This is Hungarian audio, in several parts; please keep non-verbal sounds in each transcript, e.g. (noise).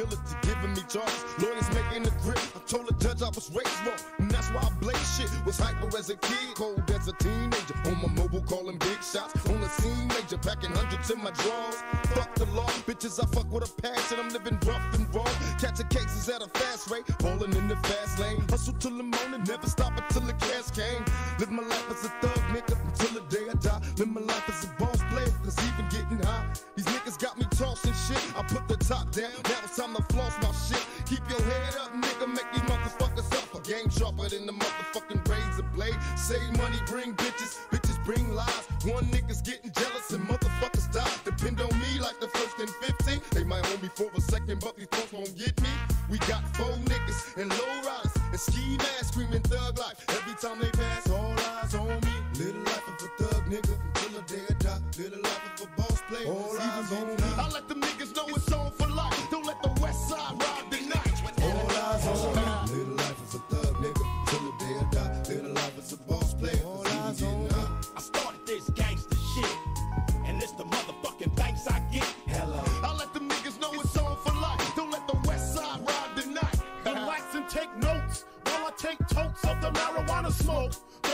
responsibility, giving me charges. Lawyers making the grip. I told the judge I was raised wrong, and that's why I blaze shit. Was hyper as a kid, cold as a teenager. On my mobile, calling big shots. On the scene, major, packing hundreds in my drawers. Fuck the law, bitches. I fuck with a passion. I'm living rough and raw. Catching cases at a fast rate, rolling in the fast lane. Hustle till the morning, never stop until the cash came. Live my life as a thug, nigga, until the day I die. Live my life as a top down, now it's time to floss my shit. Keep your head up, nigga, make these motherfuckers suffer. Game sharper than the motherfucking razor blade. Save money, bring bitches, bitches bring lies. One nigga's getting jealous and motherfuckers die. Depend on me like the first and 15. They might hold me for a second, but these folks won't get me. We got four niggas and low riders and ski masks screaming thug life. Every time they pass,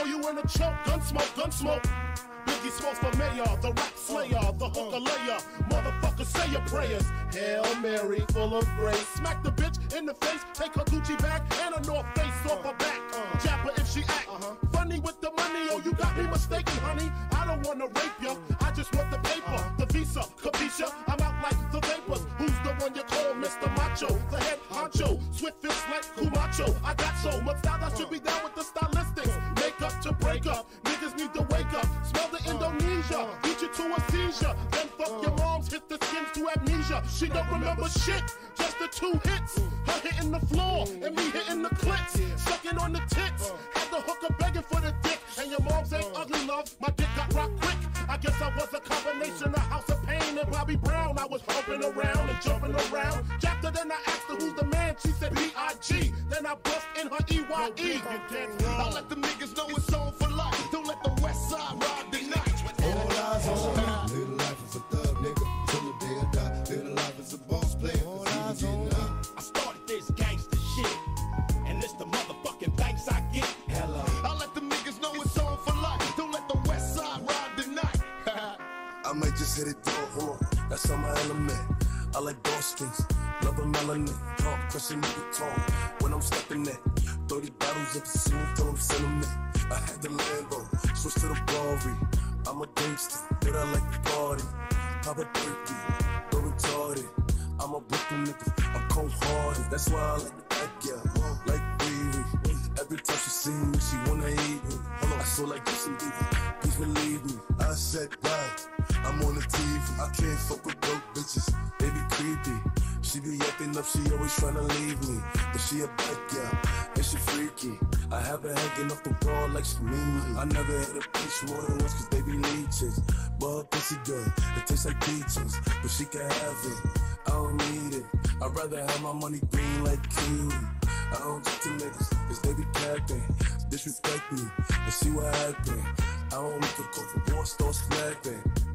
you in a choke, gun smoke, gun smoke. Biggie smokes for mayor, the rap slayer, the hooker uh. layer. Motherfucker, say your prayers. Hail Mary, full of grace. Smack the bitch in the face, take her Gucci bag and a North Face off her back. Uh. Uh. Jab her if she act uh-huh. funny with the money. Oh, you got me mistaken, honey. I don't wanna rape ya, I just want the paper, the visa, capisha. I'm out like the vapors. Who's the one you call Mr. Macho? The head honcho, swift fist like Kumacho. I got so much style, I should be down with the stylistics. Make up niggas need to wake up. Smell the Indonesia, beat you to a seizure. Then fuck your moms, hit the skins to amnesia. She don't remember shit, just the two hits. Her hitting the floor and me hitting the clits. Sucking on the tits, had the hooker begging ain't ugly, love. My dick got rocked quick. I guess I was a combination of House of Pain and Bobby Brown. I was humping around and jumping around. Chapter, then I asked her who's the man. She said B.I.G. Then I bust in her E-Y-E. I let them niggas know it's on for life. Don't let the west side ride hit it though, hold on, that's on my element. I like boss things, love a melanin, talk, crushing the guitar. When I'm stepping in, 30 bottles of the full of cinnamon. I had the Lambo, switch to the Rari. I'm a gangster, but I like to party. Pop a turkey, go retarded. I'm a Brooklyn nigga, I'm cold hearted. That's why I like the back, yeah. Like Riri. Every time she see me, she wanna eat me. I saw like Justin Bieber, please believe me. I said, right, I'm on the TV. I can't fuck with broke bitches, they be creepy. She be acting up, she always tryna leave me. But she a girl, and she freaky. I have her hanging off the wall like she mean me. I never hit a bitch more than once cause they be leeches. But her pussy good, it tastes like peaches. But she can have it, I don't need it. I'd rather have my money green like kiwi. I don't talk to niggas, cause they be capping. Disrespect me, and see what happen. I don't make a call for war, start snapping.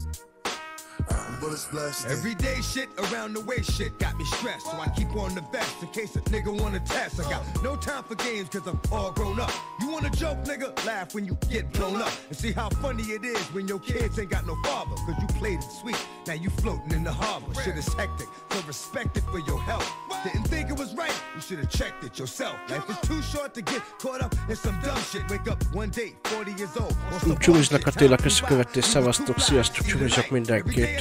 Everyday shit around the way shit got me stressed. So I keep on the vest in case a nigga wanna test. I got no time for games cause I'm all grown up. You wanna joke, nigga? Laugh when you get blown up. And see how funny it is when your kids ain't got no father. Cause you played it sweet. Now you floating in the harbor. Shit is hectic. So respect it for your health. Didn't think it was right. You should have checked it yourself. Life is too short to get caught up in some dumb shit. Wake up one day, 40 years old. on some Csumisnak a tényleg követés szavaztok, sziasztok,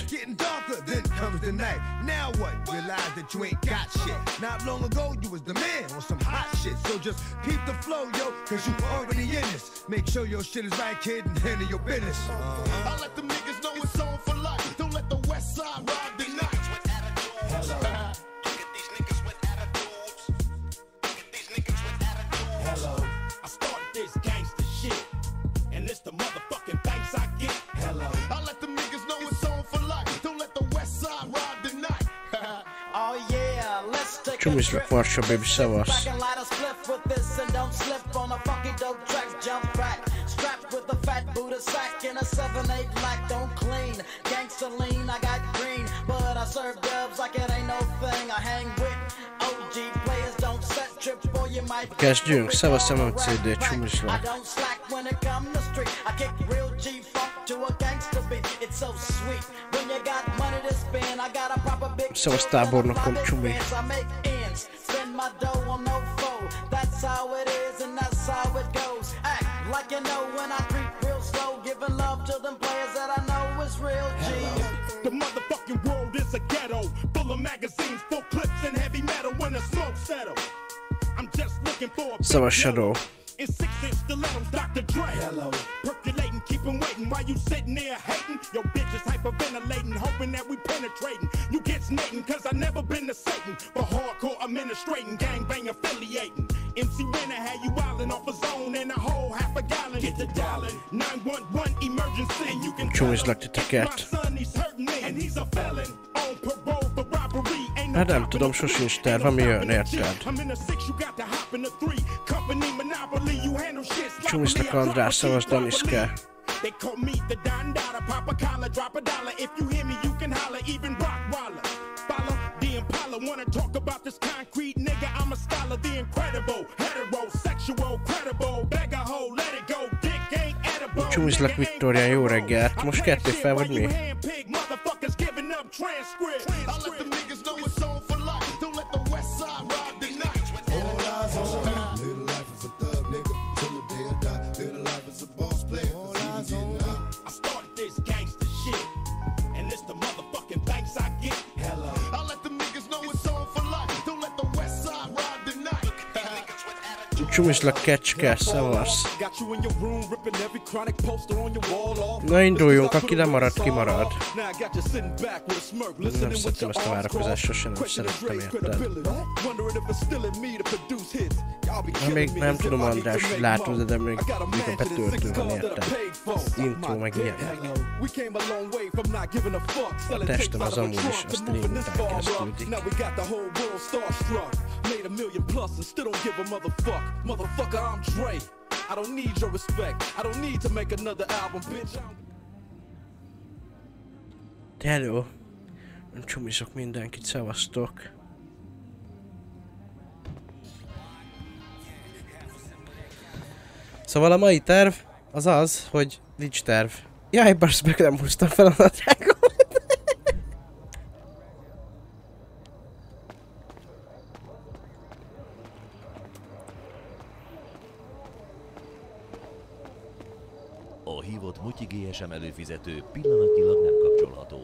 mindenkit. Getting darker, then comes the night. Now what? Realize that you ain't got shit. Not long ago, you was the man on some hot shit. So just peep the flow, yo, cause you already in this. Make sure your shit is right, kid, and handle your business. Uh-huh. I let them niggas know it's on for strapped with a fat Buddha sack and a 7-8 black. Don't clean, gangster lean. I got green, but I serve dubs like it ain't no thing. I hang with might Kezdjünk, szevasz MMCD, I csumizlak. don't slack when it come to street. I kick real G funk to a gangster beat. It's so sweet when you got money to spend. I got a proper big Szevasz, chick and a tábornokom, private csumi. Benz. I make ends, spend my dough on no foe. That's how it is and that's how it goes. Act like you know when I creep real slow, giving love to them players that I know is real G. The motherfucking world is a ghetto, full of magazines, full clips, and heavy metal when the smoke settle. I'm just looking for a big Szevasz, Shadow. yellow In six inch stilettos, Dr. Dre. Hello. Percolating, keep 'em waiting while you sitting there hating. Your bitch is hyperventilating, hoping that we penetrating. You get snating, cause I never been to Satan. For hardcore administrating, gangbang affiliating. MC Winner had you wildin' off a zone and a whole half a gallon. Get the dialing. 911 emergency. And you can Csomizlak My titeket. son, he's hurting me, and he's a felon. On parole for robbery. Ain't no Hát nem cop tudom, in the sosincs street. terv, Ain't no ami cop in jön, the G. érted? I'm in a six, you got to hop in a three. Company monopoly, you handle shit sloppily. Csumizlak I drop a András, key szevasz properly. Daniszke. They call me the Don Dada, pop a collar, drop a dollar. If you hear me, you can holler, even Rockwaller. Follow the Impala, wanna talk about this concrete nigga? I'm a scholar, the incredible, heterosexual, credible, beg a hoe, let it go, dick ain't edible. Csumizlak Nigga Viktória, jó reggelt. Most I plant ketté fel vagy mi? motherfuckers giving up transcript. Got you sitting back with a smirk, listening with szerettem your ezt a várakozást, sose nem szerettem, érted? Na, még nem tudom, András, látod, de még a még a betöltő van, érted? Intro, meg ilyenek. A a testem az a amúgy is, trunk azt to Made a million plus and still don't give a motherfuck. Motherfucker, I'm Dre. I don't need your respect. I don't need to make another album, bitch. Hello. Csumizok mindenkit, szevasztok. Szóval a mai terv az az, hogy nincs terv. Jaj, basz meg nem húztam fel a nadrágot. A hívott Mutyi GSM előfizető pillanatnyilag nem kapcsolható.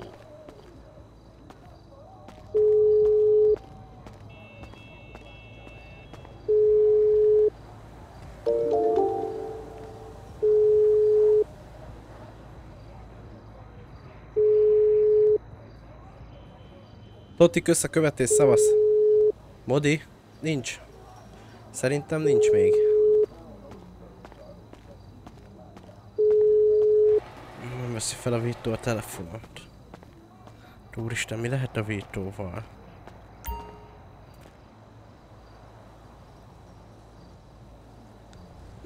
Totti, kösz követés, szavasz. Modi? Nincs. Szerintem nincs még. Nem veszi fel a Vito a telefonot. Úristen, mi lehet a Vitóval?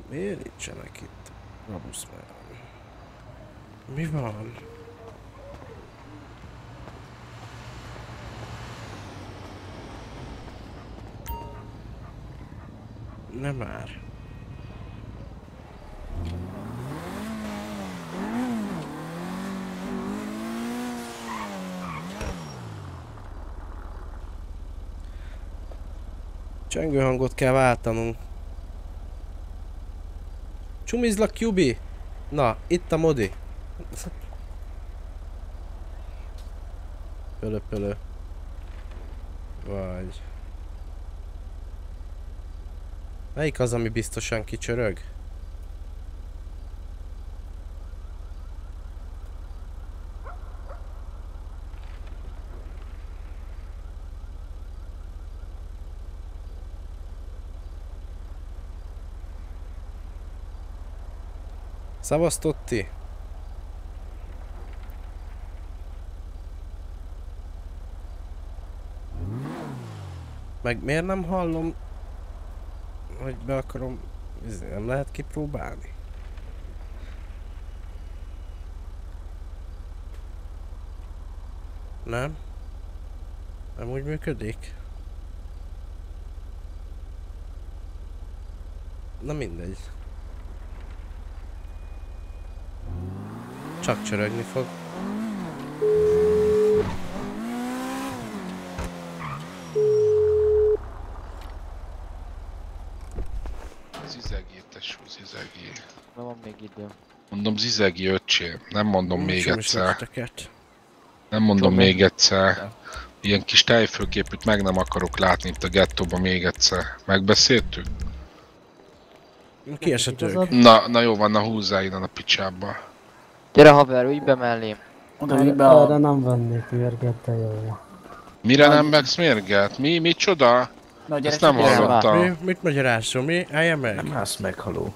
Miért nincsenek itt? Rabusz. Mi van? Nem már. Csengő hangot kell váltanunk. Csumizlak Cubi! Na, itt a modi. Pölö, pölö. Vagy... Melyik az, ami biztosan kicsörög? Szavasz Totti! Meg miért nem hallom, hogy be akarom... izé, Nem lehet kipróbálni? Nem? Nem úgy működik? Na mindegy. Csak csörögni fog. Még idő. Mondom zizegi öcsém, nem mondom még egyszer. Nem mondom Tudom. még egyszer. Ilyen kis tejfőképűt meg nem akarok látni itt a gettóban még egyszer. Megbeszéltük? Kiesett ők. Na, na jó van, na húzzál innen a picsába. Gyere haver, ülj be mellém. Oda vigy be Erre a... nem vennék mérget, de jó. Mire nem vegsz mérget? Mi? Micsoda? Na, gyere, Ezt nem hallottam. Mi? Mit magyarázol? Mi? Állja meg? Nem állsz meg, haló.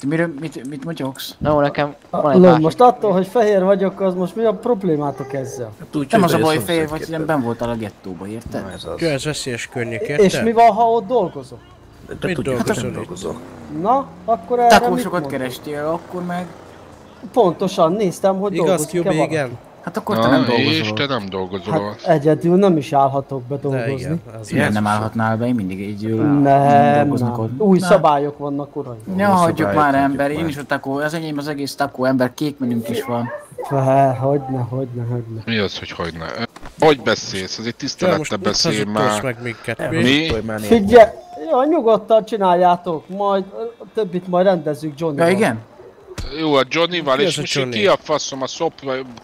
Te Miről, mit, mit motyogsz? No, nekem van egy Lom, másik. most attól, hogy fehér vagyok, az most mi a problémátok ezzel? Hát úgy, Nem az a baj, hogy fehér vagy, hanem ben voltál a gettóba, érted? Na ez az. Jó, ez veszélyes környék, És érted? mi van, ha ott dolgozok? De Mit tudjuk, hogy dolgozol itt? dolgozol. Na, akkor erre mit Takósokat mondok? kerestél, akkor meg... Pontosan, néztem, hogy Igaz, Jubi, valaki. igen? Hát akkor te nem Na, és dolgozol. te nem dolgozol. Hát egyedül nem is állhatok be De dolgozni. igen, az Miért nem állhatnál be? Én mindig így ül- Nem, dolgoznak nem. ott. Új Na. szabályok vannak, uraim. Ne hagyjuk már ember, én is a takó, az enyém az egész takó ember, kék menünk is van. Fe, hogyne, hogyne, hogyne. Mi az, hogy hogyne? Hogy beszélsz? Ez egy Te tisztelettel most mit beszélj hazudtolsz már. meg minket? Nem, Mi? Figyelj, jó, nyugodtan csináljátok, majd a többit majd rendezzük Johnny. Ja igen? Jó, a Johnnyval, Ki és most Johnny? ki a faszom a szop,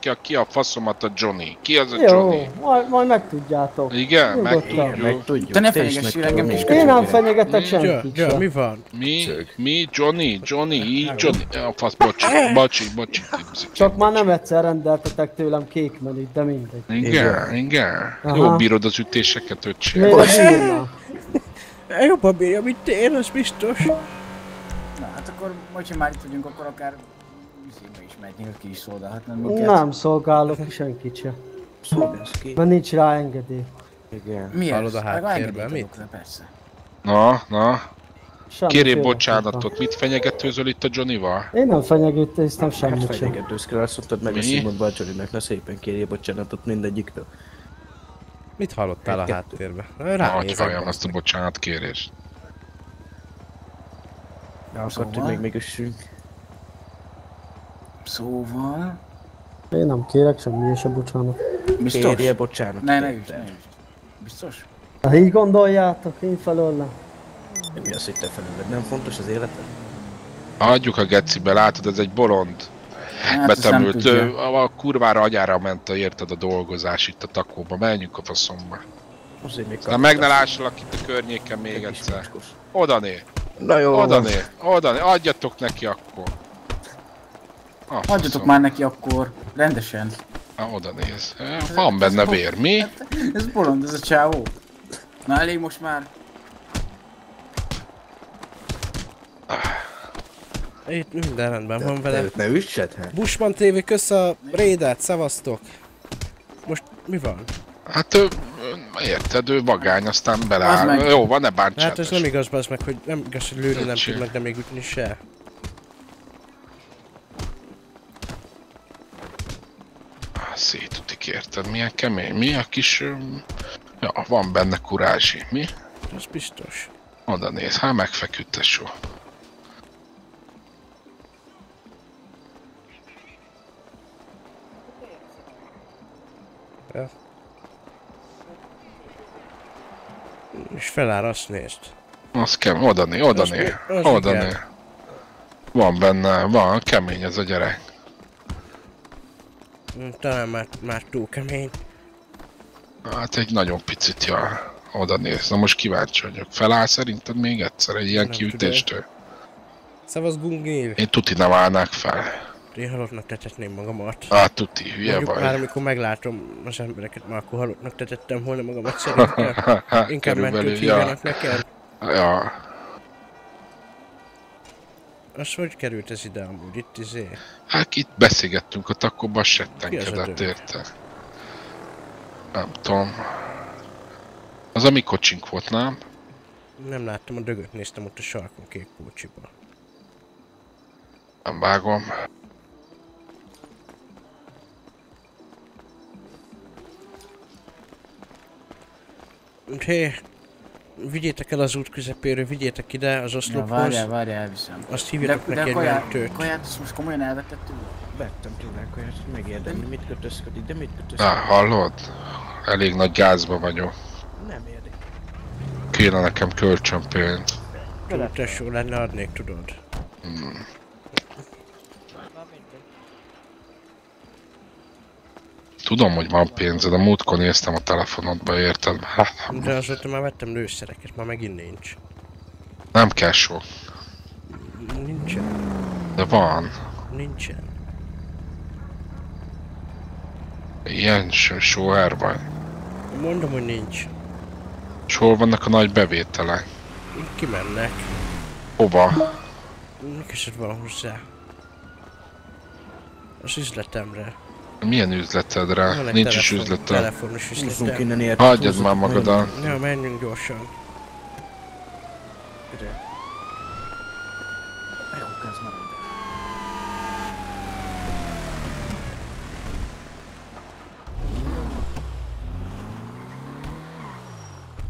ki a, ki a faszomat a Johnny? Ki az a Jó, Johnny? majd, majd megtudjátok. Igen, megtudjuk. Meg tudjuk. Te ne is fenyegessél engem, kis Én nem fenyegetek senkit ja, sem. mi van? Mi? Mi? Johnny? Johnny? Így Johnny? A fasz, bocsi, bocsi, bocsi. Csak már nem egyszer rendeltetek tőlem kék menüt, de mindegy. Igen, igen. Jó bírod az ütéseket, öcsém. Jobban bírja, mint én, az biztos. Hát akkor, hogyha már itt vagyunk, akkor akár üzébe is mehetnénk, ki is szolgálhatnám minket. Nem szolgálok senkit se. Szolgálsz ki. Mert nincs rá engedély. Igen. Miért? Hallod a Hát, háttérben, mit? Persze. Na, na. Kérjél oka. bocsánatot, mit fenyegetőzöl itt a Johnnyval? Én nem fenyegetőztem Hát semmit sem. fenyegetősz kell, azt mondtad meg a Mi? Simon Bajorinek, na szépen kérjél bocsánatot mindegyiktől. Mit hallottál a Egy-kettő. háttérbe? Ránézek. halljam azt a bocsánat hogy Szóval? még még üssünk. Szóval... Én nem kérek semmi se bocsánat. Biztos? Kérjél bocsánatot. Ne, ne érte? ne üss. Biztos? Ha így gondoljátok, én felőlem. Mi az, hogy te felüled? Nem fontos az életed? Hagyjuk a gecibe, látod, ez egy bolond. Hát Betemült, a a kurvára agyára ment a érted a dolgozás itt a takóba. Menjünk a faszomba. Azért még Na meg ne lássalak itt a környéken még egyszer. Oda né, Na jó, oda né, oda né, adjatok neki akkor. Ah, Adjatok faszom. már neki akkor, rendesen. Ah, oda néz. Eh, Van benne vér, mi? Ez bolond, ez a csávó. Na elég most már. Itt minden rendben van vele. ne üssed, hát? Bushman TV, kösz a rédet, szevasztok. Most mi van? Hát ő, érted, ő vagány, aztán Az beleáll. meg. Jó, van, ne bántsál. Hát ez nem igaz, bazd meg, hogy nem igaz, hogy lőni nem Öcsém. tudnak, de még ütni se. Szétutik, érted? Milyen kemény, mi a kis... Ja, van benne kurázsi, mi? Ez biztos. Oda néz, hát megfeküdt tesó. És feláll, azt nézd. Az kell, oda né, oda Az az oda igen. Van benne, van, kemény ez a gyerek. Hm, Talán már, már túl kemény. Hát egy nagyon picit, ja. Oda néz, na most kíváncsi vagyok. Feláll szerinted még egyszer egy ilyen Nem kiütéstől? Szevasz Gungil. Én tuti nem állnák fel. Én halottnak tetetném magamat. Hát tuti, hülye Mondjuk vagy. már amikor meglátom az embereket, már akkor halottnak tetettem volna magamat szerintem. (laughs) Inkább mentőt ja. hívjanak neked. Ja, Az hogy került ez ide amúgy? Itt izé. hát itt beszélgettünk, ott akkor Ki az a settenkedett, dög? érte? Nem tudom. Az a mi kocsink volt, nem? Nem láttam a dögöt, néztem ott a sarkon kék pulcsiba. Nem vágom. Hé, Vigyétek el az út közepéről, vigyétek ide az Ja, oszlophoz. várjál, várjál, elviszem. Azt hívjatok de, neki de egy kaját, mentőt. kaját azt most komolyan elvetted tőle? Vettem tőle hogy ezt megérdemli, mit kötözködik, de mit Na, kötözködik? hallod? Elég nagy gázba vagyok. Nem érdik. Kéne nekem kölcsönpénz. Túl tesó lenne, adnék, tudod. Hmm. Tudom, hogy van pénzed, a múltkor néztem a telefonodba, érted? Hát, De azóta már vettem lőszereket, már megint nincs. nem kell sok, Nincsen. de van. Nincsen. Ilyen so- sóhár vagy. Mondom, hogy nincs. És hol vannak a nagy bevételek? Kimennek. Hova? Köszön van hozzá? Az üzletemre. Milyen üzletedre? Van egy Nincs is telefon- üzletem. Telefonos üzletem. innen érted, Hagyjad már innen. magadat. Ja, menjünk gyorsan. Ide.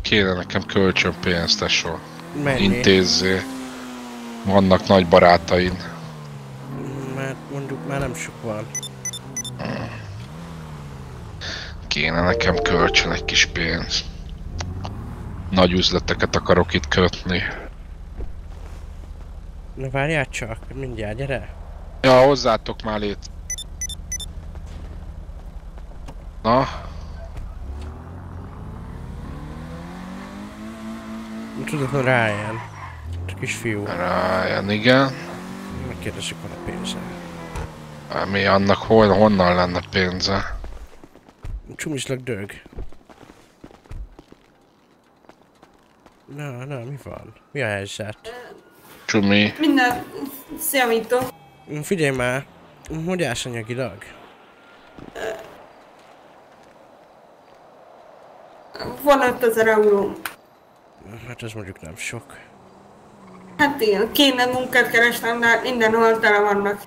Kéne nekem kölcsönpénzt, tesó. Mennyi? Intézzé. Vannak nagy barátaid. Mert mondjuk már nem sok van. Kéne nekem kölcsön egy kis pénz. Nagy üzleteket akarok itt kötni. Na várjál csak, mindjárt, gyere. Ja, hozzátok már lét. Na, Tudod, hogy Ryan. A kisfiú. Ryan, igen. Megkérdezzük, van a pénze. Mi annak hol, honnan lenne pénze? Csumislag dög. Na, na, mi van? Mi a helyzet? Csumi. Minden számító. Figyelj már, hogy állsz anyagilag? Van 5000 euró. Hát az mondjuk nem sok. Hát igen, kéne munkát keresnem, de mindenhol tele vannak.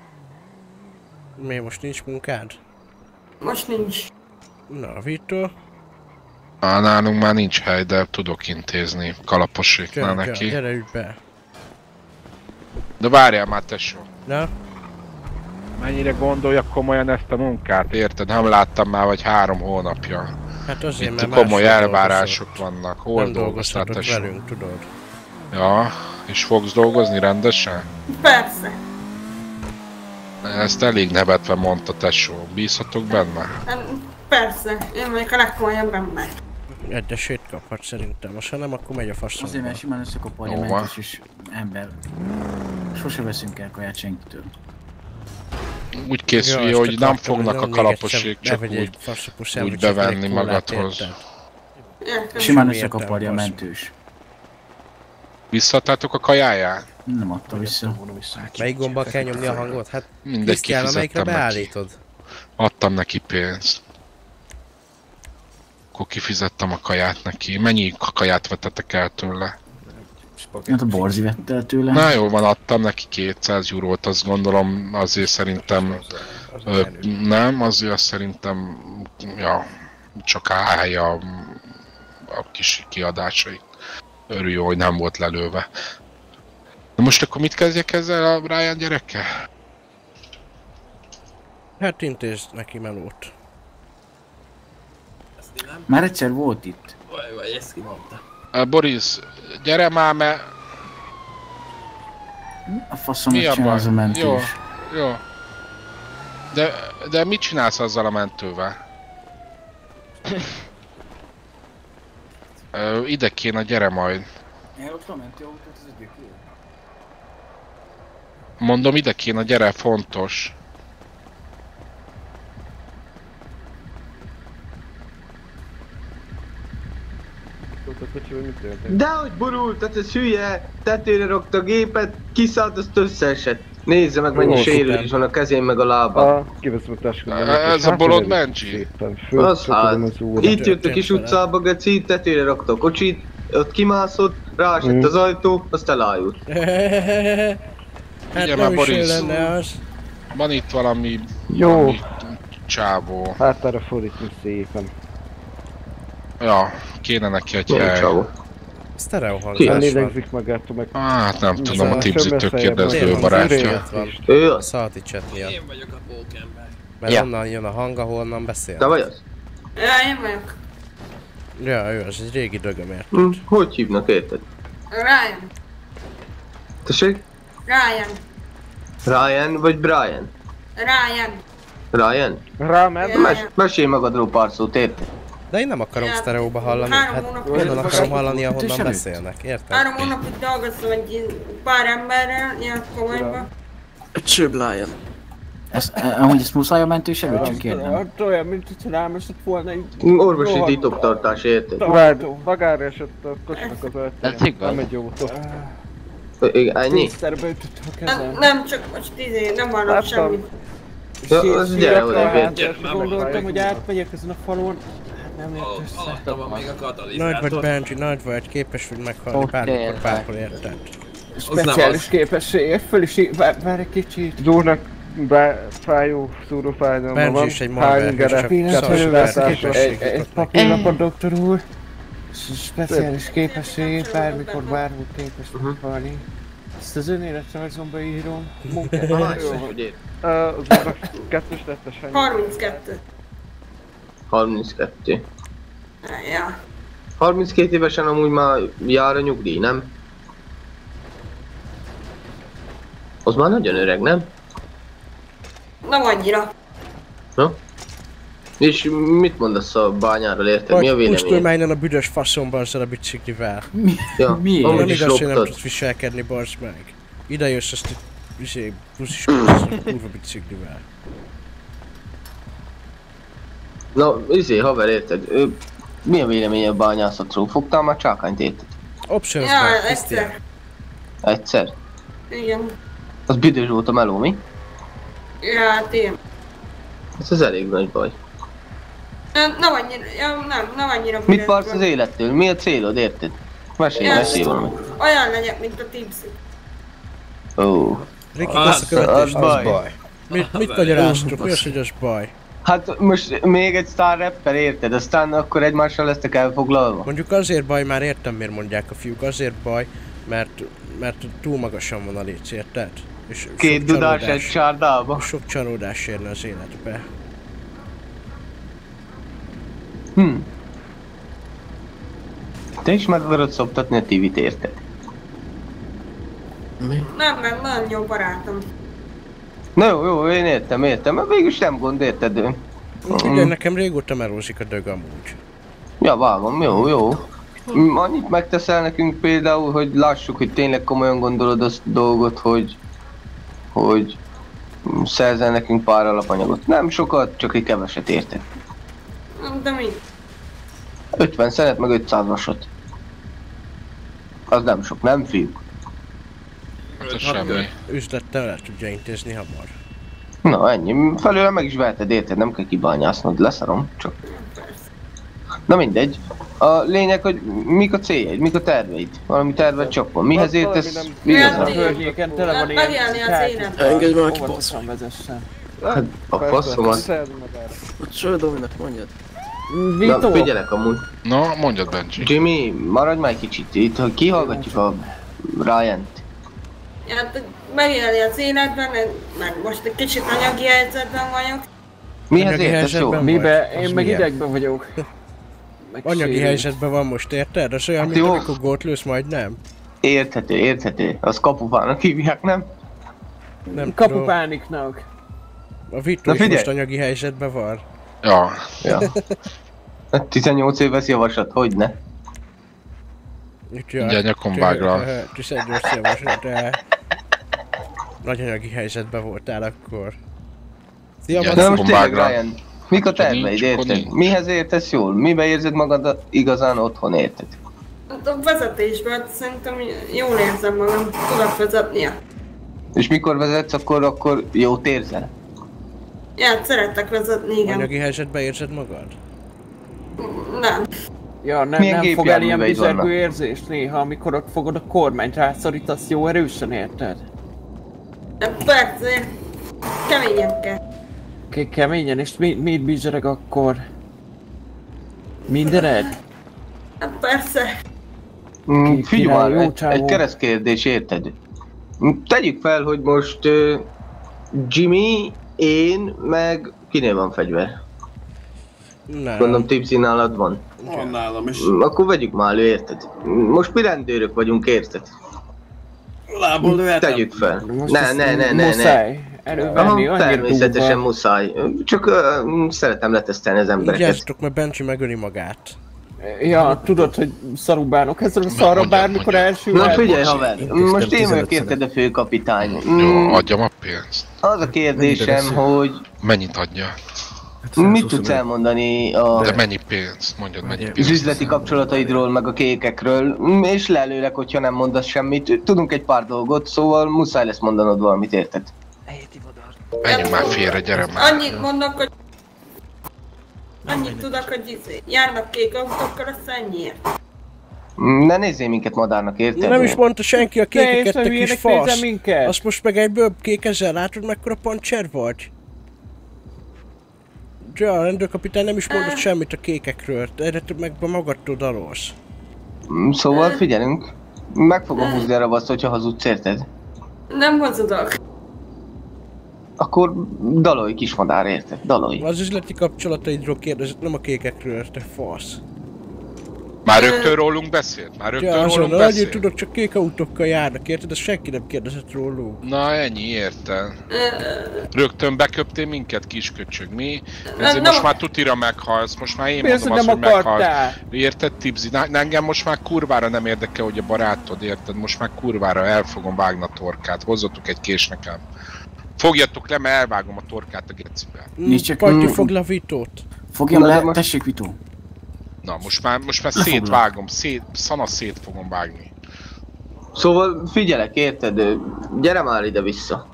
Miért most nincs munkád? Most nincs. Na, Vito. Á, nálunk már nincs hely, de tudok intézni. Kalaposék már Gyere, neki. gyere, ügy be. De várjál már, tesó. Na? Mennyire gondolja komolyan ezt a munkát? Érted? Nem láttam már vagy három hónapja. Hát azért, Itt mert komoly elvárások vannak. Hol Nem dolgoztál, tesó? velünk, tudod. Ja, és fogsz dolgozni rendesen? Persze. Ezt elég nevetve mondta tesó. Bízhatok benne? Hát, Persze. Én vagyok a legkomolyabb ember. Egyesét kaphat szerintem, most ha nem, akkor megy a faszomba. Azért, mert simán összekaparja Jó van. mentes is ember. Sose veszünk el kaját senkitől. Úgy készülj, Ja, hogy nem fognak a kalaposék csak egy úgy, úgy bevenni egy magadhoz. Simán összekaparja a mentős. Visszadtátok a kajáját? Nem adta vissza. Melyik gombbal kell nyomni a hangot? Hát Mindegy, Krisztián, amelyikre beállítod. Adtam neki pénzt. Akkor kifizettem a kaját neki. Mennyi kaját vettetek el tőle? Hát a Borzi vette el tőle. Na jó van, adtam neki 200 eurót, azt gondolom azért szerintem... Ö, nem, azért azt szerintem... Ja, csak állja a, a kis kiadásait. Örülj, jó, hogy nem volt lelőve. Na most akkor mit kezdjek ezzel a Ryan gyerekkel? Hát intézd neki melót. Már egyszer volt itt. Vagy, vagy ezt ki mondta. Uh, Boris, gyere már, mert... A faszomat csinál az a mentős. Jó, jó. De, de mit csinálsz azzal a mentővel? Ö, ide kéne, gyere majd. Én ott a mentőautót az egyik jó. Mondom, ide kéne, gyere, fontos. Dehogy borult, hát ez hülye, tetőre rakta a gépet, kiszállt, azt összeesett. Nézze meg, mennyi sérülés van a kezén meg a lába. Kiveszem a táskát. Ez a bolond Benji? Az hát, itt jött a kis utcába, Geci, tetőre rakta a kocsit, ott kimászott, ráesett Mm. az ajtó, azt elájult. (laughs) Hát Ugye nem már is lenne az. Van itt valami... Jó. Valami csávó. Hátára fordítni szépen. Ja, kéne neki egy Milyen hely. csávó? Stereo Ki? hangzás van. Nézzük meg át, meg... Hát nem tudom, a tipzitől fejem kérdező barátja. Ő A chat miatt. Én vagyok a pókember. Mert Ja. onnan jön a hang, ahonnan beszél. Te vagy az? Ja, én vagyok. Ja, ő az egy régi dögöm ért. Hm, hogy hívnak érted? Ryan. Tessék? Ryan. Ryan vagy Brian? Ryan. Ryan? Ráment? Mes mesélj magadról pár szót, érted? De én nem akarom Ja, sztereóba hallani, három hát onnan akarom hallani, ahonnan beszélnek, érted? Három hónapig dolgoztam egy pár emberrel, ilyen komolyba. Csőbb Lion. Ez, eh, amúgy ezt muszáj a mentős előtt csak kérdem. Hát olyan, mint hogyha rámesett volna egy... Orvosi titoktartás, érted? Rád, magára esett a kocsinak az Ez ajtaján. igaz. Nem egy jó utó. Igen, ennyi? Tízszerbe ütötte a Nem, kezem. nem csak most izé, nem hallok Láttam. semmit. Gyere oda, és gondoltam, hogy átmegyek ezen a falon. Nem ért össze. Alatta van még a katalizátor. Nagy vagy Benji, nagy vagy, képes vagy meghalni Oké, bármikor, bárhol érted. Speciális képességek, föl is í- vár, vár egy kicsit. Zsúrnak be, fájó, szúró fájdalma Benji van. is egy gyerek, csak egy, papírlapot, doktor úr. Speciális képesség, bármikor, bárhol képes meghalni. Ezt az önéletrajzomba írom. Munkát. Van. Az kettős tettes hány? 32. 32. Ja. 32 évesen amúgy már jár a nyugdíj, nem? Az már nagyon öreg, nem? Nem annyira. Na? És mit mondasz a bányáról, érted? Mi a véleményed? a büdös faszomba azzal a biciklivel. Ja, Miért? amúgy Nem is igaz, hogy nem tudsz viselkedni, bazd meg. Ide jössz, azt izé, busziskodsz a kurva biciklivel. Na, izé, haver, érted? Ö, mi a véleményed a bányászatról? Fogtál már csákányt, érted? Options Ja, van, egyszer. Egyszer? Igen. Az büdös volt a meló, mi? Ja, hát én. Ez az elég nagy baj. Nem, nem annyira, nem, nem annyira Mit vársz az élettől? Mi a célod, érted? Mesélj, Ja, mesélj valamit. Olyan legyek, mint a Tipsy. Ó. Riki, Az- lesz a követés, az az baj. baj. Mit, mit magyaráztok? Mi az, hogy az baj? Hát most még egy sztár rapper, érted? Aztán akkor egymással lesztek elfoglalva. Mondjuk azért baj, már értem miért mondják a fiúk, azért baj, mert, mert túl magasan van a léc, érted? És Két sok dudás egy csárdába. Sok csalódás érne az életbe. Hm. Te is meg akarod szoptatni a TV-t, érted? Nem, nem, nagyon jó barátom. Na jó, jó, én értem, értem, mert végülis nem gond, érted? ő? Ugye nekem régóta melózik a dög amúgy. Ja, vágom, jó, jó. Mm, Annyit megteszel nekünk például, hogy lássuk, hogy tényleg komolyan gondolod azt a dolgot, hogy hogy mm, szerzel nekünk pár alapanyagot. Nem sokat, csak egy keveset érted. De mi? 50 szenet, meg 500 vasat. Az nem sok, nem fiúk. Ez semmi. Üzlettel el tudja intézni hamar. Na ennyi, felőle meg is veheted, érted? Nem kell kibányásznod, leszarom, csak... Na mindegy. A lényeg, hogy mik a céljaid, mik a terveid? Valami terved csak van. Mihez értesz Igen, a igazán? környéken tele van ilyen... Engedj már ki, Óvatosan vezessen. Hát, a faszomat. Szedd magára. Cső Dominak mondjad. Na, Vito, figyelek amúgy. Na, mondjad Benji. Jimmy, maradj már egy kicsit itt, hogy kihallgatjuk a Ryan-t. Hát megélni az életben, meg most egy kicsit anyagi helyzetben vagyok. Mihez Anyagi helyzetben mibe? Én meg idegben vagyok. Meg (laughs) Anyagi sérült. helyzetben van most, érted? Az olyan, Hát mint jó. amikor gólt lősz, majd nem. Érthető, érthető. Az kapufának hívják, nem? Nem. Kapupániknak. A Vito Na is most anyagi helyzetben van. Ja, Ja. (laughs) 18 éves javaslat, hogy ne? Úgyhogy Mindjárt nyakon vág rá. 18 éves, de nagy anyagi helyzetben voltál akkor. Szia, Igen. De most tényleg. Ryan, mik a terveid, érted? Mihez értesz jól? Mibe érzed magad igazán otthon, érted? Hát a vezetésben szerintem jól érzem magam, tudok vezetnie. És mikor vezetsz, akkor, akkor jót érzel? Ja, hát szeretek vezetni, igen. Anyagi helyzetben érzed magad? Nem. Ja, nem, Milyen nem fog el ilyen bizergő érzést néha, amikor ott fogod a kormányt rászorítasz jó erősen, érted? De persze, keményen kell. Ke- keményen, és mi, mit bizsereg akkor? Mindened? Hát persze. Mm, Figyelj már, egy, csávó. egy keresztkérdés, érted? Tegyük fel, hogy most uh, Jimmy, én, meg kinél van fegyver? Nem. Gondolom Tipsy nálad van. Van nálam is. Akkor vegyük már elő, érted? Most mi rendőrök vagyunk, érted? Lából lőhetem. Tegyük fel. Most Ne, ne, ne, ne, ne. Muszáj elővenni, Aha, annyira természetesen durva. muszáj. Csak uh, szeretem letesztelni az embereket. Vigyázzatok, mert Benji megöli magát. Ja, tudod, hogy szarú bánok ezzel a szarra bármikor elsül. Na figyelj haver, most én vagyok érted a főkapitány. Jó, adjam a pénzt. Az a kérdésem, hogy Mennyit adja? Mit tudsz elmondani a... De mennyi pénzt? Mondjad, mennyi Az pénzt? üzleti kapcsolataidról, meg a kékekről, Mm, és lelőlek, hogyha nem mondasz semmit. Tudunk egy pár dolgot, szóval muszáj lesz mondanod valamit, érted? Menjünk már félre, gyere már. Annyit mondok, hogy... Annyit tudok, hogy izé, járnak kék autókkal, azt ennyiért. Mm, Ne nézzél minket madárnak, érted? Nem is mondta senki a kékeket, Te te is, kis fasz. Azt most meg egyből kékezzel látod, mekkora pancser vagy? Ja, a rendőrkapitány nem is mondott semmit a kékekről, erre meg magadtól dalolsz. Mm, Szóval figyelünk. Meg fogom húzni a ravaszt, hogyha hazudsz, érted? Nem hazudok. Akkor dalolj kismadár, érted? Dalolj. Az üzleti kapcsolataidról kérdezett, nem a kékekről, te fasz. Már rögtön rólunk beszélt? Már rögtön Ja, azon, rólunk annyit beszélt? tudok, csak kék autókkal járnak, érted? Ezt senki nem kérdezett róluk. Na ennyi, érted? Rögtön beköptél minket, kisköcsög, mi? Nem, Ezért nem most a- már tutira meghalsz, most már én Mi az, mondom azt, hogy nem meghalsz. Érted, Tibzi? Na, engem most már kurvára nem érdekel, hogy a barátod, érted? Most már kurvára el fogom vágni a torkát. Hozzatok egy kés nekem. Fogjatok le, mert elvágom a torkát a gecibe. Nincs csak- Pajti Mm. fog le a vitót. Fogjam de le, tessék Vitó. Na, most már, most már szétvágom, szét, szana szét fogom vágni. Szóval figyelek, érted? Gyere már ide vissza.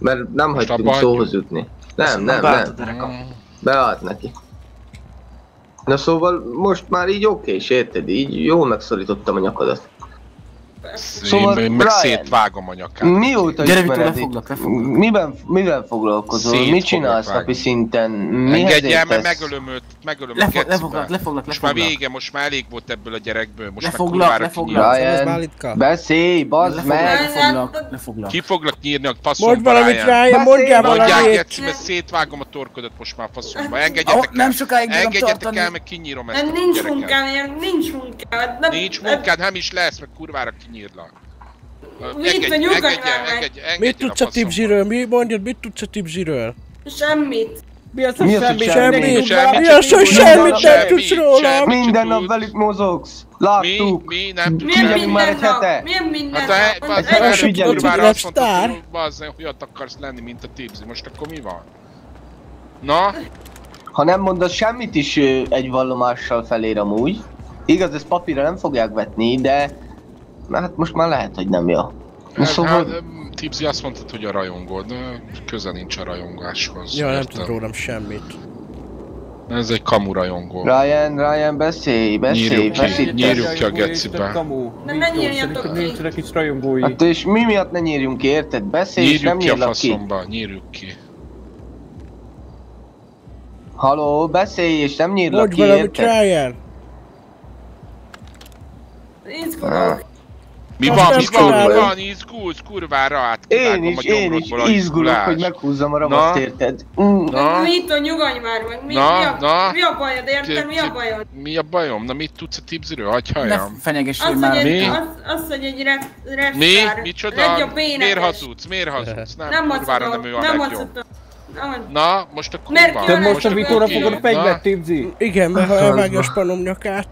Mert nem hagytunk abba hagyjuk? szóhoz jutni. Nem, nem, Beállt a nem. dereka. Beállt neki. Na szóval most már így oké, és érted? Így jól megszorítottam a nyakadat. Szóval én, én meg Brian, szétvágom a nyakát. Mióta Gyere, ismered lefoglak, lefoglak. Miben, mivel foglalkozol? Szét Mit csinálsz foglak napi vágni. szinten? Mihez Engedj el, mert megölöm őt, megölöm a Lefog, gecibe. lefoglak, lefoglak, Most már lefoglak. vége, most már elég volt ebből a gyerekből, most Lefoglak, már kurvára lefoglak. kinyírom. Brian, beszélj, bazd Lefoglak, meg! lefoglak, lefoglak. Ki foglak nyírni a faszomba, valamit Ryan? Ryan, mondjál valamit! gecibe, szétvágom a torkodat most már faszomba. Engedjetek nem el. sokáig bírom Engedjetek el, meg kinyírom ezt Nem, a nincs gyereket. munkám, nincs munkám. Nem, Nincs munkád, nem is lesz, meg kurvára kinyírlak. Mit, Engedj, vagy nyugodj engedj, már el, meg. engedj, Mit tudsz a Tipsiről? Mi mondjad, mit tudsz a Tipsiről? Semmit. Mi az, Mi hogy az, hogy semmi? semmi? Tud Semmi, valamit, Mi az, hogy semmit nem tudsz rólam? Minden nap velük mozogsz. Mi? Láttuk. Mi? Nem Milyen Figyelünk már minden egy hete. Milyen minden Hát a nap? erre egy- kurvára egy- azt mondtad, sztár. hogy bazd, olyat akarsz lenni, mint a Tipsy. Most akkor mi van? Na? Ha nem mondasz semmit is egy vallomással felér amúgy, igaz, ezt papírra nem fogják vetni, de na, hát most már lehet, hogy nem jó. Na, Hát, szóval, hát, Tipsy azt mondtad, hogy a rajongód, de köze nincs a rajongáshoz. Ja, nem tud rólam semmit. Ez egy kamu rajongó. Ryan, Ryan, beszélj, beszélj, Nyírjuk ki, beszélj. nyírjuk ki a gecibe. kamu. Ne nyírjatok ki. nincsenek is rajongói. Hát és mi miatt ne nyírjunk ki, érted? Beszélj, és nem Nyírjuk ki a nyírlak ki. faszomba, nyírjuk ki. Haló, beszélj, és nem nyírlak Mondj ki, valamit érted? Ryan! Izgulok. Mi Azt van, mi van, mi van, izgulsz, kurvára, hát Én is, a én is a izgulok, hogy meghúzzam a ravaszt, Na? érted? Mm. Na? Vito, nyugodj már meg. Mi, Na, mi, a, na. mi a bajod, érted? Mi a bajod? Mi a bajom? Na mit tudsz a Tipsyről? Hagyj Ne fenyegessél már. Mi? az, az, hogy egy rep, Mi? repszár. Micsoda? Miért hazudsz? Miért hazudsz? Nem, kurvára nem ő a nem legjobb. Na, most mi a Te most a? Vitóra fogod a fegyvert, Tipzi? Igen, mert ha elvágja a spanom nyakát.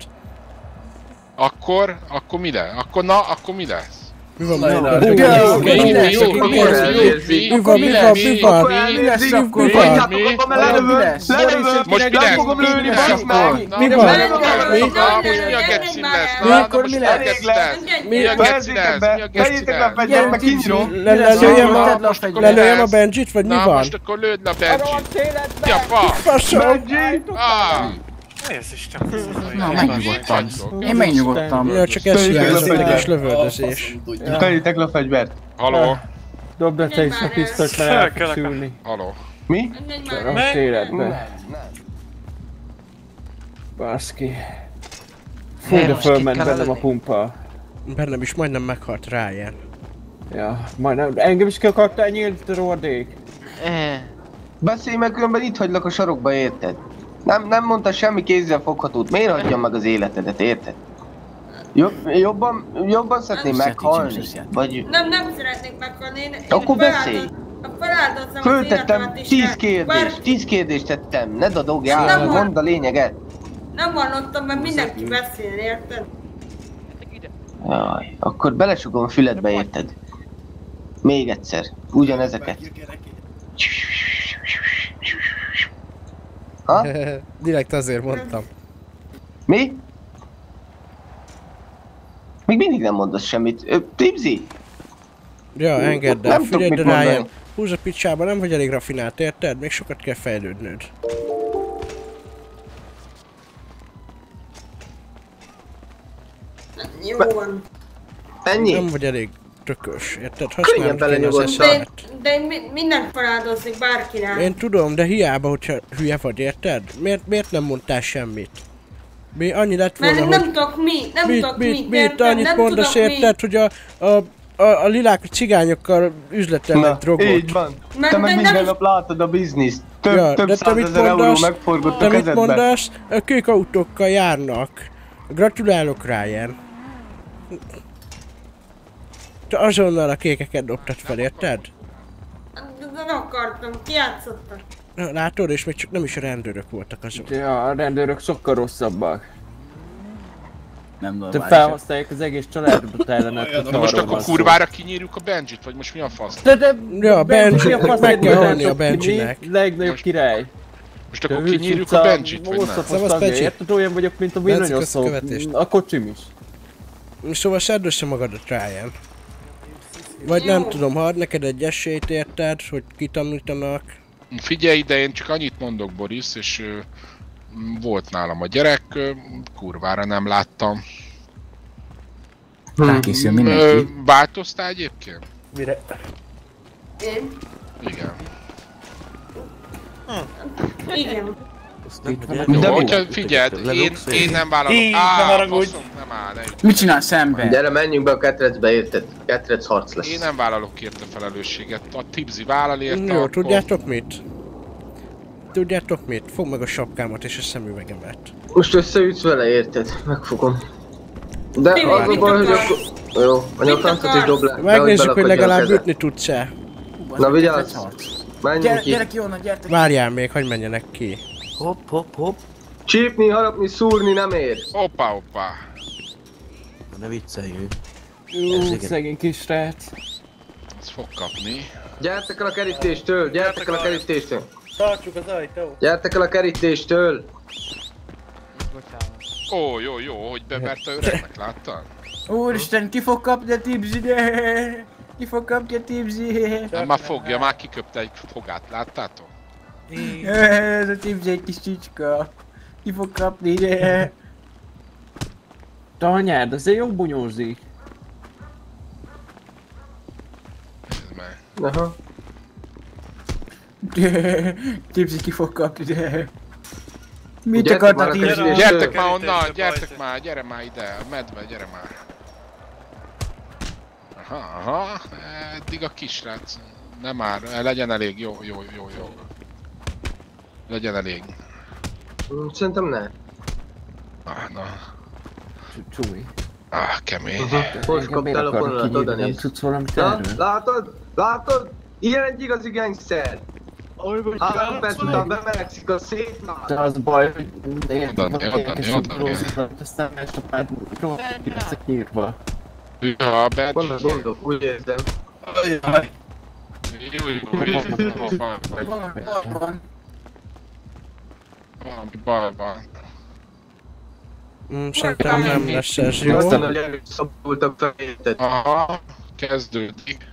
Akkor, akkor mi lesz? Akkor na, akkor mi lesz? Mi van, mi Na, van? na, Mi mi- van, mi- mi mi- van? mi- Mi mi- van, mi- mi van, mi van, mi van? Mi lesz akkor? Mi van? Lelövöm, lelövöm, Most mi lesz? fogom Mi lesz? Na, Mi na, van? na, Mi na, van? na, Most mi a geci már lesz? Na, Mi na, akkor most mi mi a lesz? lesz? Mi a geci lesz? Mi vegyétek le a lesz? fegyvert, meg kinyírom! Lelőjem a, Benjit, vagy mi Na, van? most akkor lőd le a Benji. Mi a fa? Faszom! Ah, Na, megnyugodtam. Én megnyugodtam. Ja, csak ez hiányzott, egy lövöldözés. Tegyétek le a fegyvert! haló, Dobd le te is a pisztolyt, mert el fogsz ülni. haló. Mi? Rossz életbe. Baszki. Fú, de fölment bennem a pumpa. Bennem is majdnem meghalt Ryan. Ja, majdnem, engem is ki akartál nyílt rohadék. Beszélj meg, különben itt hagylak a sarokba, érted? Nem, nem mondta semmi kézzel foghatót, miért hagyjam meg az életedet, érted? Jobb, jobban, jobban szeretném meghalni? Vagy Nem, nem szeretnék meghalni. Én, Akkor beszélj. Feláldozom az föltettem is. 10 Bár kérdést, 10 kérdést tettem, ne dadogjál, Nem volt. mondd a lényeget. Nem hallottam, mert mindenki beszél, érted? Jaj, akkor belesugom füledbe, érted? Még egyszer, ugyanezeket. Ha? (laughs) Direkt azért mondtam. Mi? Még mindig nem mondasz semmit. Ö, Tipsy? Ja, engedd el, figyelj, de. Ryan. Húzz a picsába, nem vagy elég rafinált, érted? Még sokat kell fejlődnöd. Jó van. Ennyi? Nem vagy elég tökös, érted? Kéne az belenyugodtam. De, de én mi- mindent feláldoznék bárkire. Én tudom, de hiába, hogyha hülye vagy, érted? Miért, miért nem mondtál semmit? Mi annyi lett Mert volna, nem hogy... tudok mi, nem mit, tudok mit, mit, mit, érted? annyit nem mondasz, tudok érted, hogy a, a, a, a lilák cigányokkal üzletelnek drogot. így van. Mert Te meg de nem minden is- nap látod a bizniszt. Több, ja, több de te mit százezer euró megforgott Te a mit kezedbe. mondasz? A Kék autókkal járnak. Gratulálok, Ryan. Te azonnal a kékeket dobtad fel, érted? De nem akartam, kiátszottak. Na, Látod, és még csak nem is a rendőrök voltak azok. Ja, a rendőrök sokkal rosszabbak. Nem Te normális. felhasználják az egész családot ellenet. Na most akkor kurvára kinyírjuk a Benjit, vagy most mi a fasz? De, de, Ja, Benji, mi a fasz meg kell halni a? Benjinek. Legnagyobb király. Most akkor Te kinyírjuk a Benjit, vagy nem? tagja, Benji. Érted? Olyan vagyok, mint a villanyoszó. a kocsim is. Szóval szedd össze magadat, Ryan. Vagy nem tudom, ha ad neked egy esélyt, érted, hogy kitanítanak. Figyelj ide, én csak annyit mondok, Boris, és ö, volt nálam a gyerek, ö, kurvára nem láttam. Rákészül Ö, mindenki. változtál egyébként? Mire? Én? Igen. Igen. Jó, hogyha figyeld, én, én nem vállalok. Így, Á, haragudj. nem áll, ne. Mit csinál szemben? Gyere, menjünk be a ketrecbe, érted? Ketrec harc lesz. Én nem vállalok érte felelősséget. A Tipsy vállal érte, Jó, tudjátok mit? Tudjátok mit? Fogd meg a sapkámat és a szemüvegemet. Most összeütsz vele, érted? Megfogom. De az a baj, hogy akkor... Jó, a francot is dob le. Megnézzük, hogy legalább ütni tudsz-e. Na vigyázz! Menjünk Gyere, ki. gyere ki onnan, gyertek! Várjál még, hogy menjenek ki. Hopp, hopp, hopp. Csípni, harapni, szúrni nem ér. Hoppá, hoppá. Ne vicceljünk. Ú, szegény kis srác. Ez fog kapni. Gyertek el a kerítéstől, gyertek el a kerítéstől. Tartsuk az ajtót. Gyertek el a kerítéstől. Ó, jó, jó, hogy beverte öregnek, láttad? Úristen, ki fog kapni a de? Ki fog kapni a tipsy? Hát már fogja, már kiköpte egy fogát, láttátok? Ez a egy kis csicska. Ki fog kapni de? Te anyád, azért jó bunyózik. Nézd meg. Aha. (laughs) Tipsy ki fog kapni de? Mit Gyertek akart már a a tipsy? kerítéstől. Gyertek már onnan, gyertek már, gyere már ide, medve, gyere már. Aha, aha, eddig a kisrác. Nem már, legyen elég, jó, jó, jó, jó. Legyen elég. Mm, Szerintem ne. Ah, na, Csúmi. ah, kemény. Most kaptál a fonalat, oda Nem néz. tudsz valamit Na, erről? látod? Látod? Ilyen egy igazi gangster. Három perc után bemelegszik a szép már. De az baj, hogy Oda, oda, oda. aztán másnapát rohadt ki leszek írva. Ja, Benji. Gondolok, gondolok, úgy érzem. Jó, jó, jó, jó, van, Van. valami baj van. Mm, szerintem nem lesz ez jó. Aztán, hogy előszabultak fejéted. Aha, kezdődik.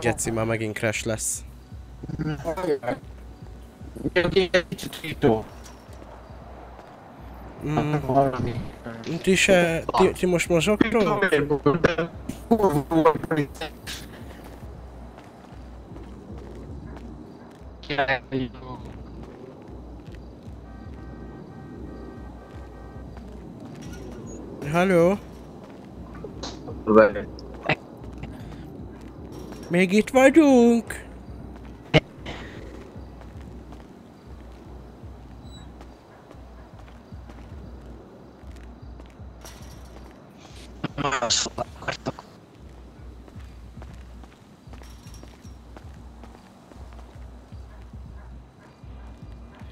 Geci, már megint crash lesz. Mm, ti se, ti, ti most mozogtok? Halló? Még itt vagyunk!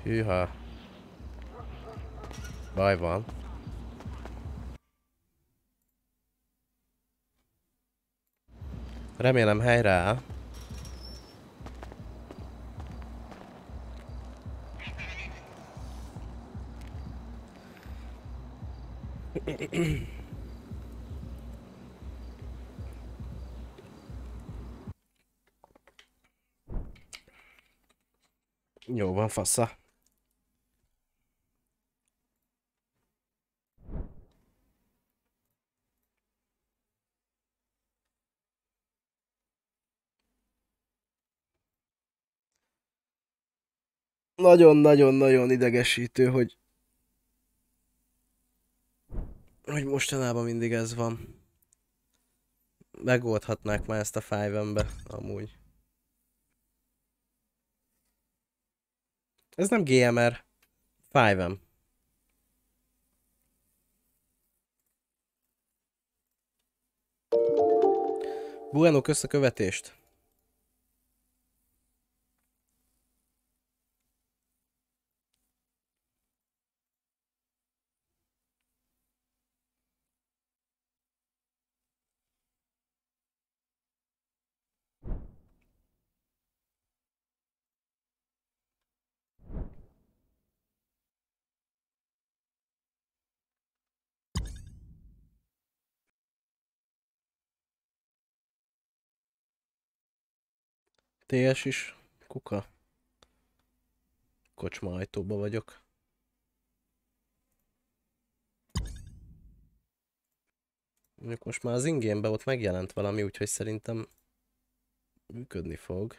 Hűha. Baj van. Remélem helyre áll. Jó van, fassa. Nagyon-nagyon-nagyon idegesítő, hogy hogy mostanában mindig ez van. Megoldhatnák már ezt a 5 amúgy. Ez nem GMR. 5 Bueno, kösz a követést. TS is, kuka. Kocsma ajtóba vagyok. Mondjuk most már az ingénben ott megjelent valami, úgyhogy szerintem működni fog.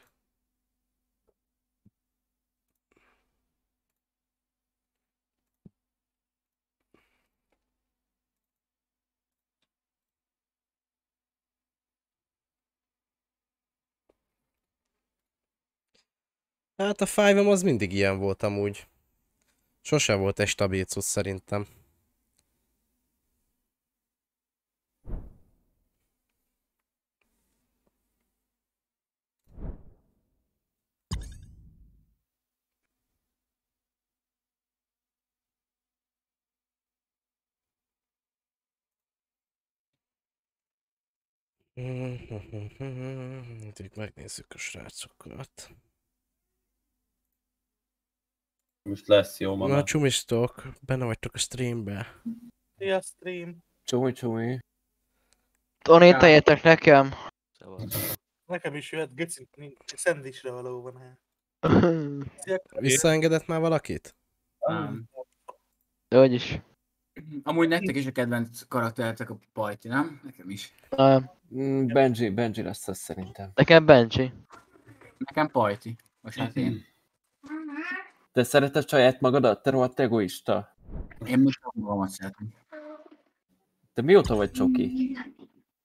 Hát a five az mindig ilyen volt amúgy. Sose volt egy stabil cucc szerintem. Itt megnézzük a srácokat. Most lesz jó maga. Na csumistok, benne vagytok a streambe. Szia, stream. Csúmi, csúmi. Donételjetek nekem. Nekem is jöhet geci, nincs szendvicsre való van hát. (laughs) Visszaengedett már valakit? Nem. De hogy is. Amúgy nektek is a kedvenc karakteretek a Pajti, nem? Nekem is. Nem. Mm, Benji, Benji lesz az szerintem. Nekem Benji. Nekem Pajti. Most hát én. Te szereted saját magadat? Te rohadt egoista. Én most magamat szeretem. Te mióta vagy csoki?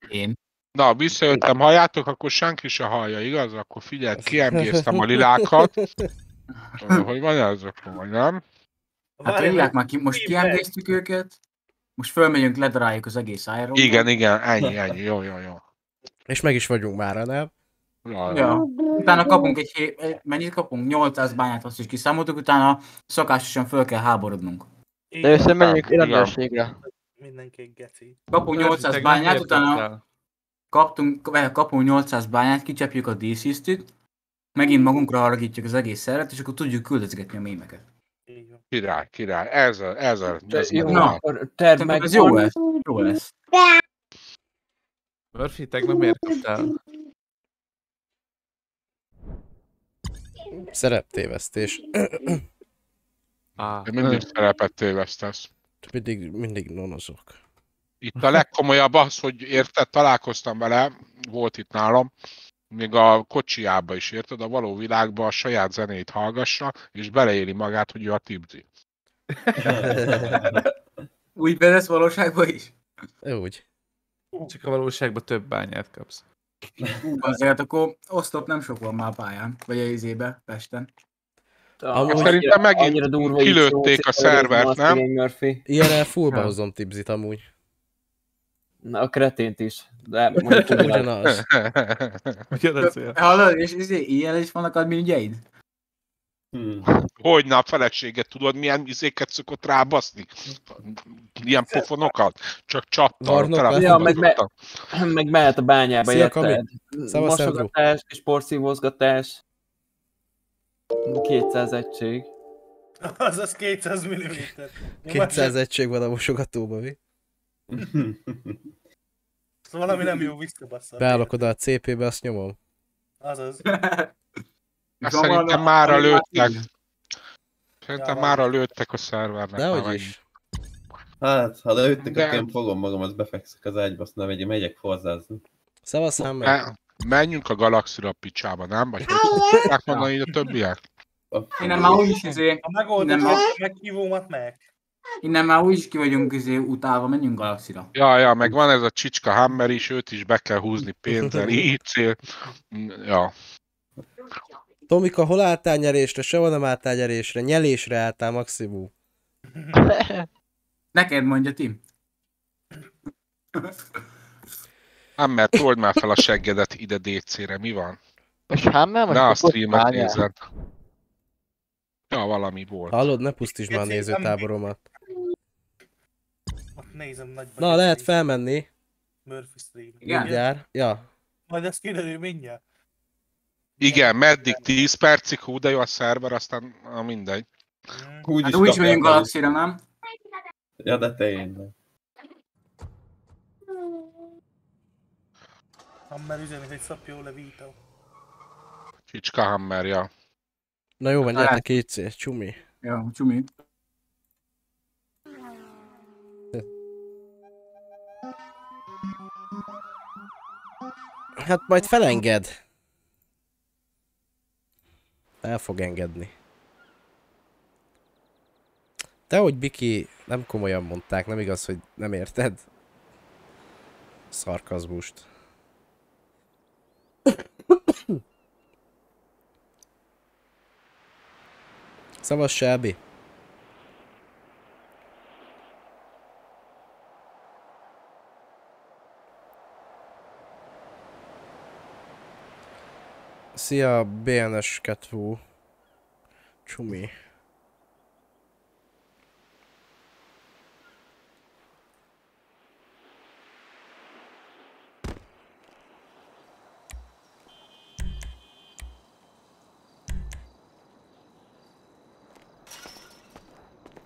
Én. Na, visszajöttem, halljátok, akkor senki se hallja, igaz? Akkor figyeld, kiemgéztem a lilákat. Hogy van ez akkor, vagy nem? Hát a lilák már ki, most kiemléztük őket. Most fölmegyünk, ledaráljuk az egész Iron. Igen, igen, ennyi, ennyi, jó, jó, jó. És meg is vagyunk már, nem? Ja, Ja. Utána kapunk egy, hé- eh, mennyit kapunk? 800 bányát, azt is kiszámoltuk, utána szokásosan föl kell háborodnunk. De össze megyünk rendőrségre. Mindenki geci. Kapunk 800 bányát, utána kaptunk, kapunk 800 bányát, kicsapjuk a díszisztűt, megint magunkra haragítjuk az egész szeret, és akkor tudjuk küldözgetni a mémeket. Király, király, ez a, ez a, ez jó, Na, terv meg ez jó lesz. Jó lesz. Murphy, tegnap miért kaptál? Szereptévesztés. Ah. Te mindig szerepet tévesztesz. Mindig, mindig nonozok. Itt a legkomolyabb az, hogy érted, találkoztam vele, volt itt nálam, még a kocsiába is érted, a való világban a saját zenét hallgassa, és beleéli magát, hogy ő a Tibzi. Úgy bedesz valóságban is? Úgy. Csak a valóságban több bányát kapsz. Hú, azért akkor osztop nem sok van már a pályán, vagy a izébe, Pesten. Amúgy- Szerintem megint annyira durva kilőtték a szervert, nem? Ilyenre fullba hozom tipzit amúgy. Na, a kretént is. De mondjuk (laughs) Ugyanaz. Ugyanaz. (laughs) Hallod, és izé, ilyen is vannak adminügyeid? Hogy a feleséget tudod, milyen izéket szokott rábaszni? Ilyen pofonokat? Csak csattal. Ja, meg, me, (clears throat) meg mehet a bányába, Szia, érted? Mosogatás, kis porszívózgatás. 200 egység. Azaz 200 mm. 200 egység van a mosogatóban, mi? Szóval valami nem jó visszabassza. Beállok oda a CP-be, azt nyomom. Azaz. (laughs) Szerintem mára lőttek. Szerintem Ja, mára lőttek a szervernek. Dehogy már is. Hát, ha leüttek, De- akkor én fogom magam, az befekszek az ágyba, azt nem megyek, megyek forzázni. Szevasz. Me- Menjünk a galaxira a picsába, nem? Vagy hogy tudják mondani így a többiek? Innen már úgyis izé... A már, meghívómat meg. innen már úgyis ki vagyunk izé utálva, menjünk Galaxira. Ja, ja, meg van ez a csicska Hammer is, őt is be kell húzni pénzzel, így cél. Ja. Tomika, hol álltál nyerésre? Sehol nem álltál nyerésre. Nyelésre álltál maximum. (laughs) Neked mondja, Tim. Hammer, told már fel a seggedet ide DC-re, mi van? Most Hammer most Ne a streamet nézed. Ja, valami volt. Hallod, ne pusztítsd már a nézőtáboromat. Ott nézem. Na, lehet felmenni. Murphy stream. Mindjárt. Ja. Majd ez kiderül mindjárt. Igen, meddig 10 percig, hú, de jó a szerver, aztán a mindegy. Úgy Hát úgyis megyünk Galaxira, nem? Ja, de tényleg. Hammer üzeni, hogy szapjó le Vito. Csicska Hammer, ja. Na jó van, gyertek kétszer, csumi. Jó, csumi. Hát majd felenged. El fog engedni. Te, hogy Biki, nem komolyan mondták, nem igaz, hogy nem érted? Szarkazmust. Szavas Shelby. Szia, BNS Ketvu. Csumi.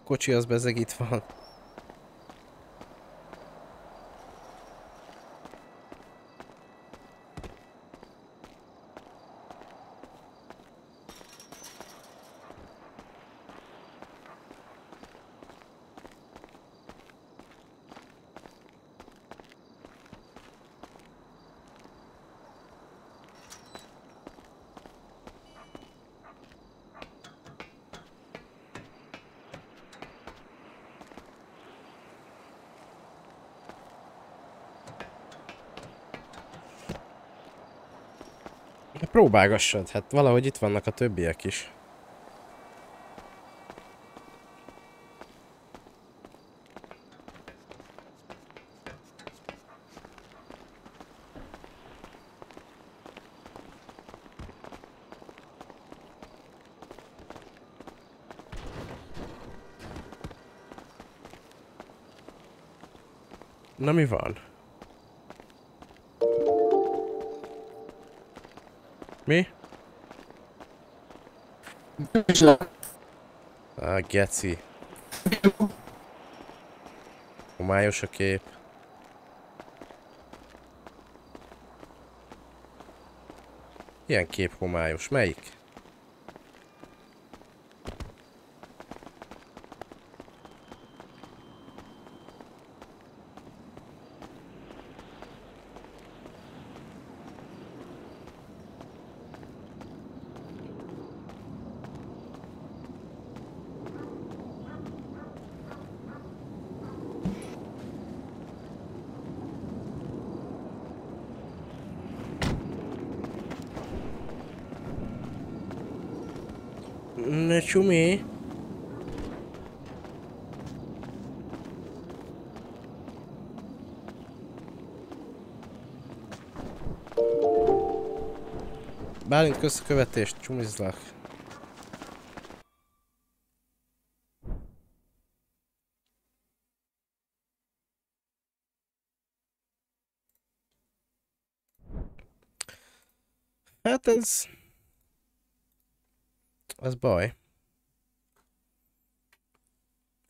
Kocsi az bezeg itt van. Próbálgassad, hát valahogy itt vannak a többiek is. Na mi van? Mi? Á, geci. Homályos a kép. Ilyen kép homályos. Melyik? Csumi. Bálint kösz követést, csumizlak. Hát ez... Ez baj.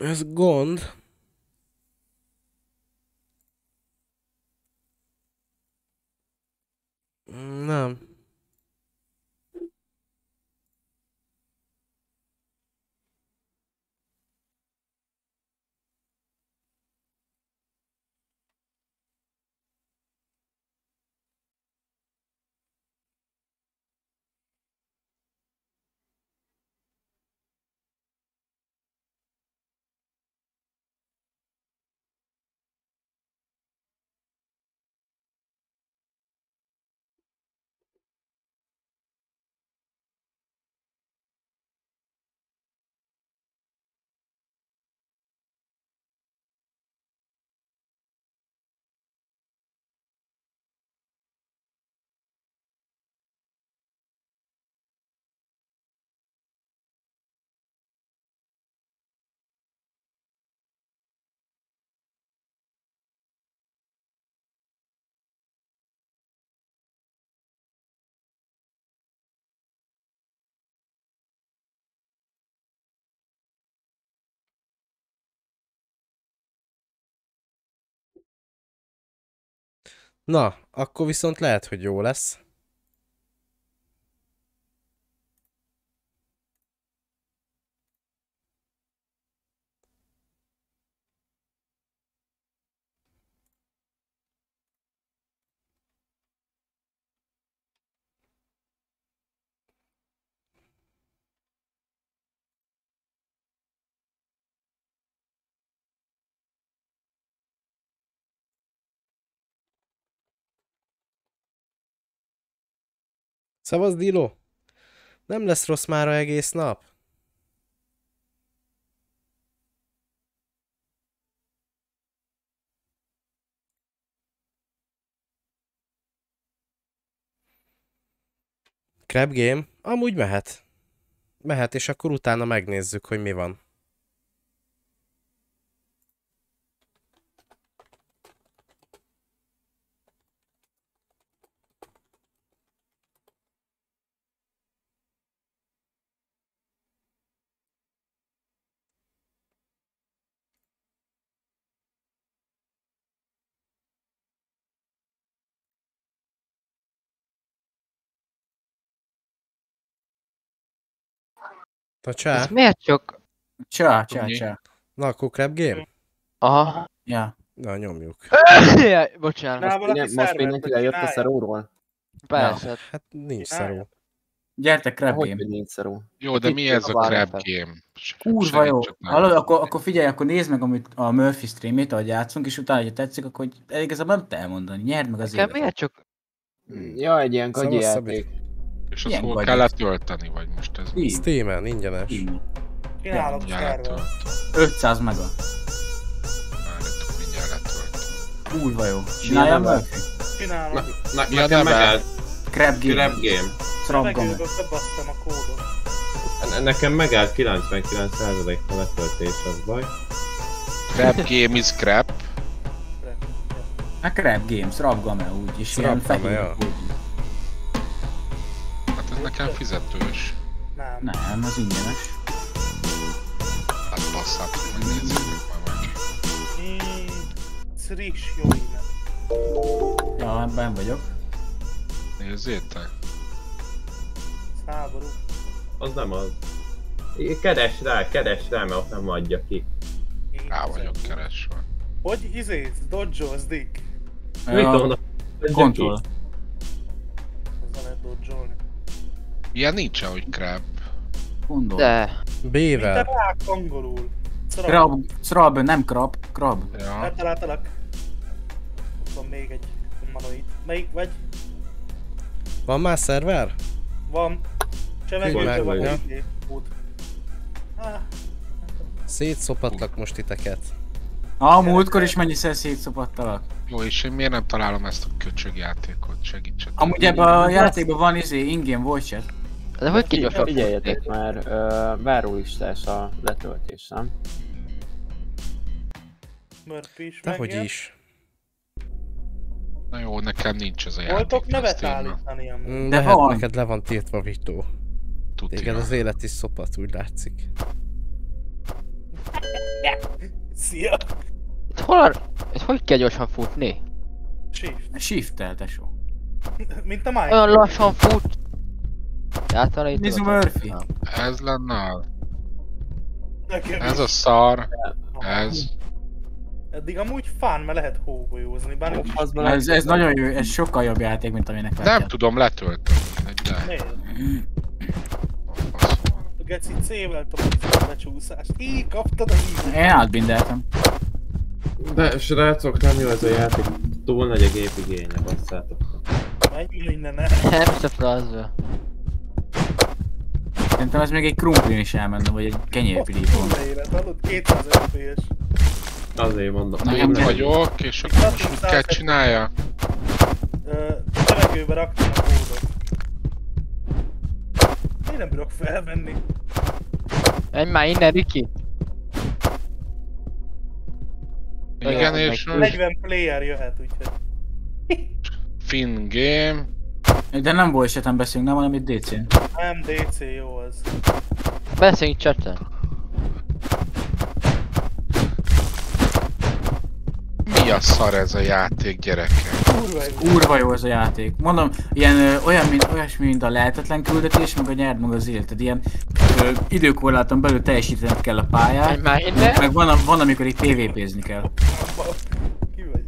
Ez gond. Na, akkor viszont lehet, hogy jó lesz. Szavaz, Dilo! Nem lesz rossz mára egész nap. Crab Game? Amúgy mehet. Mehet, és akkor utána megnézzük, hogy mi van. A csá? Ez miért csak... Csá, csá, csá. Na, akkor Crab Game? Aha. Ja. Na, nyomjuk. Jaj, Bocsánat. Na, Most szervert, mindenki hogy lejött a szeróról? Persze. Hát nincs szarú. Gyertek, Crab Game. hogy nincs szarú? Jó, de mi ez a crab game? Kurva jó. Hallod, akkor, akkor figyelj, akkor nézd meg amit a Murphy streamét, ahogy játszunk, és utána, hogyha tetszik, akkor hogy igazából nem te elmondani. Nyerd meg az Nekem miért csak... Ja, egy ilyen gagyi Szavaz, játék. És azt hol vagy kell ez. letölteni, vagy most ez? Így. Steamen, ingyenes. Csinálok Mindjárt szerver. letöltöm. 500 mega. Várjatok, mindjárt letöltöm. Kurva jó. Csináljam? Murphy? Csinálom. Na, Mi a nekem neve? Crab Game. Crab Game. Trabgame. Megőrülök, bebasztam a kódot. Ne- Nekem megállt 99% a letöltés, az baj. Crab game is crap. A Crab Games, Rabgame úgy, és ilyen fehér nekem fizetős. Nem. Nem, az ingyenes. Hát basszátok, megnézzük meg majd. Szris, jó innen. Ja, ebben vagyok. Nézzétek. Háború. Az nem az. Keres rá, keres rá, mert ott nem adja ki. Rá vagyok keresve. Hogy izé, dodge Dick? Mit tudom, Control. Ilyen nincsen, hogy crab. Gondol. De. B-vel. rák angolul. Krab, Krab, nem krab, krab. Ja. Eltaláltalak. Ott van még egy humanoid. Melyik vagy? Van már szerver? Van. Csevegőtől van ja. út. Szétszopatlak most titeket. A múltkor is mennyiszer szétszopattalak. Jó, és én miért nem találom ezt a köcsög játékot? Segítsetek. Amúgy ebben a játékban van izé ingame voice. De hogy ki gyorsabb Figyeljetek már, uh, várólistás a letöltés, nem? Dehogy is. Na jó, nekem nincs ez a játék. Voltok nevet állítani amúgy. Mm, De Lehet, van. neked le van tiltva Vito. Tudja. Téged az élet is szopat, úgy látszik. Szia! Itt hol a... Itt hogy kell gyorsan futni? Shift. Shift-tel, tesó. Mint a Mike. Olyan lassan fut. Nézzük tudod- Murphy. Ez lenne a... Nekem Ez a szar. Ez. Eddig amúgy fán, mert lehet hógolyózni, bár nincs is. Ez, ez nagyon jó, ez sokkal jobb játék, mint aminek Nem tudom. Miért? A geci C-vel tudom a becsúszást. Így kaptad az ízét. Én átbindeltem. De srácok, nem jó ez a játék. Túl nagy a gépigénye, basszátok. Menj innen, ne. Nem szeprazva. Szerintem ez még egy krumplin is elmenne, vagy egy. Leélet, hallod? 200 FPS. Azért mondom. Én vagyok, és akkor most mit kell csinálja? Ö, Levegőbe raktam a kódot. Én nem bírok felvenni. Menj már innen, Riki. Igen, és meg- 40 player jöhet, úgyhogy. Fin game. De nem volt esetem beszélünk, nem, hanem itt DC-n. Nem DC jó az. Beszéljünk chatten. Mi a szar ez a játék, gyerekek? Kurva jó. Kurva jó ez a játék. Mondom, ilyen ö, olyan, mint, olyasmi, mint a lehetetlen küldetés, meg a nyerd meg az életed. Ilyen ö, időkorláton belül teljesítened kell a pályát. Már. Meg van, a- van amikor itt PvP-zni kell. Ki vagy?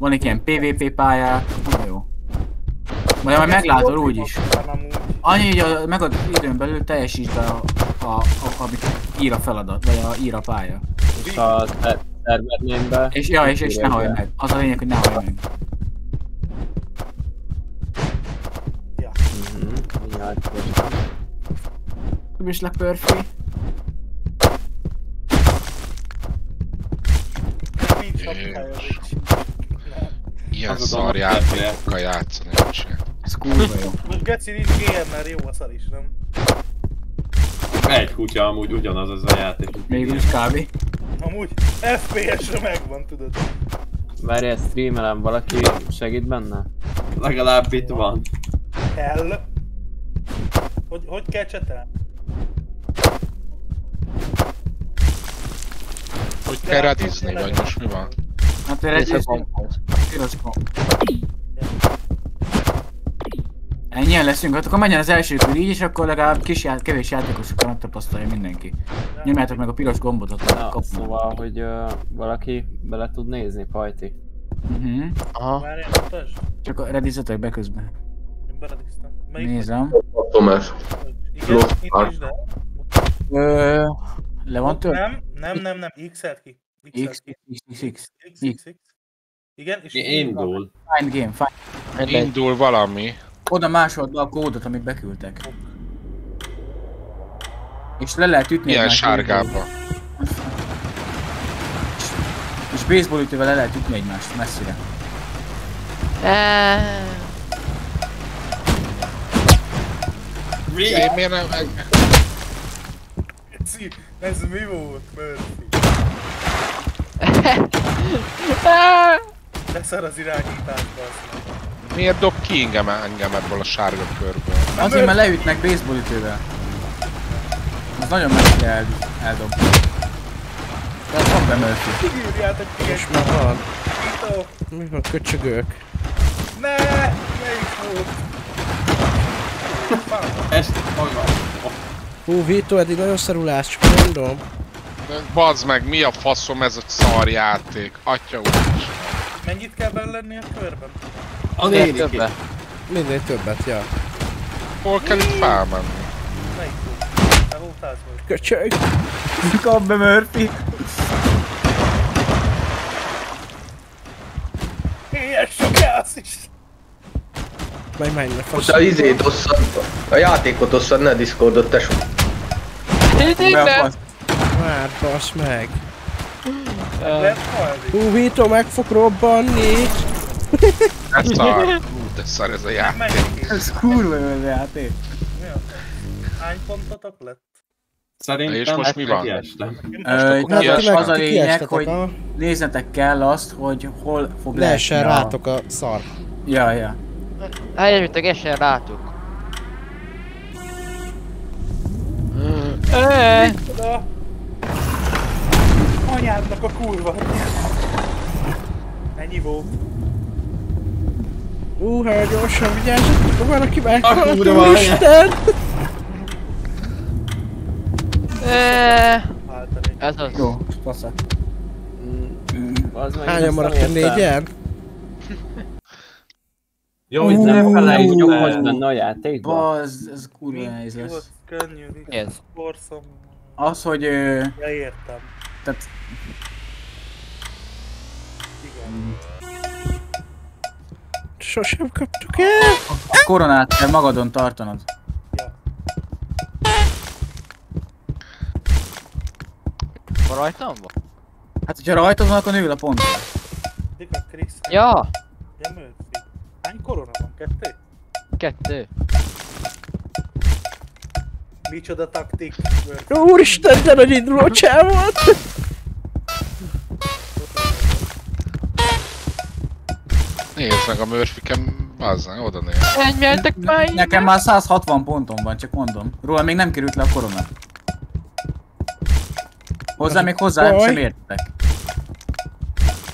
Van egy ilyen PvP pályák, kurva jó. Majd majd meglátod úgyis. Annyi, hogy a megad időn belül teljesítsd a, a, a, amit ír a feladat, vagy a ír a pálya. És a servernémbe... És, ja, és, és ne hallj meg. Az a lényeg, hogy ne hallj meg. Mhm, mindjárt. Wish Purphy. Nincs akárja, Ilyen Az szar játékokkal játszani nincs. Ez kurva jó. Most geci nincs GMR, jó a szar is, nem? Egy kutya amúgy ugyanaz az a játék. Még úgy kb. Amúgy FPS-re megvan, tudod. Várjál, streamelem, valaki segít benne? Legalább itt van. Hell. Hogy, hogy kell csetelni? Hogy kell redizni, vagy most mi van? Hát erre egy piros komp. Ennyien leszünk, hát akkor menjen az első kör így, és akkor legalább kis ját, kevés játékosokkal megtapasztalja mindenki. Nyomjátok meg a piros gombot ott. Na, szóval, hogy uh, valaki bele tud nézni, Pajti. Uh-huh. Aha. Várjál, mutasd. Csak a redizzetek be közben. Én berediztem. Nézem. Thomas. Igen, el. Ö, le van tört? Nem, nem, nem, nem, X-elt ki. X, X, X, X. X, X, X. Igen, és Indul. Find game, find. Indul valami. Oda másold a kódot, amit beküldtek. És le lehet ütni egymás sárgába? És baseball ütővel le lehet ütni egymást messzire. Én miért nem... Geci, ez mi volt, Murphy? (laughs) (laughs) Beszar az irányításba, azt Miért dob ki engem, engem ebből a sárga körből? Azért, mert leütnek baseball ütővel. Az nagyon messzire el, eldob. De az van be Murphy. Írjátok ki egy Most már van. Mi van, köcsögök? Ne! Melyik volt? Ezt maga. Hú, Vito, eddig nagyon szarulás, csak mondom. Bazd meg, mi a faszom ez a szar játék? Atya úr. Mennyit kell bele lenni a körben? A Minél néni többet. Minél többet, ja. Hol kell itt felmenni? Melyik volt? Köcsög! Kap be Murphy! Ilyen sok gáz is! Majd menj a fasz. Most a izét osszad, a játékot osszad, ne a Discordot, tesó. Már basz meg. Hú, Vito meg fog robbanni. Ez (laughs) szar. Hú, de szar ez a játék. Ez kurva jó ez a játék. Hány pontotok lett? Szerintem És most mi van? akkor az, a lényeg, hogy aha. néznetek kell azt, hogy hol fog Leessen leesni a- rátok a szar. Ja, ja. Helyesbitek essen rátok. Eee! Anyádnak a kurva. Ennyi volt. Ú, hát gyorsan vigyázzatok, van aki meghalt, úristen! Ez az. Jó, fasza. Az meg Hányan nem értem. négyen? (laughs) Jó, hogy nem felejtsd nyomod el. benne a játékba. Baz, ez kurva nehéz lesz. volt könnyű, Ez. Az, hogy... Ö, Ja, értem. Tehát Igen. Sosem kaptuk el! a koronát kell magadon tartanod. Van rajtam van? Hát, hogyha rajtad van, akkor nő a pont. Ja! Ja, Murphy. Hány korona van? Kettő? Kettő. Micsoda taktik? Úristen, de nagy induló csel volt! Nézd meg a Murphy-kem, bazzán, oda néz. Menjetek már innen! Nekem már 160 pontom van, csak mondom. Róla még nem került le a korona. Hozzá még hozzá Baj. sem értek.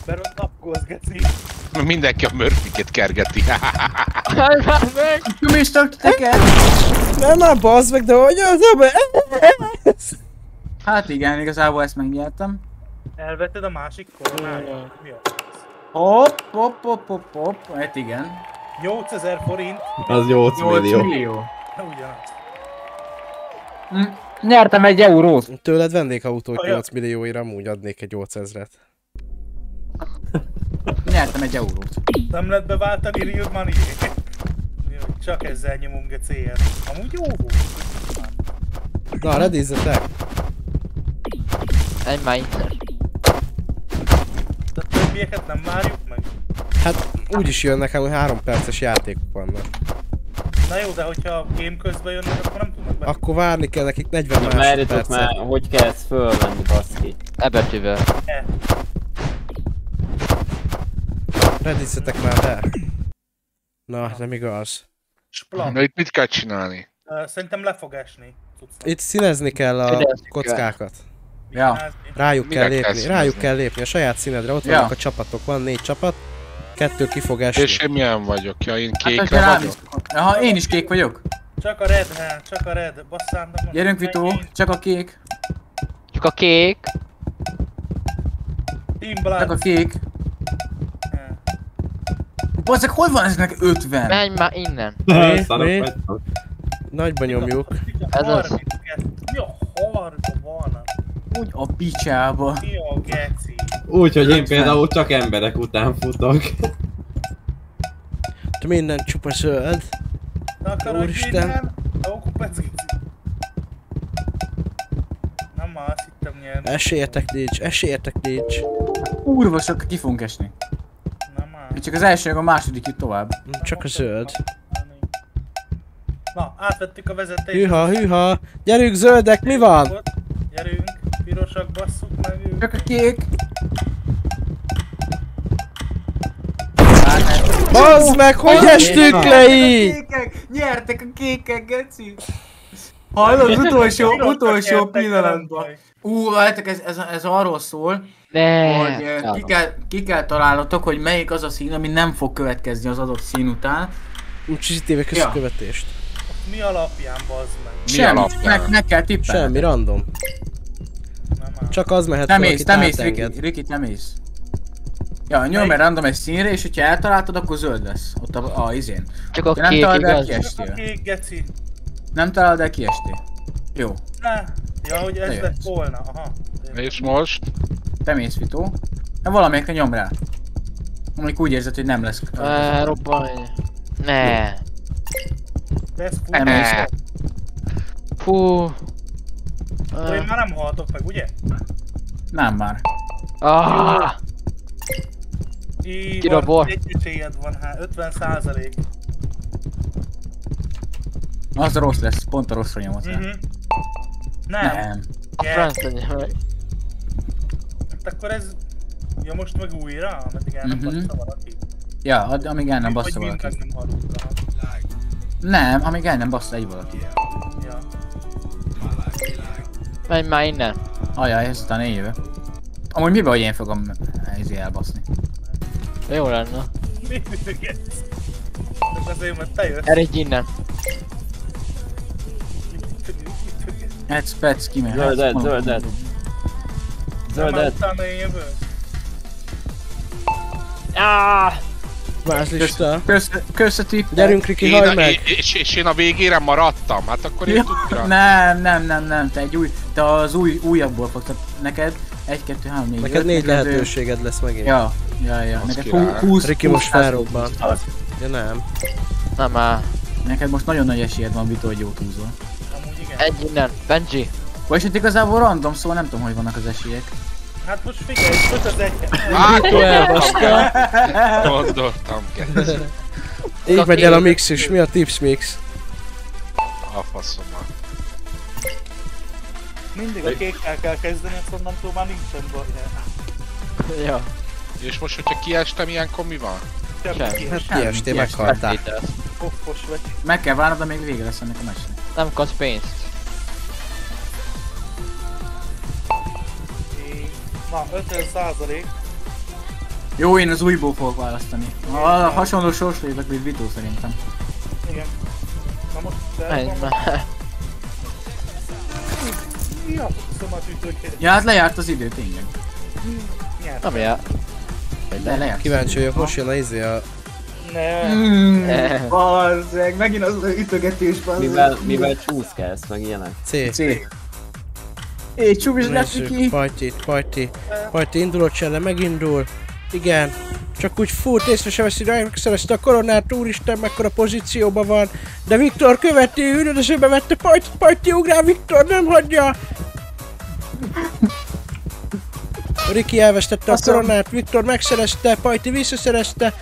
Mert ott napkolsz, geci. Mindenki a Murphy-ket kergeti. meg! Mi is teket? Nem már bazd meg, de hogy az a be... Hát igen, igazából ezt megnyertem. Elvetted a másik koronáját? Mi a? Hopp, hopp, hopp, hopp, hopp, hát igen. 8000 forint. Az 8 millió. millió. Ugyanaz. Nyertem egy eurót! Tőled vennék autót Olyan. 8 millióira, amúgy adnék egy 800-et. (laughs) Nyertem egy eurót. Nem lehet beváltani real money Jó, Csak ezzel nyomunk egy cél. Amúgy jó volt. Na, redizzetek! Menj már innen. De a többieket nem várjuk meg. Hát úgyis jön nekem, hogy 3 perces játékok vannak. Na jó, de hogyha a game közben jönnek, akkor nem tudnak be. Akkor várni kell nekik 40 Na, Merjetek már, másodpercet. hogy kell ezt fölvenni, baszki. Ebetűvel. E. Redizzetek már be. Na, nem igaz. Splat. Na itt mit kell csinálni? Szerintem le fog esni. cuccnak. Itt színezni kell a Színezni kockákat. Ja. Rájuk Mire kell lépni, színezni? rájuk kell lépni, a saját színedre, ott Ja. vannak a csapatok, van négy csapat, kettő ki fog esni. És én milyen vagyok? Ja, én Hát, kékre vagyok? Aha, én is kék vagyok. Csak a red, hát, csak a red. Basszám, Gyerünk Vitó, csak a kék. Csak a kék. Team Csak a kék. Bazzak, hol van ezeknek 50? Menj már innen. Mi? Nagyban nyomjuk. Ez az. 32. Mi a harba van? Úgy a picsába. Mi a geci? Úgy, hogy én 50. például csak emberek után futok. Te minden csupa zöld. De akarod Úristen. minden? Okupec. Nem már azt hittem nyerni. Esélyetek nincs, esélyetek nincs. Kurva sok ki fogunk esni. Csak az első, meg a második jut tovább. Csak a zöld. Na, átvettük a vezetést. Hűha, hűha! Gyerünk zöldek, mi van? Gyerünk, pirosak basszuk meg őket. Csak a kék. Bazd meg, hogy estünk le így? Kékek, nyertek a kékek, geci. Hallod, utolsó, utolsó pillanatban. Ú, várjátok, ez, ez, ez arról szól, Ne. hogy eh, ki kell, ki kell találnotok, hogy melyik az a szín, ami nem fog következni az adott szín után. Nincs téve közkövetést. Mi alapján bazd meg? Mi Semmi, alapján? meg, meg kell tippelni. Semmi, random. Csak az mehet Te fel, te mész, átenged. Riki, Riki, te mész. Ja, nyomj egy random egy színre, és hogyha eltaláltad, akkor zöld lesz. Ott a, a izén. Csak a nem kék, találod el, igaz? Csak a kék geci. Nem találod el, kiestél. Jó. Ne. Ja, hogy ez Ne lett volna, aha. És most? Te mész, Vitó. Na valamelyikre nyom rá. Mondjuk úgy érzed, hogy nem lesz. Ne, robbanj. Ne. De ez fú. Elmész. Eh. Fú. Én már nem haltok meg, ugye? Nem már. Ah. Így van, bor. egy esélyed van, hát 50 százalék. Az rossz lesz, pont a rosszra nyomott rá. Mhm. Nem. Nem. A franc legyen meg. Akkor ez... Ja most meg újra? Ameddig el nem Mhm. bassza valaki. Ja, ad- amíg el nem bassza valaki. nem halunk. Nem, amíg el nem bassza egy valaki. Ja. Menj már innen. Ajaj, ezután én jövök. Amúgy miben, hogy én fogom ezért elbaszni? Jó lenne. Mit ütögetsz? Azért, mert te jössz. Eredj innen. Egy spec kimegy. Zöldet, zöldet. Zöldet. én jövök. Ah! Vázlista. Kösz, kösz. Gyerünk, Riki, Én, a, meg! és, és én a végére maradtam, hát akkor én Ja, tudja. nem, nem, nem, nem, te egy új, te az új, újabbból fogsz, tehát neked 1, 2, 3, 4, Neked négy lehetőséged lesz megint. Ja, ja, ja, Az neked király. 20, Riki most felrobban. Ja nem. Nem már. Neked most nagyon nagy esélyed van, Vito, hogy jót húzol. Egy innen. Benji. Vagyis itt igazából random, szóval nem tudom, hogy vannak az esélyek. Hát most figyelj, öt az egy. Hát, Vito elbaszta. Gondoltam, kezd. Így megy el a mix is. Mi a tips mix? A faszommal. Mindig a kékkel kell kezdeni, azt onnantól már nincsen baj. Ja. És most, hogyha kiestem ilyenkor mi van? Semmi. Hát kiestél, meghaltál. Koffos vagy. Meg kell várnod, amíg vége lesz ennek a mesnek. Nem kapsz pénzt. Na, 50 százalék. Jó, én az újból fogok választani. A hasonló sorsra jövök, mint Vito szerintem. Igen. Na most már. Ja, hát lejárt az idő, tényleg. Nyert. Nem jár. De lejárt. Kíváncsi vagyok, most jön a izé a... Ne. Mm, Bazzeg, megint az ütögetés van. Mivel, mivel csúszkálsz, meg ilyenek. C. C. Éj, csúbis lesz Nézzük, ki. Pajti, pajti. Pajti indulott csele, megindul. Igen. Csak úgy fut, észre se veszi, megszerezte a koronát, úristen, mekkora pozícióban van. De Viktor követi, üldözőbe vette Pajti, Pajti ugrál, Viktor nem hagyja. Riki elvesztette a koronát, Viktor megszerezte, Pajti visszaszerezte.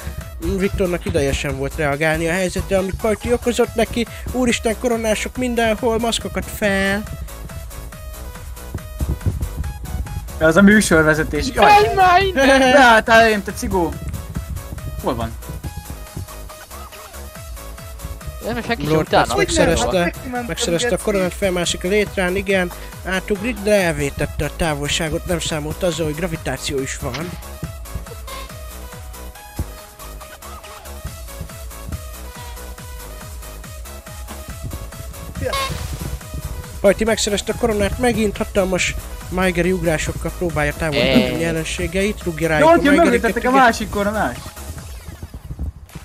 Viktornak ideje sem volt reagálni a helyzetre, amit Pajti okozott neki. Úristen, koronások mindenhol, maszkokat fel. Az a műsorvezetés. Jaj! Már innen. Beálltál én, te cigó. Hol van? Nem, senki sem Lord utána. megszerezte, megszerezte a koronát felmásik a létrán, igen, átugrik, de elvétette a távolságot, nem számolt azzal, hogy gravitáció is van. Pajti megszerezte a koronát, megint hatalmas Maigeri ugrásokkal próbálja távolítani ellenségeit, rúgja rájuk Jó, a mögöttetek a másik koronás.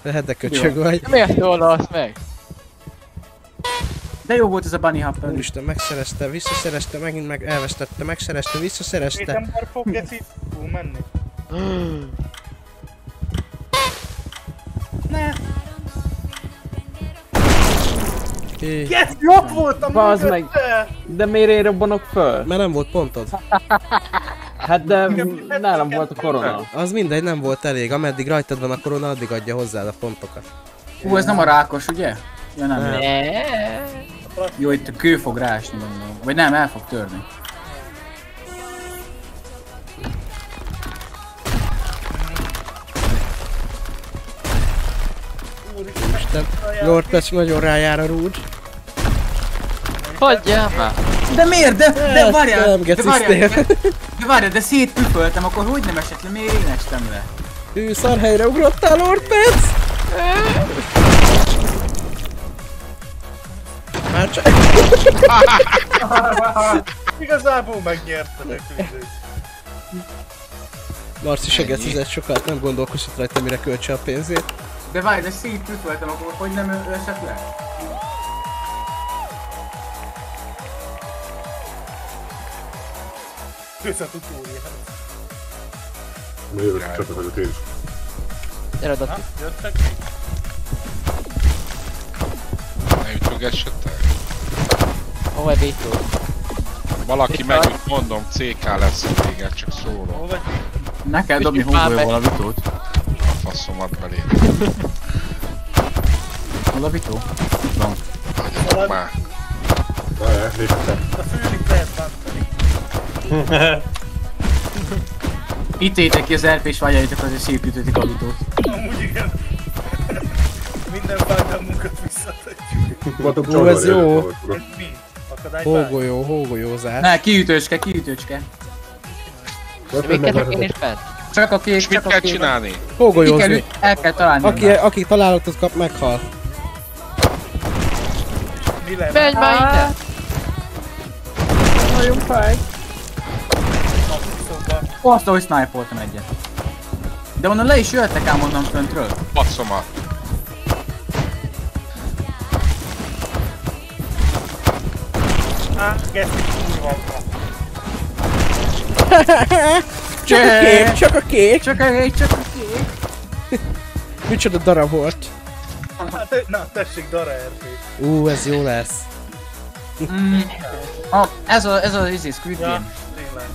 Lehet, de köcsög Jó. vagy. Miért szólalsz meg? De jó volt ez a bunny hopper. Úristen, megszerezte, visszaszerezte, megint meg elvesztette, megszerezte, Két visszaszerezte. ember fog Geci fú menni. (gasps) Ne! Hé, Geci, jobb voltam Bazd meg. De miért én robbanok föl? Mert nem volt pontod. (laughs) Hát de nálam volt a korona. Az mindegy, nem volt elég. Ameddig rajtad van a korona, addig adja hozzád a pontokat. Hú, ez nem a rákos, ugye? Ja nem. Nem. Ne. Jó, itt a kő fog rásni gondolom. Vagy nem, el fog törni. Isten, Lord Pets nagyon rájár a rúd. Hagyjál már. De miért? De, de várjál! nem De várjál! De, de várjál, de szétpüföltem, akkor hogy nem esett le? Miért én estem le? Ő szarhelyre ugrottál, Lord Pets! Már csak... (laughs) Igazából megnyertetek végül. Marci se gecizett sokat, nem gondolkozott rajta, mire költse a pénzét. De várj, de szétpüföltem, akkor hogy nem esett le? Kösz a tutóriát. Jövök, csatlakozok én is. Gyere, Na, Dati. jöttek? Ne üt Sürgessetek. Hol Vito? Valaki Itt meg, van. úgy mondom, CK lesz a vége, csak szólom. Ne kell dobni húgójóval a vitót. A faszomat belé. (laughs) Hol a vitó? Van. Hagyjatok már. A főnik lehet bántani. (laughs) Itt étek ki az RP-s vágyaitok, azért szépítetik a vitót. Amúgy igen. Minden fájdalmunkat visszatadjuk. Ú, ez jó. Mi? Hógolyó, hógolyózás. Ne, kiütőcske, kiütőcske. Még kettők én is fent. Csak a kék, És mit csak a kell csinálni? Hógolyózni. el kell találni. Aki, aki találatot kap, meghal. Mi lehet? Menj már ide! Nagyon fáj. Azt, hogy snipe-oltam egyet. De onnan le is jöttek ám onnan föntről. Faszomat. Á, Geszti kurva. Csak a kék, csak a kék. Csak a kék, csak a kék. (laughs) Micsoda darab volt. Hát, na, tessék, Dara RP. Ú, ez jó lesz. Mm. Ah, ez a, ez az izé, Squid Ja, Game. tényleg.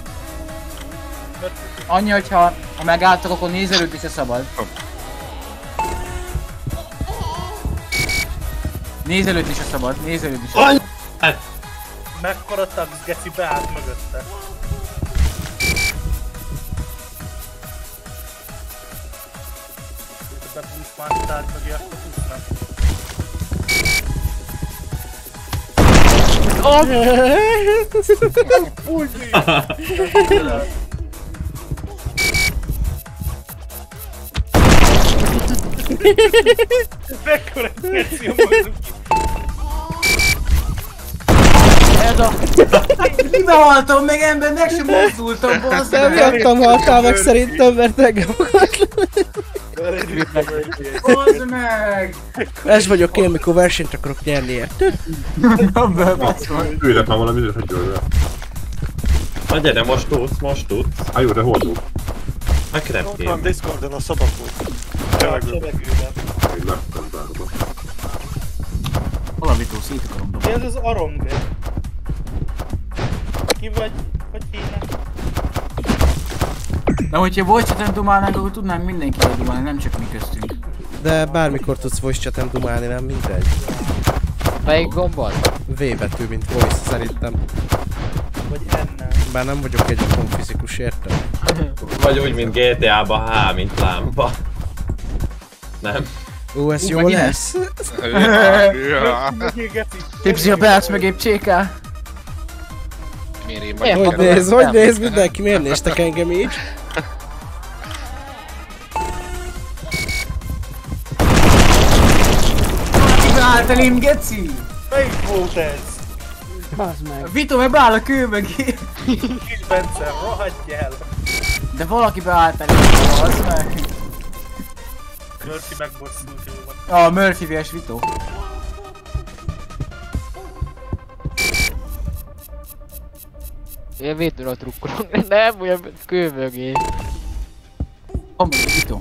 Annyi, hogyha ha megálltok, akkor nézelők is se szabad. Nézelőt is a szabad, nézelőt is a szabad. Mekkora tax geci beállt mögötte. Bebújt más tárgy mögé, akkor pusznak. Úgy (laughs) Mekkora a mögött. Ez a... Mibe haltam meg ember, meg sem mozdultam, Nem meg. jöttem, haltál meg szerintem, mert engem akart Bazd meg! Ez vagyok én, mikor versenyt akarok nyerni, érted? Na be, bassz meg. Küldök már valami hogy győrre. Na gyere, most tudsz, most tudsz. Á, jó, de hol tudsz? Meg nem Ott van Discordon a szabadból. Én megtem bárba. Hol a vitó, szét akarom dobni. Ez az arong? Ki vagy? Hogy hívnak? De hogyha voice chaten dumálnánk, akkor tudnánk mindenkivel dumálni, nem csak mi köztünk. De bármikor tudsz voice chaten dumálni, nem mindegy. Melyik gombon? V betű, mint voice szerintem. Vagy ennel. Bár nem vagyok egy fizikus, érted? Vagy úgy, mint GTA-ba H, mint lámpa. Nem. Ó, ez Ú, jó lesz. Tipsi a beállsz meg épp cséká. Miért én Miért vagyok? Hogy néz, hogy néz mindenki? Miért néztek engem így? Beállt elém, geci! Melyik volt ez? Bazd meg. Vito meg beáll a kő mögé. Kis Bence, rohadj el! De valaki beállt elém, az meg. Murphy megbosszult jó van. A Murphy vs Vito. Én védőre trukkolok. (laughs) Nem, olyan kő mögé. Van Vito?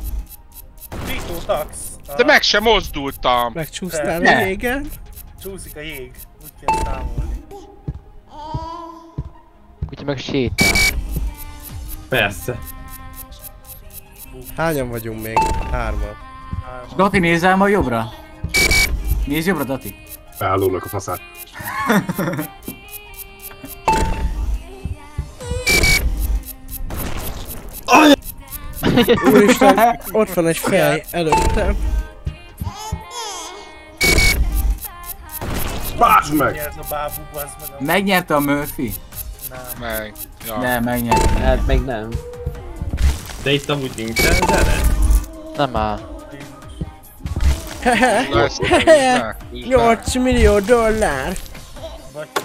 Vito tax. De meg sem mozdultam. Megcsúsztál Ne. a jégen? Csúszik a jég. Úgy kell számolni. Úgyhogy meg sétál. Persze. Hányan vagyunk még? Hárman. Dati nézel ma jobbra? Nézz jobbra, Dati. Beállónak a faszát. (laughs) Úristen, ott van egy fej előttem. Básd meg! Meg. Megnyerte a Murphy? Meg. Ja. De, megnyerte. Hát még nem. De itt amúgy nincsen zene? Nem áll. Hehe, Na, ezt hehe, húzd be, 8 millió dollár. Vagy 10.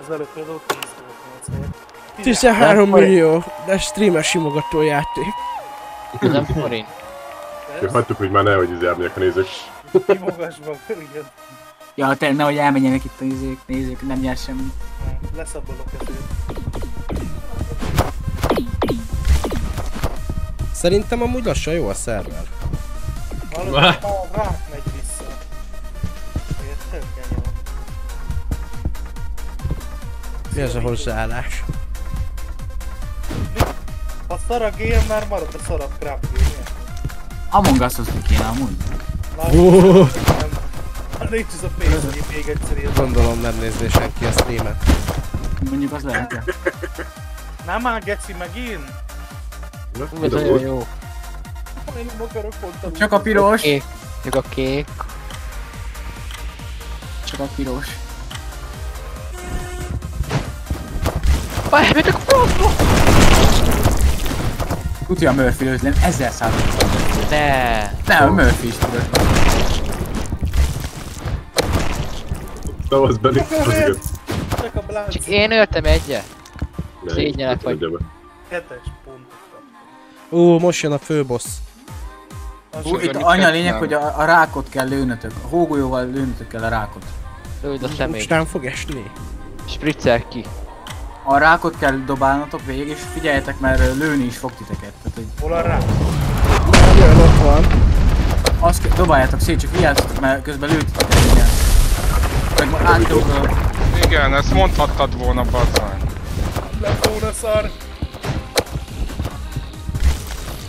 Az előbb például 10 volt 8 13 millió, de streamer simogató játék. Ez nem forint. Ja, hagytuk, hogy már nehogy izjárniak a nézők. Kimogasva, igen. Ja, tényleg nehogy elmenjenek itt a nézők, nézők, nem nyer semmit. Leszabolok ezért. Szerintem amúgy lassan jó a szerver. Rák megy vissza. Mi az a hozzáállás? Ha szar a game, már marad a szar a crap game. Among Us-ozni kéne amúgy. Oh. Nincs ez a pénz, hogy még egyszer írtam. Gondolom nem nézni senki a streamet. Mondjuk az lehet. Nem már geci megint? Na, jó. Én nem akarok pont a Csak a piros. Kék. Csak a kék. Csak a piros. Baj, mit a francba? Tudja a Murphy lőtt, ezzel százalékban. Ne. Nem, a Murphy is tudod. Szavazz belé, az igaz. Csak a blánc. Csak én öltem egyet. Ne, Szégyenet vagy. Hetes pontot kap. Ó, most jön a főbossz. Hú, itt annyi a lényeg, hogy a, a rákot kell lőnötök. A hógolyóval lőnötök kell a rákot. Lőd a szemét. Most nem fog esni. Spritzer ki. A rákot kell dobálnotok végig, és figyeljetek, mert lőni is fog titeket. Tehát, hogy Hol a rá? Jön, ott van. azt kell, dobáljátok szét, csak vigyázzatok, mert közben lőtitek igen. Meg ma átdobol. Igen, ezt mondhattad volna, bazzány. Lett volna szar.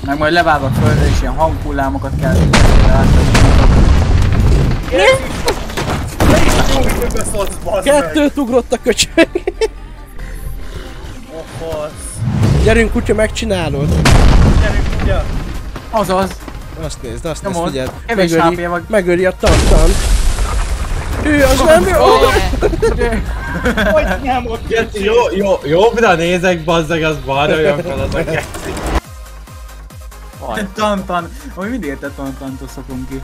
Meg majd levágod földre, és ilyen hanghullámokat kell. Jó. Kettőt ugrott a köcsög. A fasz. Gyerünk kutya, megcsinálod. Gyerünk, ugye? Azaz. Azt nézd, azt nézd, figyeld. Megöli, megöli a tantant. Ő, az nem jó! Hogy nem ott Geci, jó, jó, jobbra nézek, bazzeg, az balra jön fel az a geci. Tantan. Ami mindig érted tantantól szokunk ki.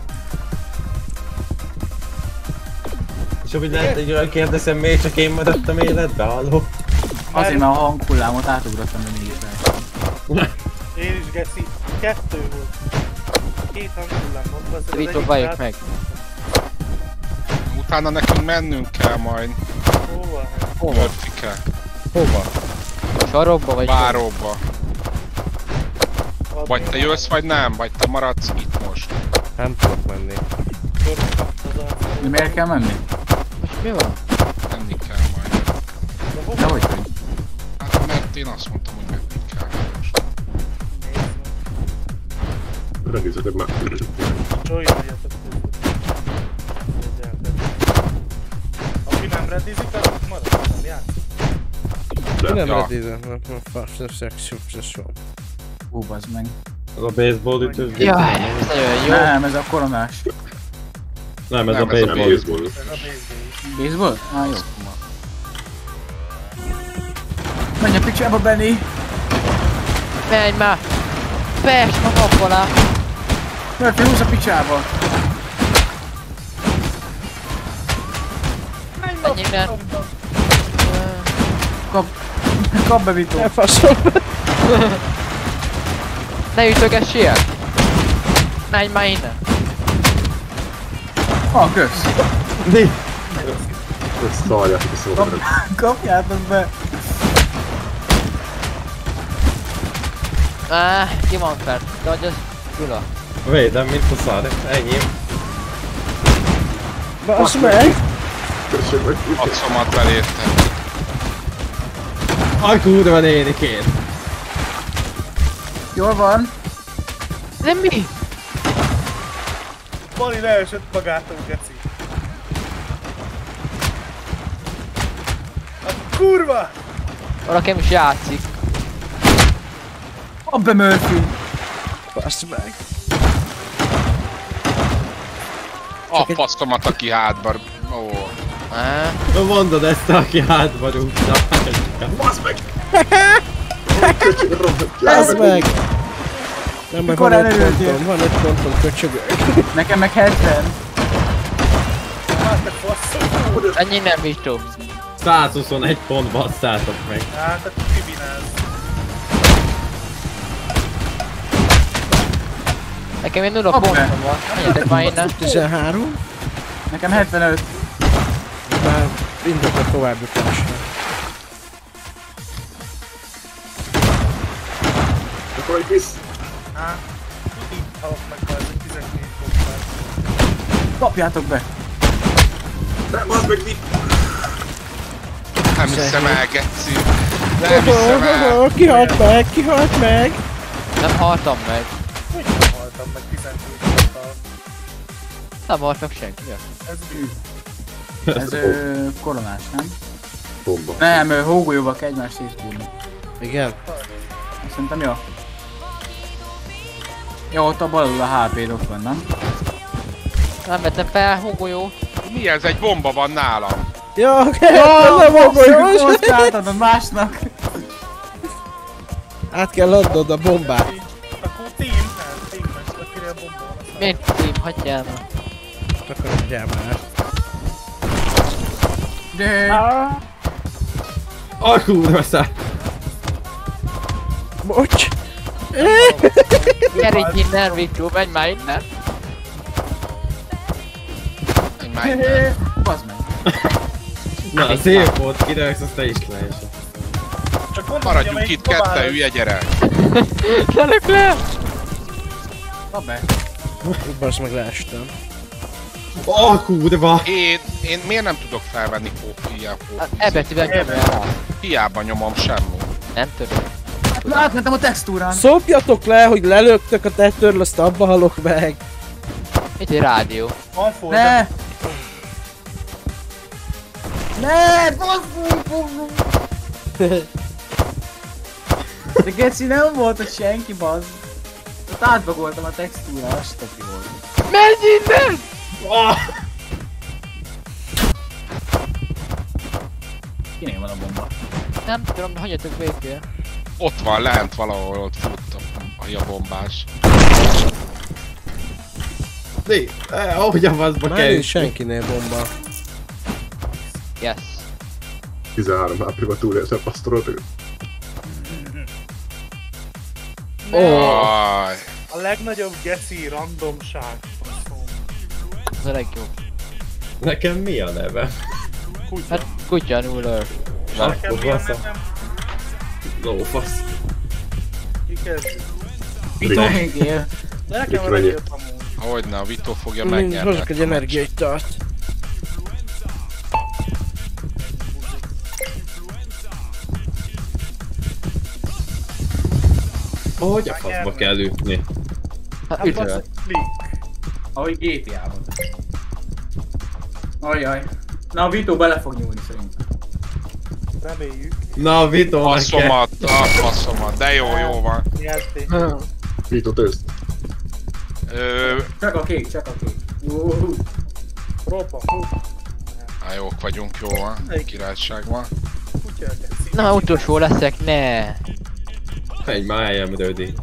És úgy lehet, hogy olyan kérdezem, miért csak én maradtam életbe, halló? Azért, mert a hanghullámot átugrottam, de mégis lehet. Én is geci. Kettő volt. Két hangullám volt. át- meg. Utána nekünk mennünk kell majd. Hova? Hova? Hova? Sarokba vagy? Váróba. Vagy te jössz, vagy nem, vagy te maradsz itt most. Nem tudok menni. De miért kell menni? Most mi van? Menni kell majd. De hogy hogy? Hát mert én azt mondtam, hogy menni kell most. Megnézzetek már. Aki nem redizik, az marad, nem játszik. Ki nem Ja. redízen? Nem, nem, fasz, nem szexi, ez so. Hú, bazd meg. Az a baseball ütős geci. Jaj, ez nagyon jó. Nem, ez a koronás. Nem, ez a Nem, ez a baseball. Ez a baseball. Baseball? Á, jó. Menj a picsába, Benny! Menj már! Pest magam alá! Murphy, húzz a picsába! Menj innen! Kap, kap be Vito! Ne faszom. Ne ütögessél! Menj már innen! Ah, kösz! Mi? Szarjátok a szóra. Kapjátok be! Áh, ki van fent? De hogy az Gyula. Védem, mint a szar. Ennyi. Basz meg! Köszönöm, meg. Adszomat beléptem. A kurva nénikét. Jól van! De mi? Bali leesett magától, geci. Hát kurva! Valakem is játszik. Kap be Murphy! Meg! A faszomat, aki hátba... Ó. Áh. Mondod ezt, aki hátba rúgta. Basz meg! (laughs) Basz meg! Nem, meg van egy előltél? pontom, van egy pontom, köcsögök. Nekem meg 70. Hát te faszom! Ennyi nem Vito. 121 pont basszátok meg. Hát, te kibinálsz. Nekem egy nulla pontom van. Menjetek már innen. 13. Nekem 75. Már indok a továbbjutásra. Akkor visz. Hát, így halok meg egy 14 pontban. Kapjátok be! Nem, az meg mi? Nem hiszem el, geci. Nem hiszem el. Kihalt meg, kihalt meg! Nem haltam meg. Hogy nem haltam meg 12 Nem halt meg senki. Ja. Ez bűn. Ez ö, koronás, nem? Bomba. Nem, kell egymást szétbúrni. Igen. Szerintem jó. Jó, ott a bal alul a HP-d ott van, nem? Nem vettem fel, hógolyó. Mi ez? Egy bomba van nálam. Ja, oké, Jó, ez nem fogjuk fogom átadod a másnak. Át kell adnod a bombát. Akkor team, nem, team lesz, a bomba. Miért team? Hagyjál már. Akkor adjál már. De... Ah, kurva szá. Bocs! Gyere így innen, Viktor, menj már innen. Menj már innen. Bazd meg. Na, szép volt, kiderülsz, azt te is leesel. Csak mondom, Maradjunk itt próbál- hülye gyerek. Lelök le! Dobd be. Basz meg leestem. Ah, kurva! Én, én miért nem tudok felvenni ilyen fó? Hát ebetűvel rá. Hiába nyomom semmi. Nem tudom. Átmentem a textúrán. Szopjatok le, hogy lelöktök a tetőről, azt abba halok meg. Itt egy rádió. Van. Ne! Ne! De geci nem volt ott senki, bazd. Ott átbagoltam a textúrán, azt topi volt. Menj innen! Ah! Kinél van a bomba? Nem tudom, hagyjatok végül. Ott van, lent valahol, ott fut a, a bombás. Né, eh, ahogy a vaszba Már kell. nincs senkinél bomba. Yes. 13 HP-ba túlélsz a pasztorot ő. Aj. A legnagyobb geci randomság. Ez a legjobb. Nekem mi a neve? Hát kutya nuller. Akkor bassza. Lófasz. Ki kezdi? Vito még él. De nekem legjobb amúgy. Hogyne, a Vito fogja megnyerni. hozok egy energiaitalt. Hogy a faszba kell ütni? Hát Hát ütöl. klik. Ahogy GTA-ban. Ajaj. Na a Vito bele fog nyúlni szerintem. Reméljük. Na, Vito, neked. Passzomat, a passzomat, de jó, jó van. Vito tőzt. Ö, Csak a kék, csak a kék. Ropa, á, jók vagyunk, jó van. Királyság van. Na, utolsó leszek, ne. Egy már eljömrődi.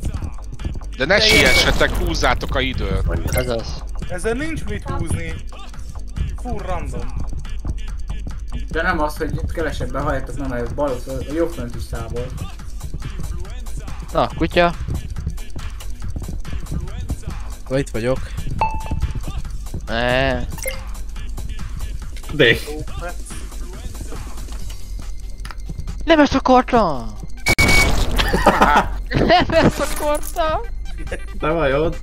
De ne siessetek, húzzátok a időt. Ez az. Ezen nincs mit húzni. Full random. De nem az, hogy kevesebben halljátok, nem, ez bal, a jobb fönt is számol. Na, kutya. Ha itt vagyok. Ne. De. Nem ezt akartam! Nem ezt akartam! Te vagyod?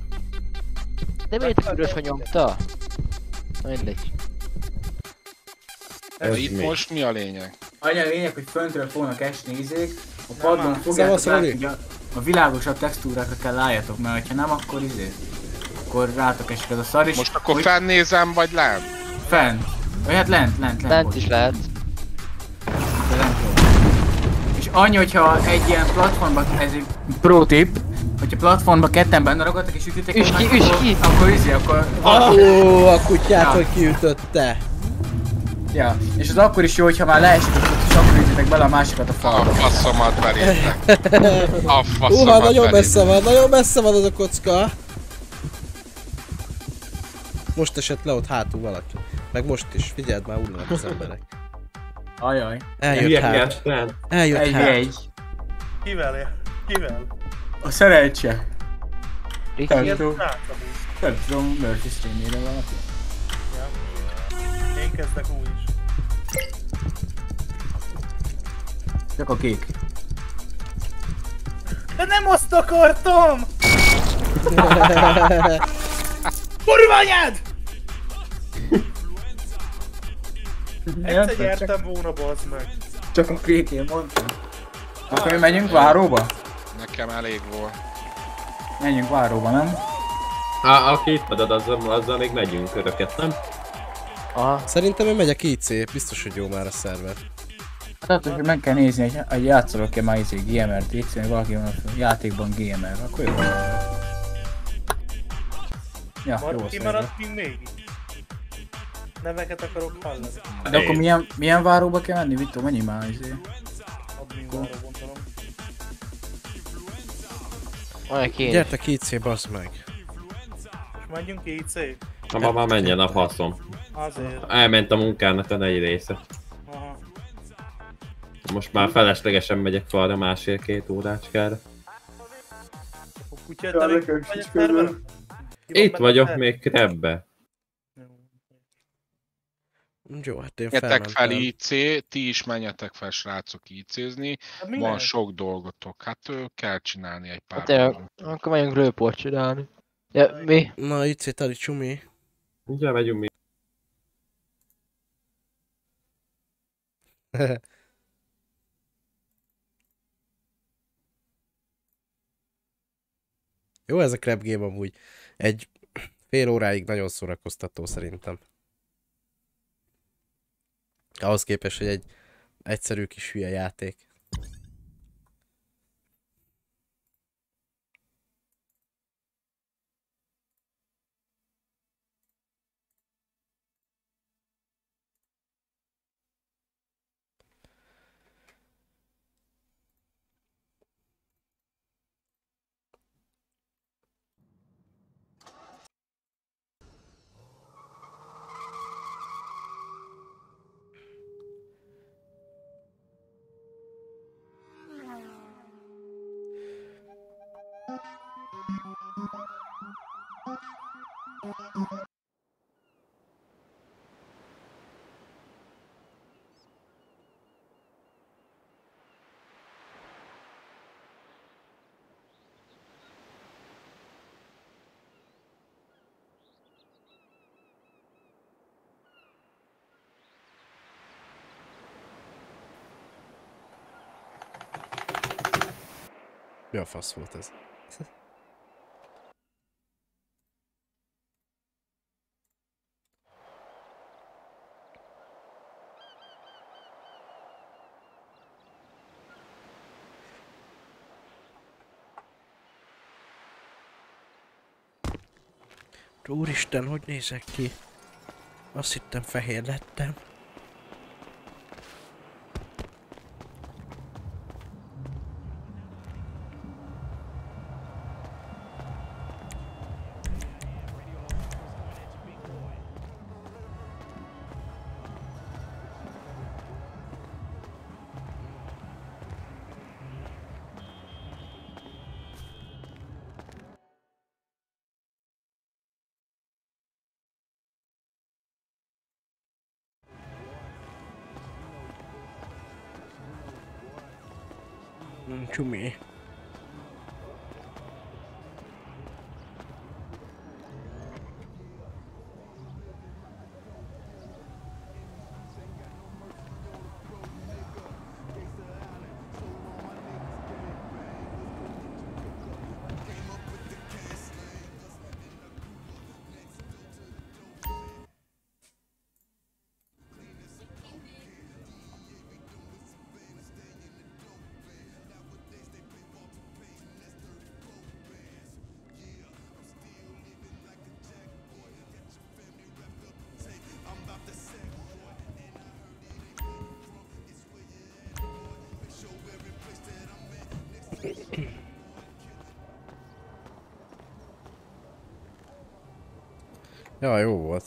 De miért a piros, hogy nyomta? Na mindegy. De itt most mi a lényeg? Annyi a lényeg, hogy föntről fognak esni izék, a padlón fogjátok Szóval, látni, hogy a, a világosabb textúrákra kell álljatok, mert ha nem, akkor izé, akkor rátok esik ez a szar is. Most akkor hogy- fennézem, vagy lent? Fent. Vagy hát lent, lent, lent. Lent is lehet. De lent. És annyi, hogyha egy ilyen platformba, ez egy pro tip, hogyha platformba ketten benne ragadtak és ütitek Üss ki, akkor- ki! Akkor izé, akkor... Ó, a kutyát, Ja. hogy kiütötte. Ja, és az akkor is jó, hogyha már leesik, és akkor ütitek bele a másikat a A falba. passzomat beléptek. (laughs) A Uha, passzomat nagyon messze van, nagyon messze van az a kocka. Most esett le ott hátul valaki. Meg most is, figyeld már, ullanak az emberek. Ajaj. Eljött hát. Eljött Egy, hát. egy. Kivel? Kivel? A szerencse. Ricky. Nem tudom. Murphy streamére valaki. Én kezdek úgy is. Csak a kék. De nem azt akartam! Kurva anyád! Egyszer Érted? nyertem volna, bazd meg. Csak a krékén mondtam. Akkor mi megyünk váróba? Nekem elég volt. Menjünk váróba, nem? Á, aki itt adod, azzal, azzal még megyünk öröket, nem? Aha. Szerintem én megyek IC, biztos, hogy jó már a szerver. Tehát, hogy meg kell nézni, hogy, hogy játszolok-e már izé GMR-t, hogy valaki van a játékban GMR, akkor jó. Ja, jó Mar- ki szerver. maradt még? Neveket akarok hallani. De akkor milyen, milyen váróba kell menni, Vito? Mennyi már izé? Admin váró gondolom. Olyan kéne. Gyertek IC, bazd meg. És menjünk IC? Na, ma már menjen a faszom. Azért. Elment a munkának a nagy része. Aha. Most már feleslegesen megyek falra másfél-két órácskára. Kutya, te még vagy a? Itt vagyok még krebbe. Jó, hát én Menjetek fel. IC, ti is menjetek fel srácok IC-zni. Hát Van sok dolgotok. Hát ő, kell csinálni egy pár Hát dolgot. akkor megyünk rőport csinálni. Ja, mi? Na, IC, tali csumi. Ugye megyünk mi? Jó ez a crab game amúgy. Egy fél óráig nagyon szórakoztató szerintem. Ahhoz képest, hogy egy egyszerű kis hülye játék. Mi a fasz volt ez? Úristen, hogy nézek ki? Azt hittem fehér lettem. Ja, jó volt.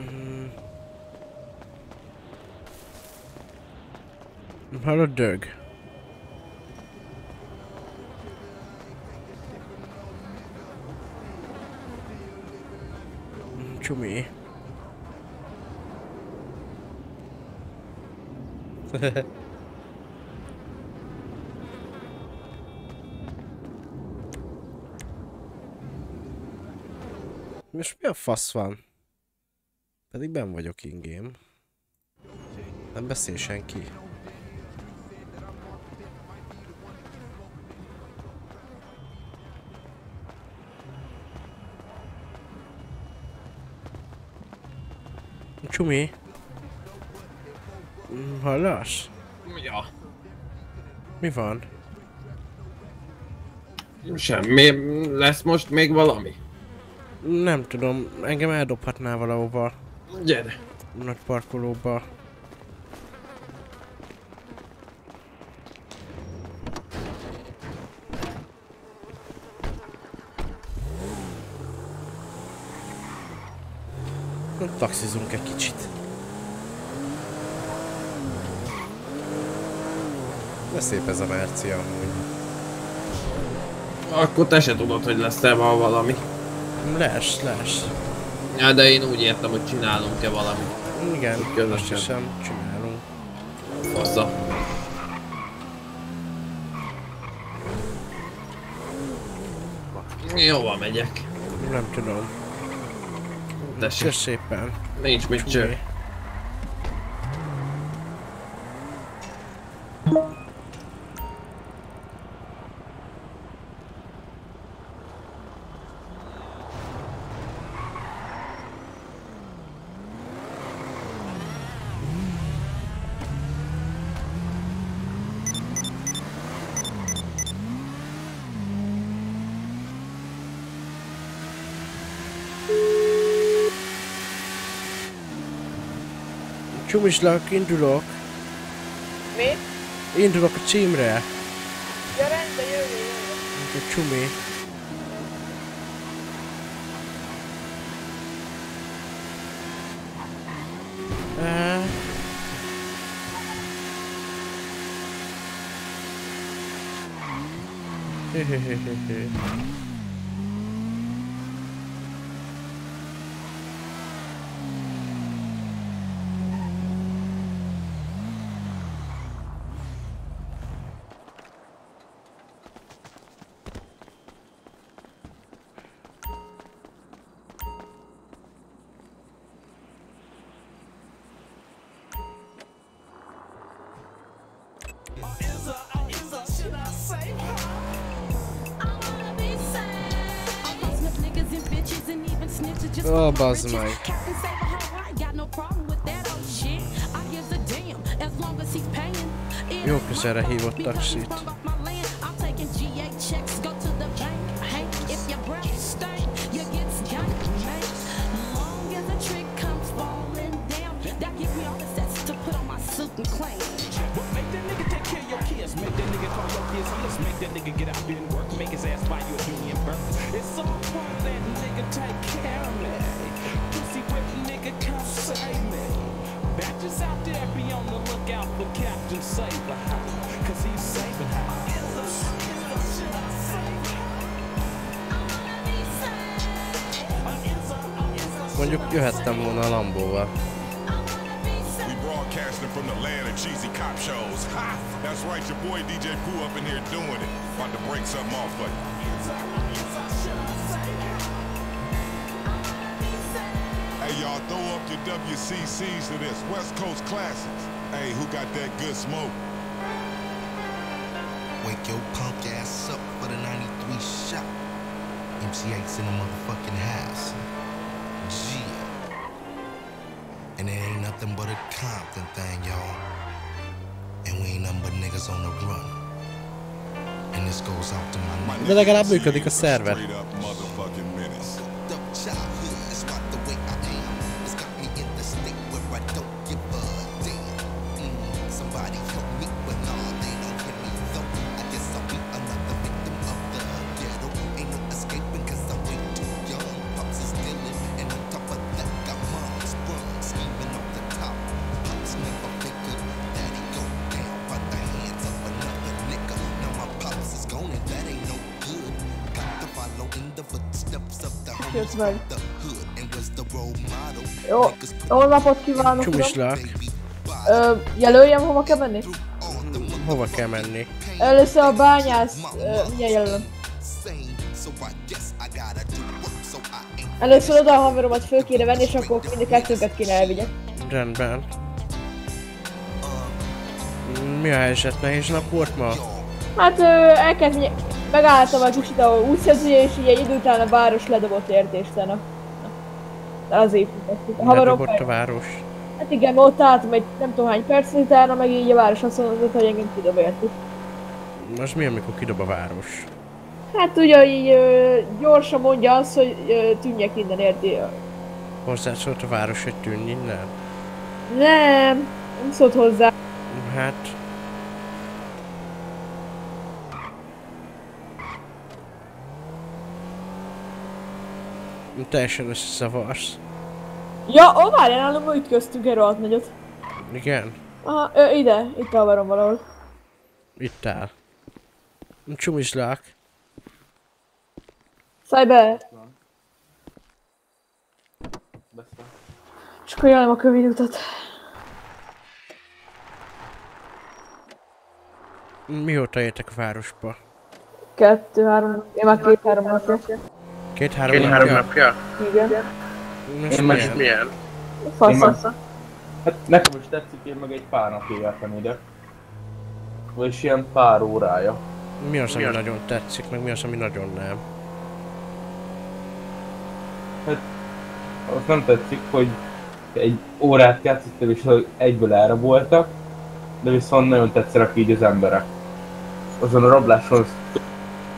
Mm. Hallod, dög? Mm, Csumi. (laughs) Most mi a fasz van? Pedig ben vagyok ingém. Nem beszél senki. Csumi. Mm, hallasz? Ja. Mi van? Semmi. Lesz most még valami? Nem tudom, engem eldobhatnál valahova. Gyere! Nagy parkolóba. Taxizunk egy kicsit. De szép ez a Merci amúgy. Akkor te se tudod, hogy lesz-e valami. Lesz, lesz. Ja, de én úgy értem, hogy csinálunk-e valamit. Igen, közösen. Azt hiszem, csinálunk. Fazza. Jova megyek. Nem tudom. De Kösz. Nincs mit csinálni. Tumislak, indulok. Mi? Indulok a címre. Ja, rendben, jövő, jövő. A csumi. Uh. Hehehehe. bazd meg. Jó közelre hívott taksit. legalább működik a szerver. napot kívánok! Csumislak! Ö, jelöljem, hova kell menni? Mhm, hova kell menni? Először a bányász... Ö, milyen jelölöm? Először oda a haveromat föl kéne venni, és akkor mind a kettőket kéne elvigyek. Rendben. Mi a helyzet? Nehéz nap volt ma? Hát ö, elkezd... Megálltam a kicsit a útszerzője, és így egy idő után a város ledobott értéstelen az építettük. Ledobott a város. Hát igen, ott álltam egy nem tudom hány perc, utána meg így a város azt mondott, hogy engem kidob értük. Most mi, amikor kidob a város? Hát ugye így ö, gyorsan mondja azt, hogy ö, tűnjek innen érti. Hozzászólt a város, hogy tűnj innen? Nem, nem szólt hozzá. Hát... Teljesen összeszavarsz. Ja, ó, várjál, nálunk ma ütköztünk egy rohadt nagyot. Igen? Aha, ö, ide, itt a haverom valahol. Itt áll. Csumislák. Szállj be! Akkor jelen a kövéd utat. Mióta értek a városba? Kettő, három, én már két-három napja. Két-három Két-három napja? Igen. Most Én most milyen? milyen? Fasz, Én meg- fasz. Hát nekem is tetszik, én meg egy pár napig jártam ide. Vagyis ilyen pár órája. Mi az, ami Mi az? nagyon tetszik, meg mi az, ami nagyon nem? Hát, azt nem tetszik, hogy egy órát játszottam és egyből elraboltak, de viszont nagyon tetszenek így az emberek. Azon a rabláson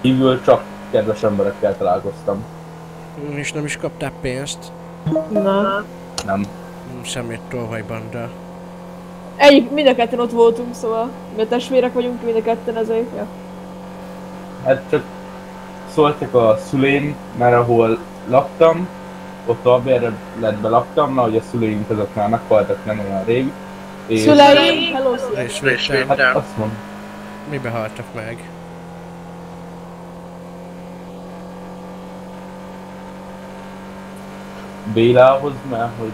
kívül csak kedves emberekkel találkoztam. És nem is kaptál pénzt? Na. Nem. Szemét tolvaj banda. Egyik, mind a ketten ott voltunk, szóval mi a testvérek vagyunk, mind a ketten ezért. Ja. Hát csak szóltak a szüleim, mert ahol laktam, ott a bérletben laktam, na, hogy a szüleink azok már meghaltak nem olyan rég. És- Szüleim, hello, szia! Részvétel. Hát azt mondom. Mibe haltak meg? Bélához, mert hogy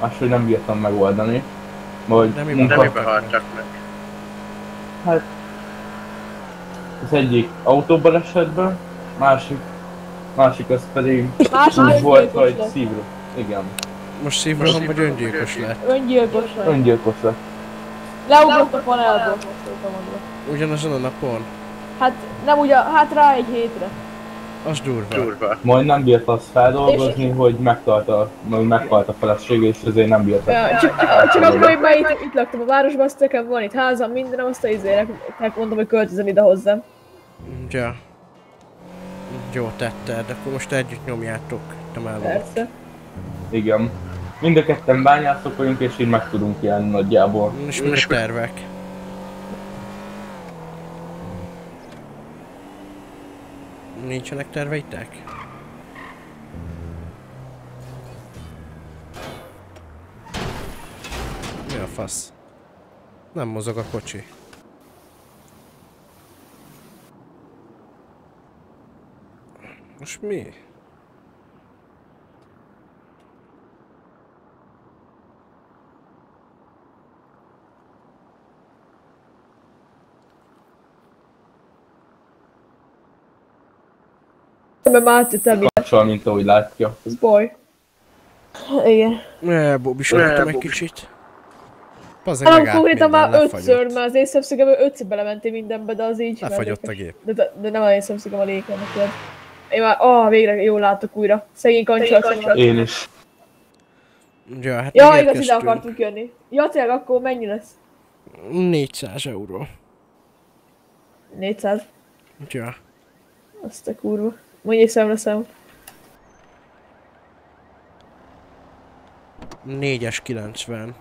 máshogy nem bírtam megoldani. Vagy De miben munka- haltak meg? Hát az egyik autóbalesetben, másik, másik az pedig Másik úgy volt, hogy lett. szívről. Igen. Most szívroham vagy öngyilkos lett? Öngyilkos vagy. Öngyilkos lett. Leugrott a panelból, most mondva. Ugyanazon a napon? Hát nem ugye, hát rá egy hétre. Az durva. durva. Majd nem bírt azt feldolgozni, hogy meghalt a, hogy meghalt a felesége, és ezért nem bírt Ja, csak, csak akkor én már itt, itt laktam a városban, azt nekem van itt házam, mindenem, azt a tehát mondom, hogy költözöm ide hozzám. Ja. Jó tetted, akkor most együtt nyomjátok. Te már Persze. Igen. Mind a ketten bányászok vagyunk, és így meg tudunk ilyen nagyjából. És mi a tervek? Nincsenek terveitek? Mi a fasz? Nem mozog a kocsi. Most mi? Mert már átjöttem ide. Kapcsol, mint ahogy látja. Ez baj. Igen. Ne, Bobiskoltam egy kicsit. Bazzeg Nem megállt konkrétan már ötször, mert az én szemszögemből ötször belementél mindenbe, de az így... Lefagyott a gép. De, de, de nem az én szemszögem a léken neked. Én már, ah, végre jól látok újra. Szegény kancsal. Én is. Ja, hát Ja, igaz, ide akartunk jönni. Ja, tényleg, akkor mennyi lesz? 400 euró. 400. Ja. Azt a kurva. Mondj egy szem. 4-es 90.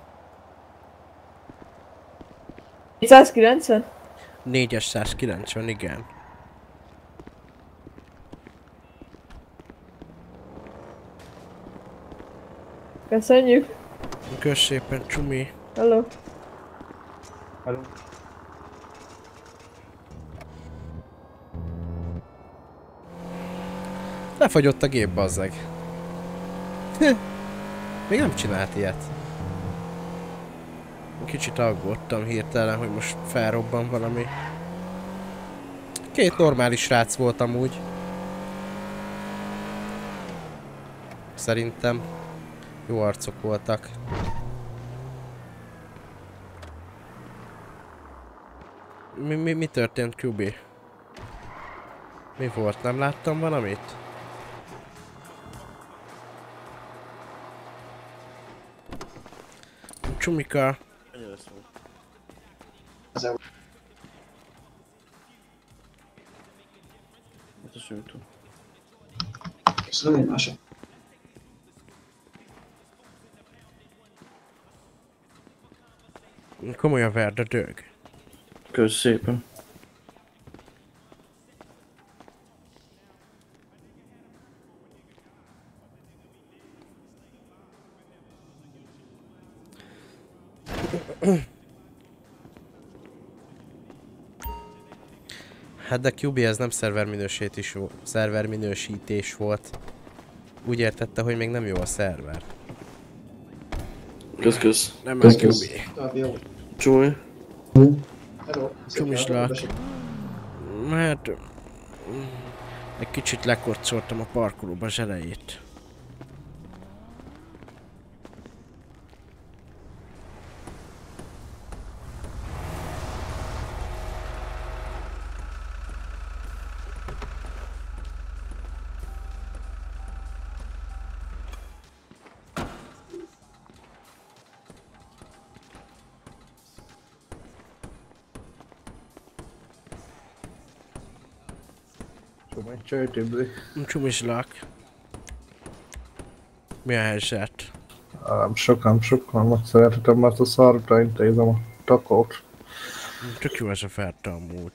490? 4-es 190, igen. Köszönjük. Kösz szépen, csumi. Hello. Hello. Lefagyott a gép, bazzeg. Még nem csinált ilyet. Kicsit aggódtam hirtelen, hogy most felrobban valami. Két normális srác volt amúgy. szerintem. Jó arcok voltak. Mi, mi, mi történt, Kubi? Mi volt? Nem láttam valamit? Csumika. Köszönöm egymásra. Komolyan verd a dög. Kösz szépen. Hát de QB ez nem szerverminősítés, vo- szerverminősítés volt. Úgy értette, hogy még nem jó a szerver. Kösz, kösz. Nem kösz, ez kösz. QB. Csúly. Csumislak. Hát... mm, Egy kicsit lekorcoltam a parkolóba az Tibli. Csumislak. Mi a helyzet? Nem sokan, sokan megszeretetem, mert a szarra intézem a takót. Tök jó ez a felt amúgy.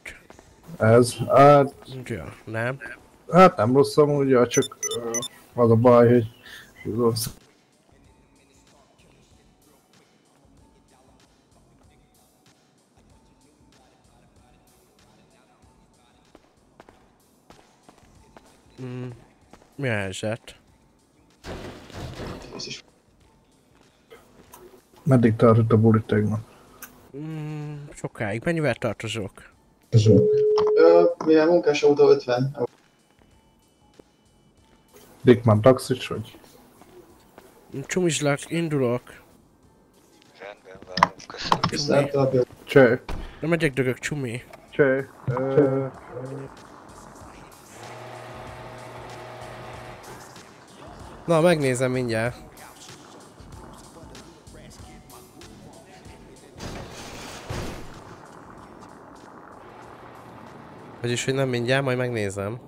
Ez, hát, Ja, nem? hát nem rossz amúgy, csak az a baj, hogy Mi a helyzet? Meddig tartott a buli tegnap? Mm, sokáig. Mennyivel tartozok? Ö, mivel munkás óta 50. Dickman taxis vagy? Csumislak, indulok. Köszönöm további. Csaj. Nem megyek dögök, csumi. Csaj. Ö, Na, megnézem mindjárt. Vagyis, hogy nem mindjárt, majd megnézem.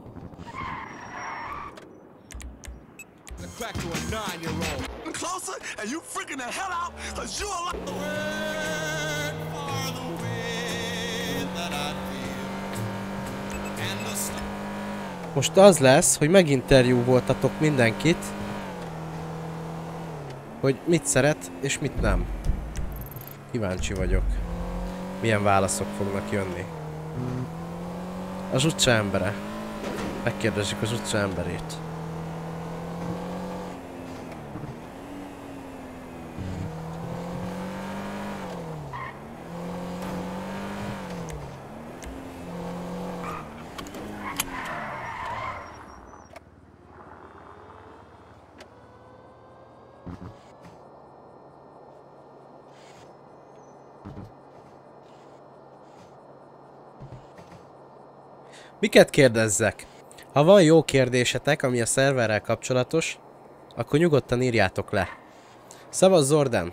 Most az lesz, hogy meginterjú voltatok mindenkit, hogy mit szeret és mit nem. Kíváncsi vagyok. Milyen válaszok fognak jönni. Az utca embere. Megkérdezzük az utca emberét. Miket kérdezzek? Ha van jó kérdésetek, ami a szerverrel kapcsolatos, akkor nyugodtan írjátok le. Szavaz Zorden!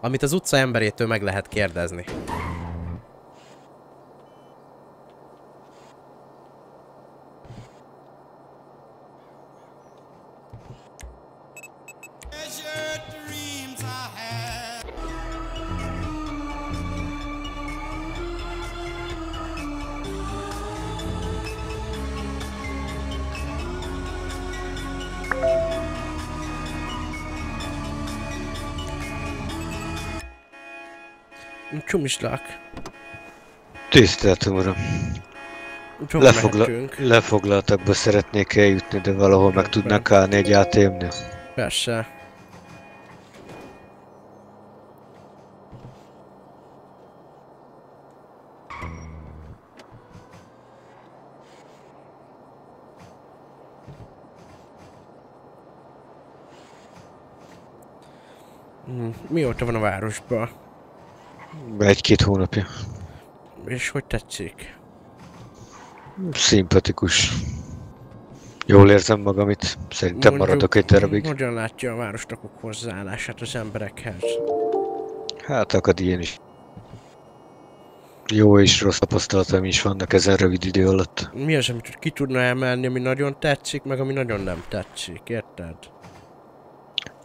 Amit az utca emberétől meg lehet kérdezni. Csumislák. Tisztelt Uram. Lefogla lefoglaltakba szeretnék eljutni, de valahol meg tudnak állni egy átémni. Persze. Hm, mióta van a városban? Egy-két hónapja. És hogy tetszik? Szimpatikus. Jól érzem magam itt. Szerintem Mondjuk, maradok egy darabig. Hogyan látja a városnakok hozzáállását az emberekhez? Hát akad ilyen is. Jó és rossz tapasztalataim is vannak ezen rövid idő alatt. Mi az, amit ki tudna emelni, ami nagyon tetszik, meg ami nagyon nem tetszik, érted?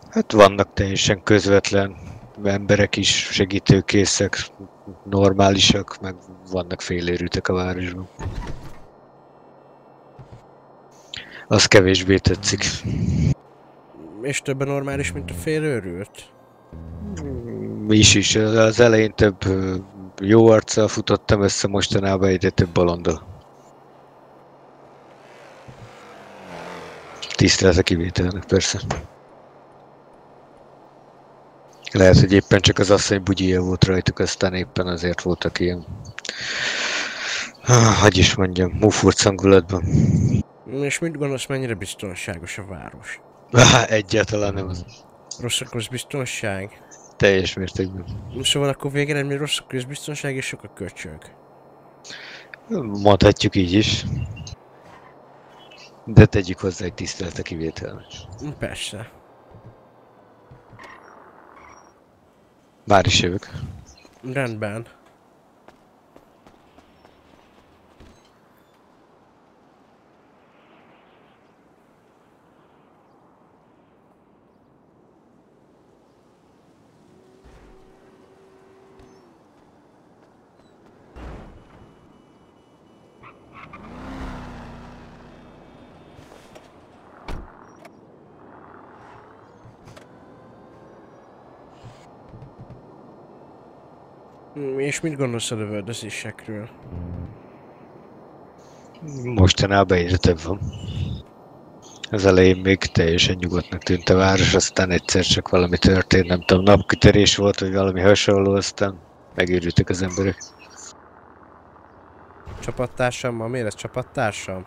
Hát vannak teljesen közvetlen emberek is, segítőkészek, normálisak, meg vannak félérültek a városban. Az kevésbé tetszik. És többen normális, mint a fél őrült? Mi is is. Az elején több jó arccal futottam össze, mostanában egyre több bolondal. Tisztelet a kivételnek, persze. Lehet, hogy éppen csak az asszony bugyija volt rajtuk, aztán éppen azért voltak ilyen... Ah, Hogy is mondjam, mufurt hangulatban. És mit gondolsz, mennyire biztonságos a város? Ah, egyáltalán nem az. Rossz a közbiztonság? Teljes mértékben. Szóval akkor végeredmény rossz a közbiztonság és sok a köcsög. Mondhatjuk így is. De tegyük hozzá egy tisztelet a kivételnek. Persze. Már is jövök. Rendben. Mm, És mit gondolsz a lövöldözésekről? Mostanában egyre van. Az elején még teljesen nyugodtnak tűnt a város, aztán egyszer csak valami történt, nem tudom, napküterés volt, vagy valami hasonló, aztán megőrültek az emberek. Csapattársammal? Miért ez csapattársam?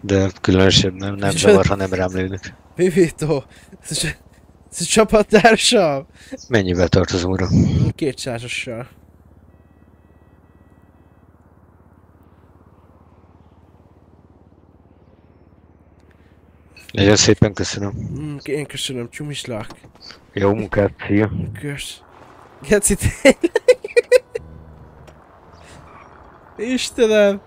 De különösebb nem, nem zavar, ha nem rám lőnek. Vivito! Ez, cs- ez csapattársam! Mennyivel tartozom, uram? Kétszázassal. Nagyon szépen köszönöm. Mm, Én köszönöm, csumislak. Jó munkát, szia. Kösz. Geci. (laughs) Istenem.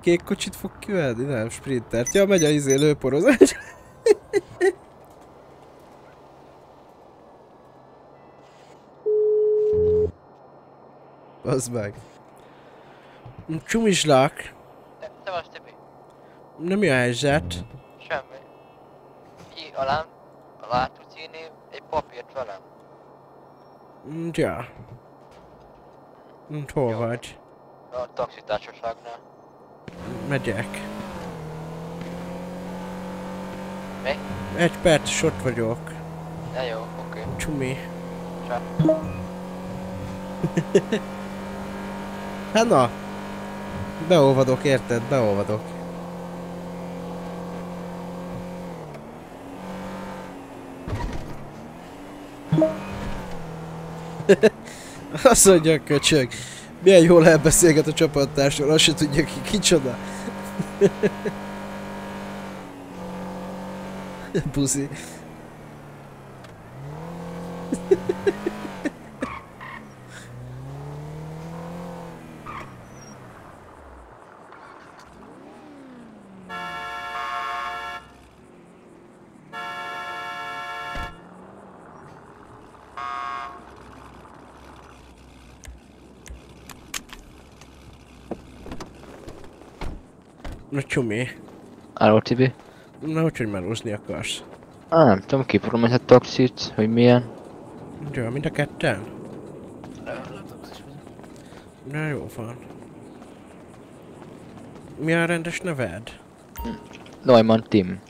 Kék kocsit fog kivenni? Nem, sprintert. Ja, megy a izé lőporozás. (laughs) Az meg. Csumislak. Szevasz Tibi. Nem mi a helyzet? Semmi. Ki alám, alá tudsz írni egy papírt velem? Mm, Ja. Mm, Hol vagy? A taxitársaságnál. Megyek. Mi? Egy perc, és ott vagyok. Ja, jó, oké. Csumi. Csá. (laughs) Hát na. Beolvadok, érted? Beolvadok. (laughs) Azt mondja a köcsög. Milyen jól elbeszélget a csapattársról, azt se tudja ki kicsoda. (laughs) Puszi. Csumi. Álló Tibi. Na, hogy, hogy melózni akarsz? Á, nem tudom, kipróbálom ezt a taxit, hogy milyen. Jó, mind a ketten? Na jó van. Mi a rendes neved? Neumann Tim.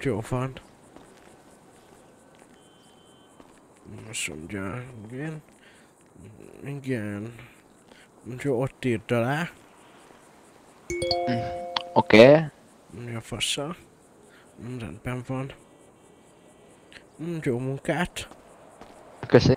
Jó van. Azt mondja, igen. Igen. Jó, ott írd alá. Oké. Okay. Mi a fassa? Rendben van. Jó munkát. Köszi.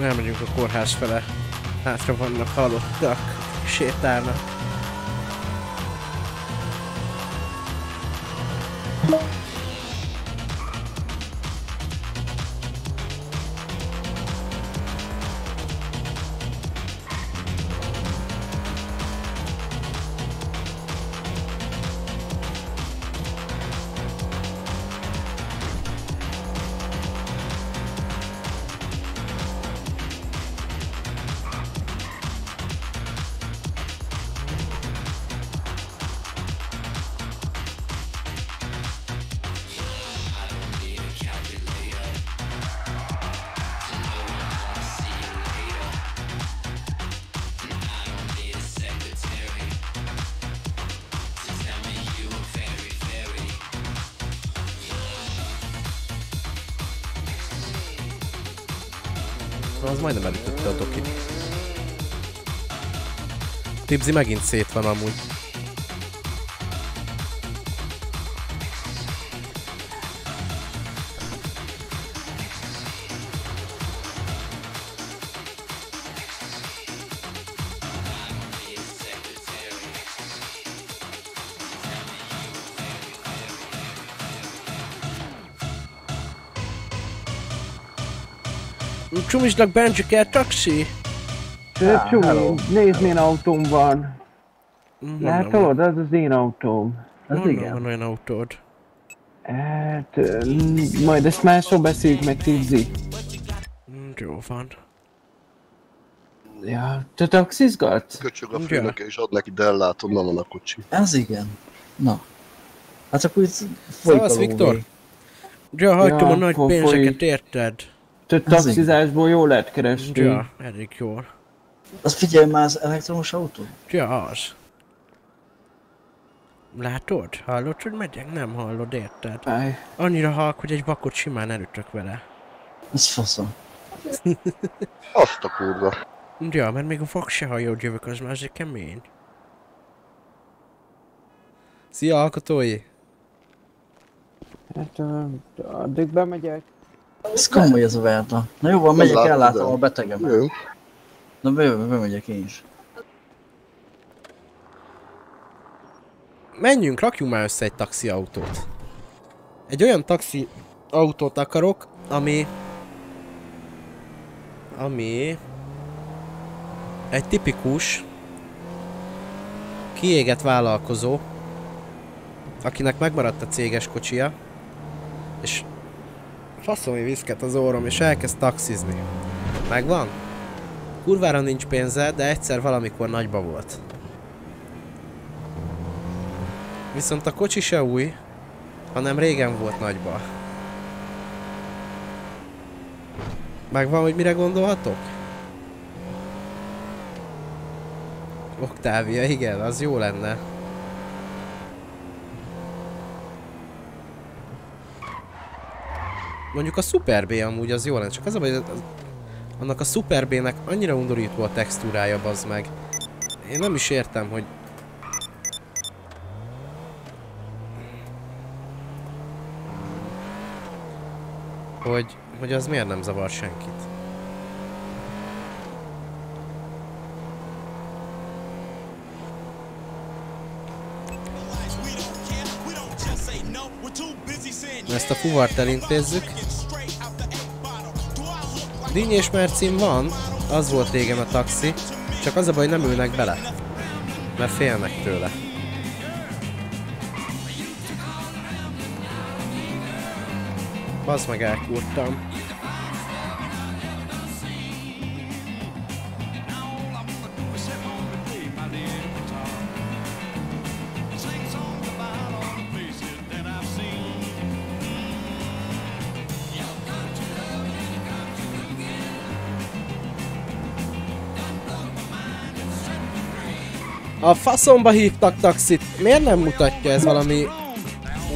Elmegyünk a kórház fele. Hátra vannak halottak. Sétálnak. Majdnem elütötte a dokit. Tibzi megint szét van amúgy. Csumisnak Benji kell taxi? Te Csumi, nézd milyen autóm van. Mm, Látod? Ez az én autóm. Az Honnan igen. van olyan autód? Hát, majd ezt máshol beszéljük meg, Tibzi. Mm, Jó van. Ja, te taxizgatsz? Köcsög a főnöke és ad neki Dellát, onnan van a kocsi. Ez igen. Na. Hát akkor itt Szevasz, folyik a Viktor! Ja, hagytam a nagy pénzeket, érted? Az taxizásból jól lehet keresni. Ja, elég jól. Az figyelj már az elektromos autó? Ja, az. Látod? Hallod, hogy megyek? Nem hallod, érted? Áj. Annyira halk, hogy egy vakot simán elütök vele. Ez faszom. (laughs) Azt a kurva. Ja, mert még a vak se hallja, hogy jövök, az már azért kemény. Szia, alkotói! Hát, addig bemegyek. Ez komoly ez a verda. Na jó, van, megyek, ellátom a betegem. Jó. Na bőven, bemegyek én is. Menjünk, rakjunk már össze egy taxiautót. Egy olyan taxi autót akarok, ami... Ami... Egy tipikus... Kiégett vállalkozó, akinek megmaradt a céges kocsia, és faszolni viszket az orrom, és elkezd taxizni. Megvan? Kurvára nincs pénze, de egyszer valamikor nagyba volt. Viszont a kocsi se új, hanem régen volt nagyba. Megvan, hogy mire gondolhatok? Octavia, igen, az jó lenne. Mondjuk a Super B amúgy az jó lenne, csak az a baj, annak a Super B-nek annyira undorító a textúrája, bazd meg. Én nem is értem, hogy... Hogy, hogy az miért nem zavar senkit. Ezt a fuvart elintézzük. Dinny és Mercin van, az volt régen a taxi, csak az a baj, nem ülnek bele. Mert félnek tőle. Bazd meg elkúrtam. A faszomba hívtak taxit. Miért nem mutatja ez valami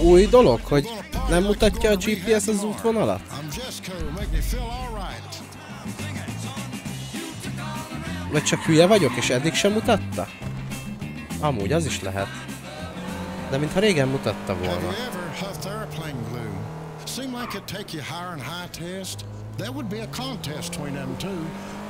új dolog, hogy nem mutatja a GPS az útvonalat? Vagy csak hülye vagyok, és eddig sem mutatta? Amúgy az is lehet. De mintha régen mutatta volna. Have you ever huffed airplane glue? Seem like it'd take you higher and high test? There would be a contest between them two.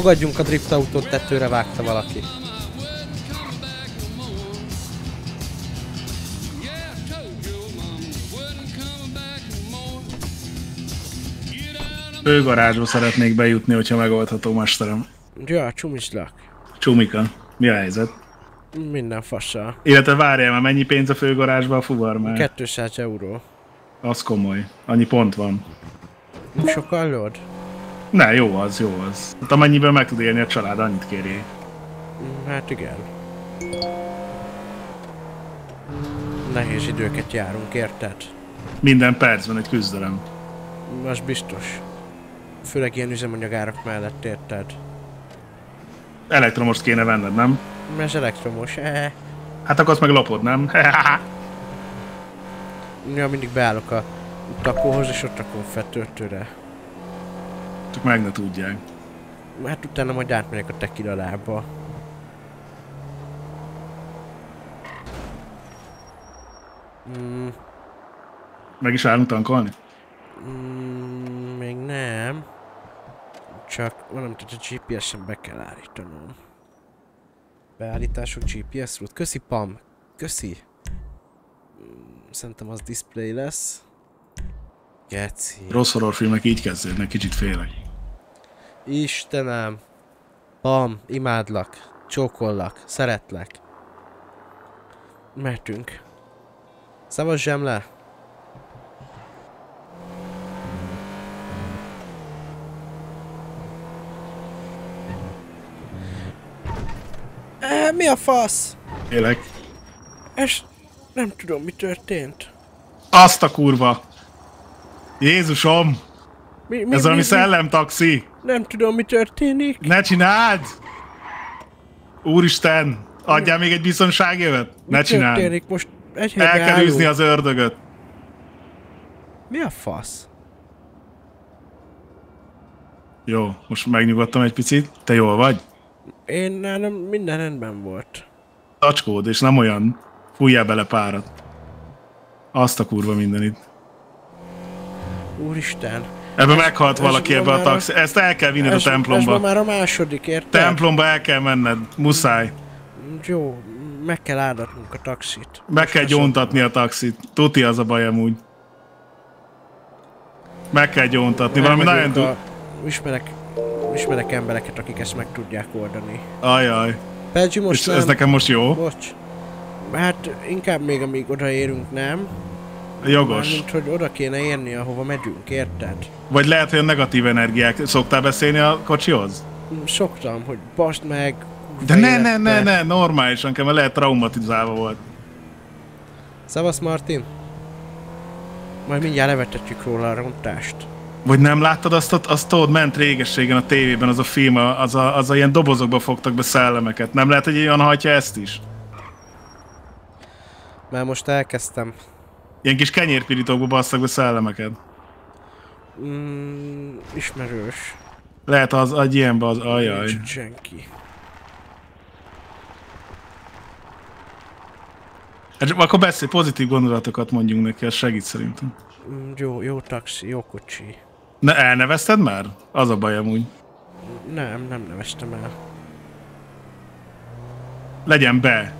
Fogadjunk a drift autót, tetőre vágta valaki. Főgarázsba szeretnék bejutni, hogyha megoldható, mesterem. Ja, csumislak. Csumika, mi a helyzet? Minden fassal. Illetve várjál, már mennyi pénz a főgarázsba a fuvar már? 200 euró. Az komoly. Annyi pont van. Sokkal lord? Ne, jó az, jó az. Hát amennyiből meg tud élni a család, annyit kérjé. Hát igen. Nehéz időket járunk, érted? Minden percben egy küzdelem. Az biztos. Főleg ilyen üzemanyagárak mellett, érted? Elektromost kéne venned, nem? Ez elektromos, eh. Hát akkor azt meg lopod, nem? (laughs) Ja, mindig beállok a takóhoz, és ott rakom fel töltőre. Csak meg ne tudják. Hát utána majd átmegyek a tequila lába. Mm, Meg is állunk tankolni? mm, még nem. Csak valamit a GPS-en be kell állítanom. Beállítások GPS root. Köszi Pam. Köszi. Mm, Szerintem az display lesz. Geci. Rossz horrorfilmek így kezdődnek, kicsit félek. Istenem. Pam, imádlak. Csókollak. Szeretlek. Mehetünk. Szavazzam le. E, mi a fasz? Élek. És nem tudom, mi történt. Azt a kurva! Jézusom! Mi, mi, Ez valami mi, mi? szellemtaxi! Nem tudom, mi történik. Ne csináld! Úristen! Adjál még egy biztonságjövet? Ne mi csináld! történik? Most egy El kell állunk. az ördögöt. Mi a fasz? Jó, most megnyugodtam egy picit. Te jól vagy? Én nálam minden rendben volt. Tacskód, és nem olyan. Fújjál bele párat. Azt a kurva mindenit. Úristen. Ebbe meghalt ez valaki ebbe a taxi. Ezt el kell vinned a Ez, ez templomba. már a második, érted? Templomba el kell menned. Muszáj. Jó, meg kell áldatnunk a taxit. Meg kell gyóntatni a taxit. Tuti az a baj amúgy. Meg kell gyóntatni. Valami nagyon a... Ismerek, ismerek embereket, akik ezt meg tudják oldani. Ajaj. Pelgyi most És nem... ez nekem most jó? Bocs. Hát inkább még amíg odaérünk, nem? Jogos. Mármint, hogy oda kéne érni, ahova megyünk, érted? Vagy lehet, hogy a negatív energiák. Szoktál beszélni a kocsihoz? Szoktam, hogy basd meg, De ne, ne, ne, ne, normálisan kell, mert lehet traumatizálva volt. Szevasz Martin! Majd mindjárt levetetjük róla a rontást. Vagy nem láttad azt, azt tudod, ment régességen a tévében az a film, az a, az a ilyen dobozokba fogtak be szellemeket. Nem lehet, hogy olyan hajtja ezt is? Már most elkezdtem. Ilyen kis kenyérpirítókba basszak be szellemeket. Mm, ismerős. Lehet az, egy ilyenbe az, ajaj. Nincs senki. Hát, akkor beszélj, pozitív gondolatokat mondjunk neki, az segít szerintem. Mm, jó, jó taxi, jó kocsi. Ne, elnevezted már? Az a baj amúgy. Nem, nem neveztem el. Legyen be.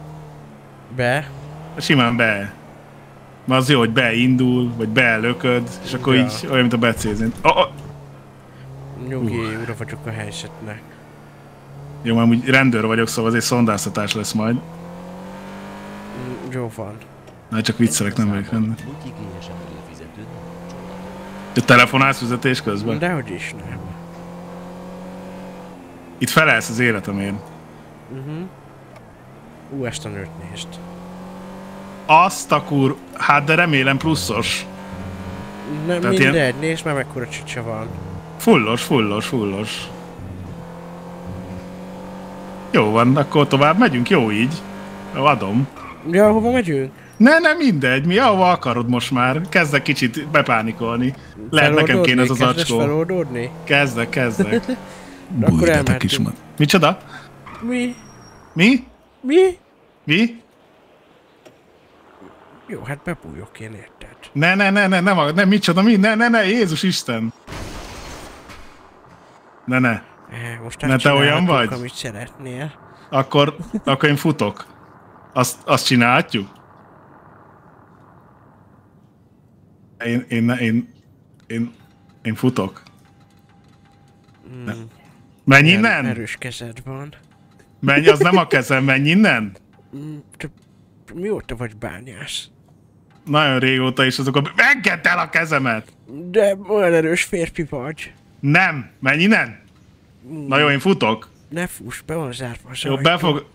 Be? Simán be. Mert az jó, hogy beindul, vagy belököd, és akkor Ja. így olyan, mint a becézni. Oh, oh. Nyugi, ura vagyok a helyzetnek. Jó, már úgy rendőr vagyok, szóval azért szondáztatás lesz majd. Mm, jó van. Na, csak viccelek, nem vagyok rendőr. Te telefonálsz fizetés közben? Dehogy is nem. Itt felelsz az életemért. Uh-huh. Ú, ezt a nőt nézd. Azt a kur... Hát de remélem pluszos. Nem Tehát mindegy, ilyen- nézd meg mekkora csicsa van. Fullos, fullos, fullos. Jó van, akkor tovább megyünk, jó így. Adom. Ja, hova megyünk? Ne, nem mindegy, mi ahova akarod most már. Kezdek kicsit bepánikolni. Lehet nekem kéne ez az acskó. feloldódni? Kezdek, kezdek. (laughs) Akkor elmehetünk. Micsoda? Mi? Mi? Mi? Mi? Jó, hát bebújok én, érted? Ne, ne, ne, ne, ne, ne, micsoda, mi? Ne, ne, ne, Jézus Isten! Ne, ne. Eh, Most Ne, te olyan vagy? amit szeretnél. Akkor, akkor én futok. Azt, azt csinálhatjuk? Én, én, én, én, én, futok. Ne. Menj innen! Erős kezed van. Menj, az nem a kezem, menj innen! Mm, Te mióta vagy bányász? Nagyon régóta is azok a... Engedd el a kezemet! De olyan erős férfi vagy. Nem! Menj innen! Na jó, én futok. Ne fuss, be van zárva Jó, befog...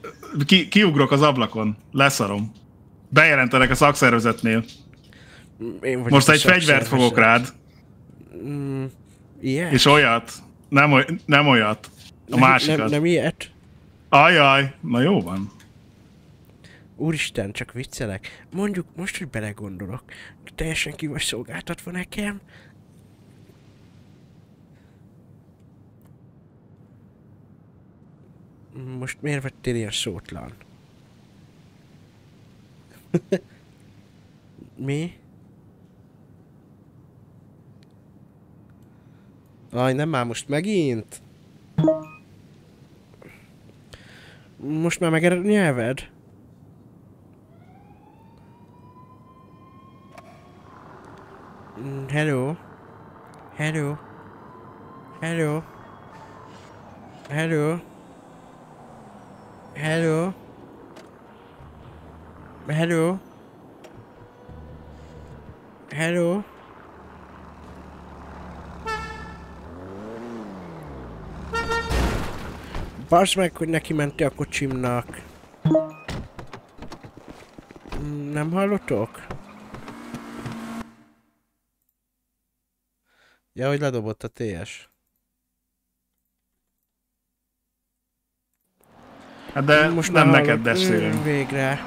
Ki, kiugrok az ablakon. Leszarom. Bejelentenek a szakszervezetnél. Én Most egy fegyvert fogok rád. Mm, ilyet? És olyat. Nem, oly, nem olyat. A Nem- másikat. Nem, nem ilyet? Ajaj, na jó van. Úristen, csak viccelek. Mondjuk, most, hogy belegondolok, teljesen ki vagy szolgáltatva nekem. Most miért vettél ilyen szótlan? (laughs) Mi? Aj, nem már most megint? Most már megered nyelved? Hello? Hello? Hello? Hello? Hello? Hello? Hello? Basd meg, hogy neki menti a kocsimnak. Mm, Nem hallotok? Ja, hogy ledobott a TS. Hát de Most nem neked beszélünk. Végre.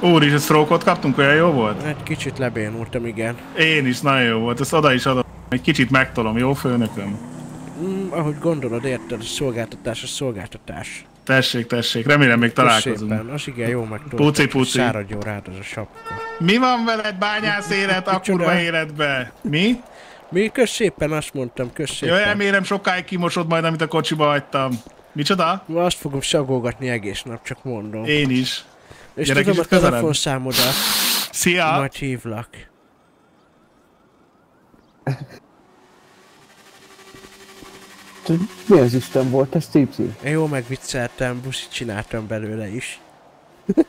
Úr is, stroke-ot kaptunk, olyan jó volt? Egy kicsit lebénultam, igen. Én is, nagyon jó volt, ezt oda is adom. Egy kicsit megtolom, jó főnököm? Mm, ahogy gondolod, érted, a szolgáltatás a szolgáltatás. Tessék, tessék, remélem még találkozunk. szépen, az igen, jó meg Puci, puci. Száradjon rád az a sapka. Mi van veled, bányász élet, a kurva életbe? Mi? Mi? Kösz szépen, azt mondtam, kösz Jó, szépen. remélem sokáig kimosod majd, amit a kocsiba hagytam. Micsoda? Azt fogom sagolgatni egész nap, csak mondom. Én is. És Gyere tudom a telefonszámodat. Szia! Majd hívlak. Mi az Isten volt ez, Tipsy? Én jól megvicceltem, buszit csináltam belőle is. (laughs)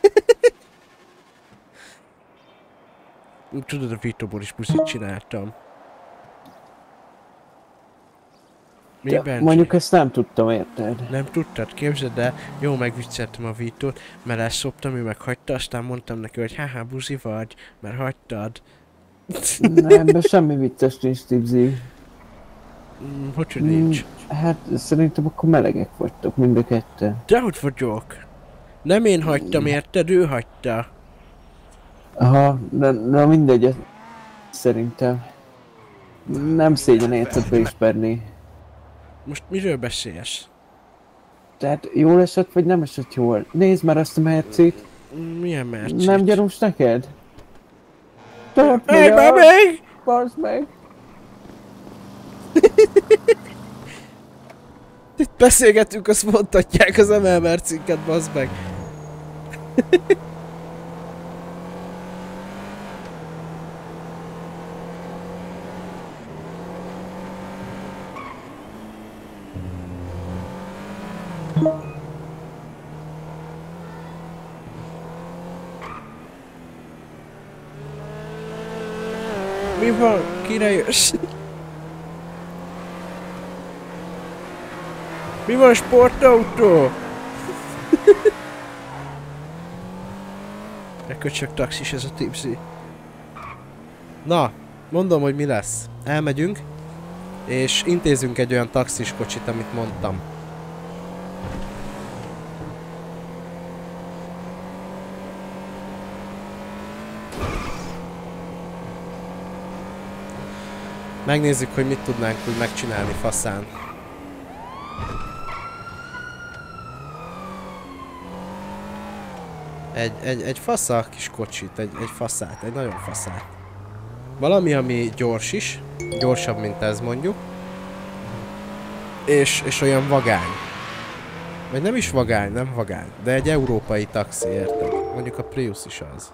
Tudod, a Vitóból is buszit csináltam. Mi Ja, Benji? mondjuk ezt nem tudtam, érted? Nem tudtad? Képzeld el, jó megvicceltem a Vitót, mert elszoptam, ő meg hagyta, aztán mondtam neki, hogy haha, buzi vagy, mert hagytad. Nem, ebben semmi vicces nincs, Tipsy. Mm, Hogy hogy nincs? Hát szerintem akkor melegek vagytok mind a ketten. Dehogy vagyok. Nem én hagytam, érted? Ő hagyta. Aha, de, de mindegy, szerintem. Nem szégyen érted beismerni. Most miről beszélsz? Tehát jól esett, vagy nem esett jól? Nézd már azt a mercit. Milyen mercit? Nem gyanús neked? Tart Hey, meg! baby! Bazd meg! Itt beszélgetünk, azt mondhatják az MMR cinket, bazd meg. (laughs) Van? Kire jössz? Mi van sportautó? E köcsög taxis ez a tipsy. Na, mondom, hogy mi lesz. Elmegyünk, és intézünk egy olyan taxis kocsit, amit mondtam. Megnézzük, hogy mit tudnánk úgy megcsinálni faszán. Egy, egy, egy fasza kis kocsit, egy, egy faszát, egy nagyon faszát. Valami, ami gyors is, gyorsabb, mint ez mondjuk. És, és olyan vagány. Vagy nem is vagány, nem vagány, de egy európai taxi, érted? Mondjuk a Prius is az.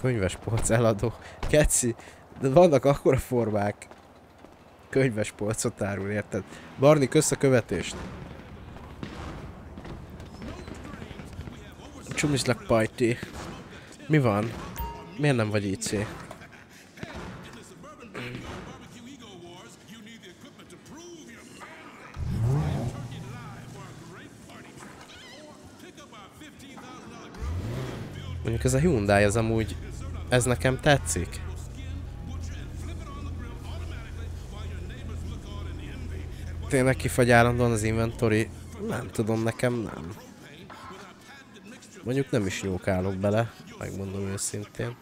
Könyves polc eladó. Keci, de vannak akkora formák. Könyves polcot árul, érted? Barni, kösz a követést. Csumizlak pajti. Mi van? Miért nem vagy IC? Mondjuk ez a Hyundai az amúgy... Ez nekem tetszik. Tényleg kifagy állandóan az inventory? Nem tudom, nekem nem. Mondjuk nem is nyúkálok bele, megmondom őszintén.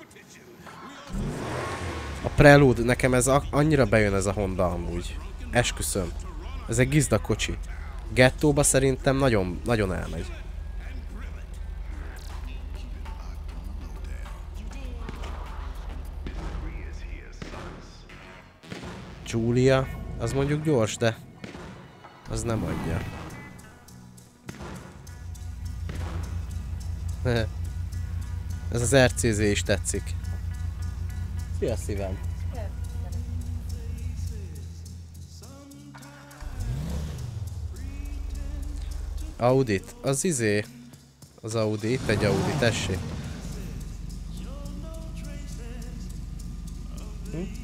A Prelude, nekem ez a, annyira bejön ez a Honda amúgy. Esküszöm. Ez egy gizda kocsi. Gettóba szerintem nagyon, nagyon elmegy. Julia, az mondjuk gyors, de az nem adja. Ez az RCZ is tetszik. Szia szívem! Audit, az izé, az Audi, itt egy Audi, tessék. Hm?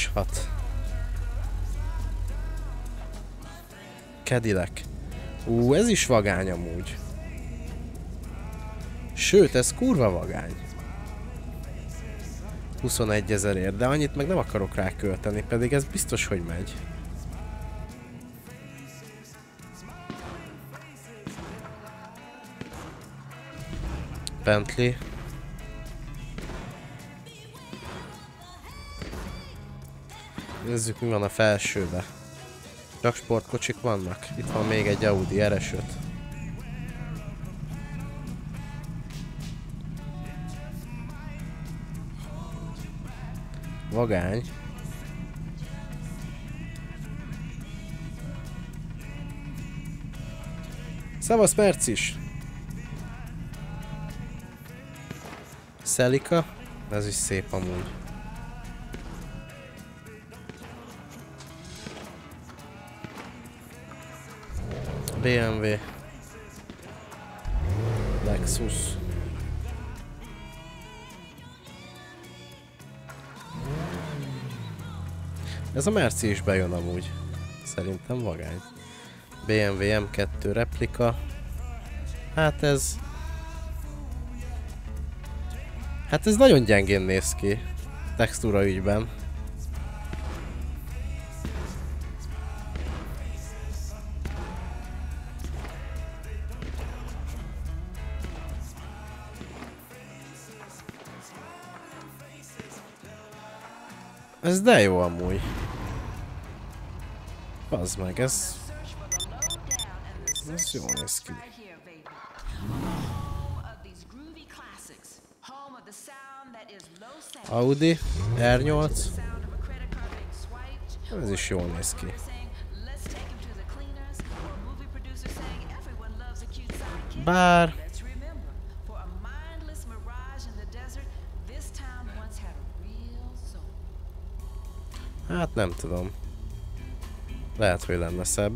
RS6. Cadillac. Ú, ez is vagány amúgy. Sőt, ez kurva vagány. 21 ezerért, de annyit meg nem akarok rá költeni, pedig ez biztos, hogy megy. Bentley. Nézzük mi van a felsőbe. Csak sportkocsik vannak. Itt van még egy Audi R5. Vagány. Szavasz Mercis! Szelika. Ez is szép amúgy. BMW. Lexus. Ez a Merci is bejön amúgy. Szerintem vagány. BMW M2 replika. Hát ez... Hát ez nagyon gyengén néz ki. Textúra ügyben. Ez de jó amúgy. Az meg, ez... Ez jól néz ki. Audi, R8. Ez is jól néz ki. Bár... nem tudom. Lehet, hogy lenne szebb.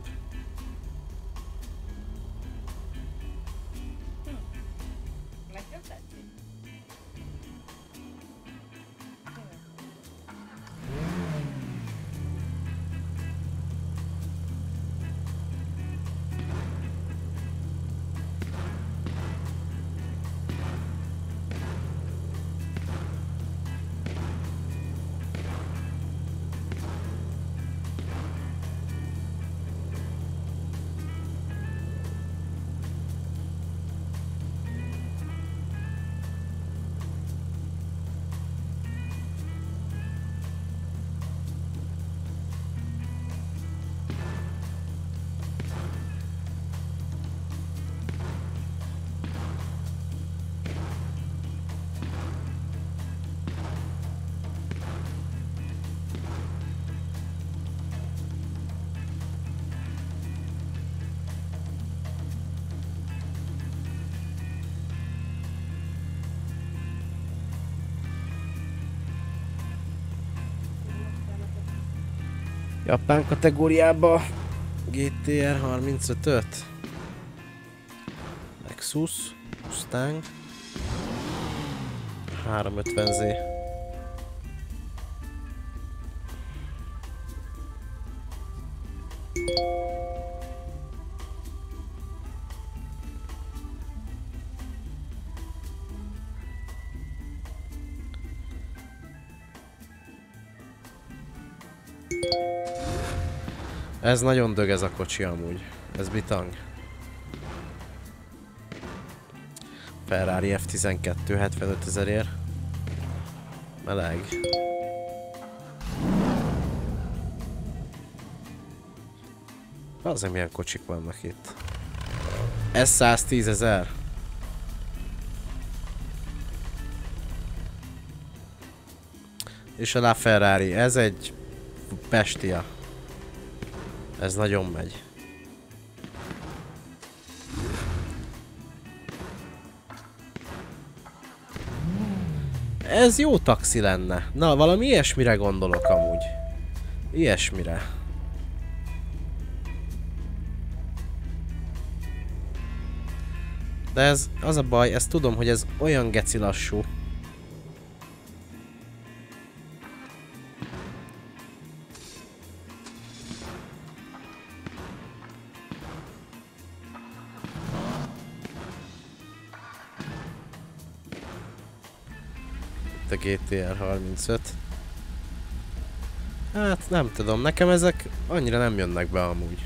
Japán kategóriába GTR 35-öt. Lexus, Mustang. 350Z. Ez nagyon dög ez a kocsi amúgy. Ez bitang. Ferrari F12 75 ezerért. Meleg. Azért milyen kocsik vannak itt. Ez 110 ezer. És a La Ferrari, ez egy bestia. Ez nagyon megy. Ez jó taxi lenne. Na, valami ilyesmire gondolok amúgy. Ilyesmire. De ez, az a baj, ezt tudom, hogy ez olyan geci lassú. GTR 35. Hát nem tudom, nekem ezek annyira nem jönnek be amúgy.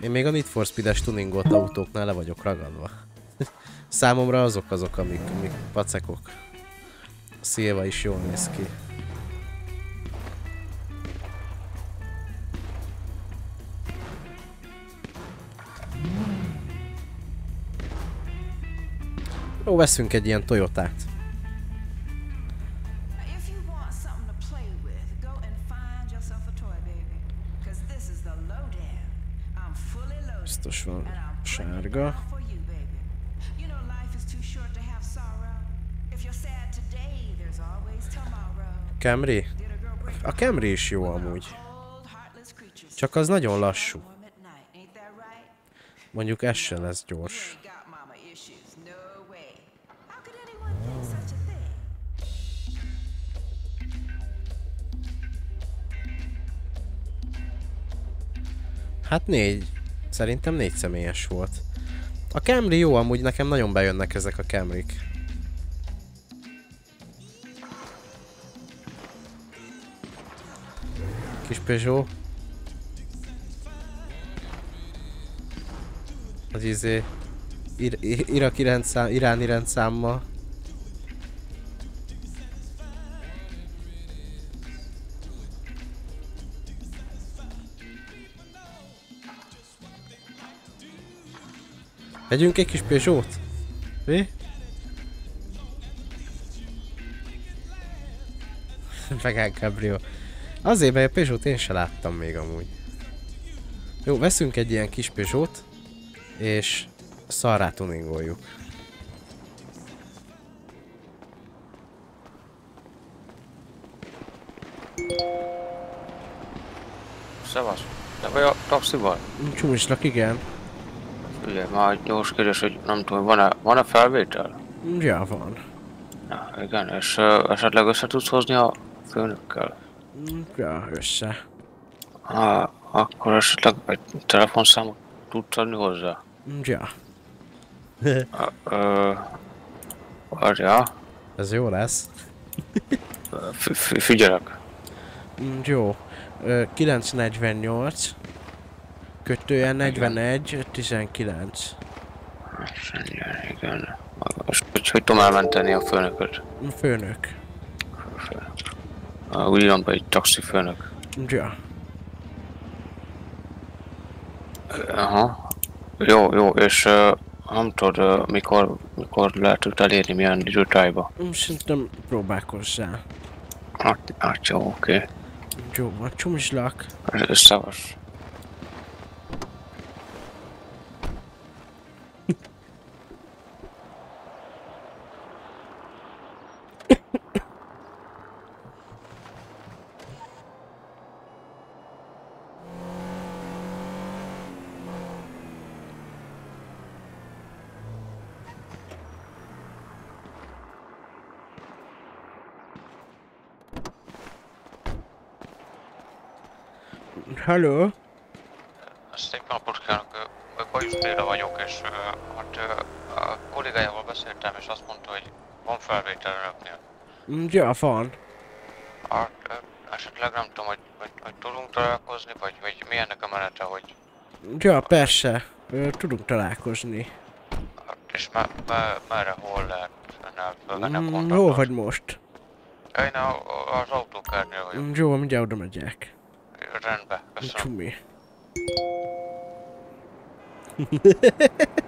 Én még a Need for Speed-es tuningolt autóknál le vagyok ragadva. (laughs) Számomra azok azok, amik, amik pacekok. A szilva is jól néz ki. Jó, veszünk egy ilyen Toyotát. Van sárga. Camry? A Camry is jó amúgy. Csak az nagyon lassú. Mondjuk ez sem lesz gyors. Hát négy. Szerintem négy személyes volt. A Camry jó, amúgy nekem nagyon bejönnek ezek a Camryk. Kis Peugeot. Az izé... Ir ir iraki rendszám, iráni rendszámmal. Vegyünk egy kis Peugeot? Mi? (laughs) Megán Cabrio. Azért, mert a Peugeot én se láttam még amúgy. Jó, veszünk egy ilyen kis Peugeot, és szarrá tuningoljuk. Szevasz. Te vagy a taxival? Csumislak, igen. Ugye, már gyors kérdés, hogy nem tudom, van-e, van-e felvétel? Ja, van. Na, igen, és uh, esetleg össze tudsz hozni a főnökkel? Ja, össze. Ah, akkor esetleg egy telefonszámot tudsz adni hozzá? Ja. Ö... Várjál. Ez jó lesz. Fi- fi- Figyelek. Jó. Ö, 948. Kötője 41, 19. Igen, igen. És hogy, hogy tudom elmenteni a főnököt? Főnök. Uh, úgy írom be egy taxi főnök. Ja. Aha. Jó, jó, és uh, nem tudod, uh, mikor, mikor lehet őt elérni, milyen időtájba? Mm, Szerintem próbálkozzál. Hát, hát jó, oké. Okay. Jó, a csumislak. Szavas. Halló? Szép napot kívánok, ö, Bajus Béla vagyok, és hát a kollégájával beszéltem, és azt mondta, hogy van felvétel önöknél. Mm, Ja, van. Hát esetleg nem tudom, hogy, hogy, hogy tudunk találkozni, vagy, vagy mi ennek a menete, hogy Ja, persze. Tudunk találkozni. és me, me, merre, hol lehet a Mm. Hol vagy most? Én a, a- az autókárnél vagyok. Mm, Jó, mindjárt oda megyek. Rendben, köszönöm. Csumi. (laughs)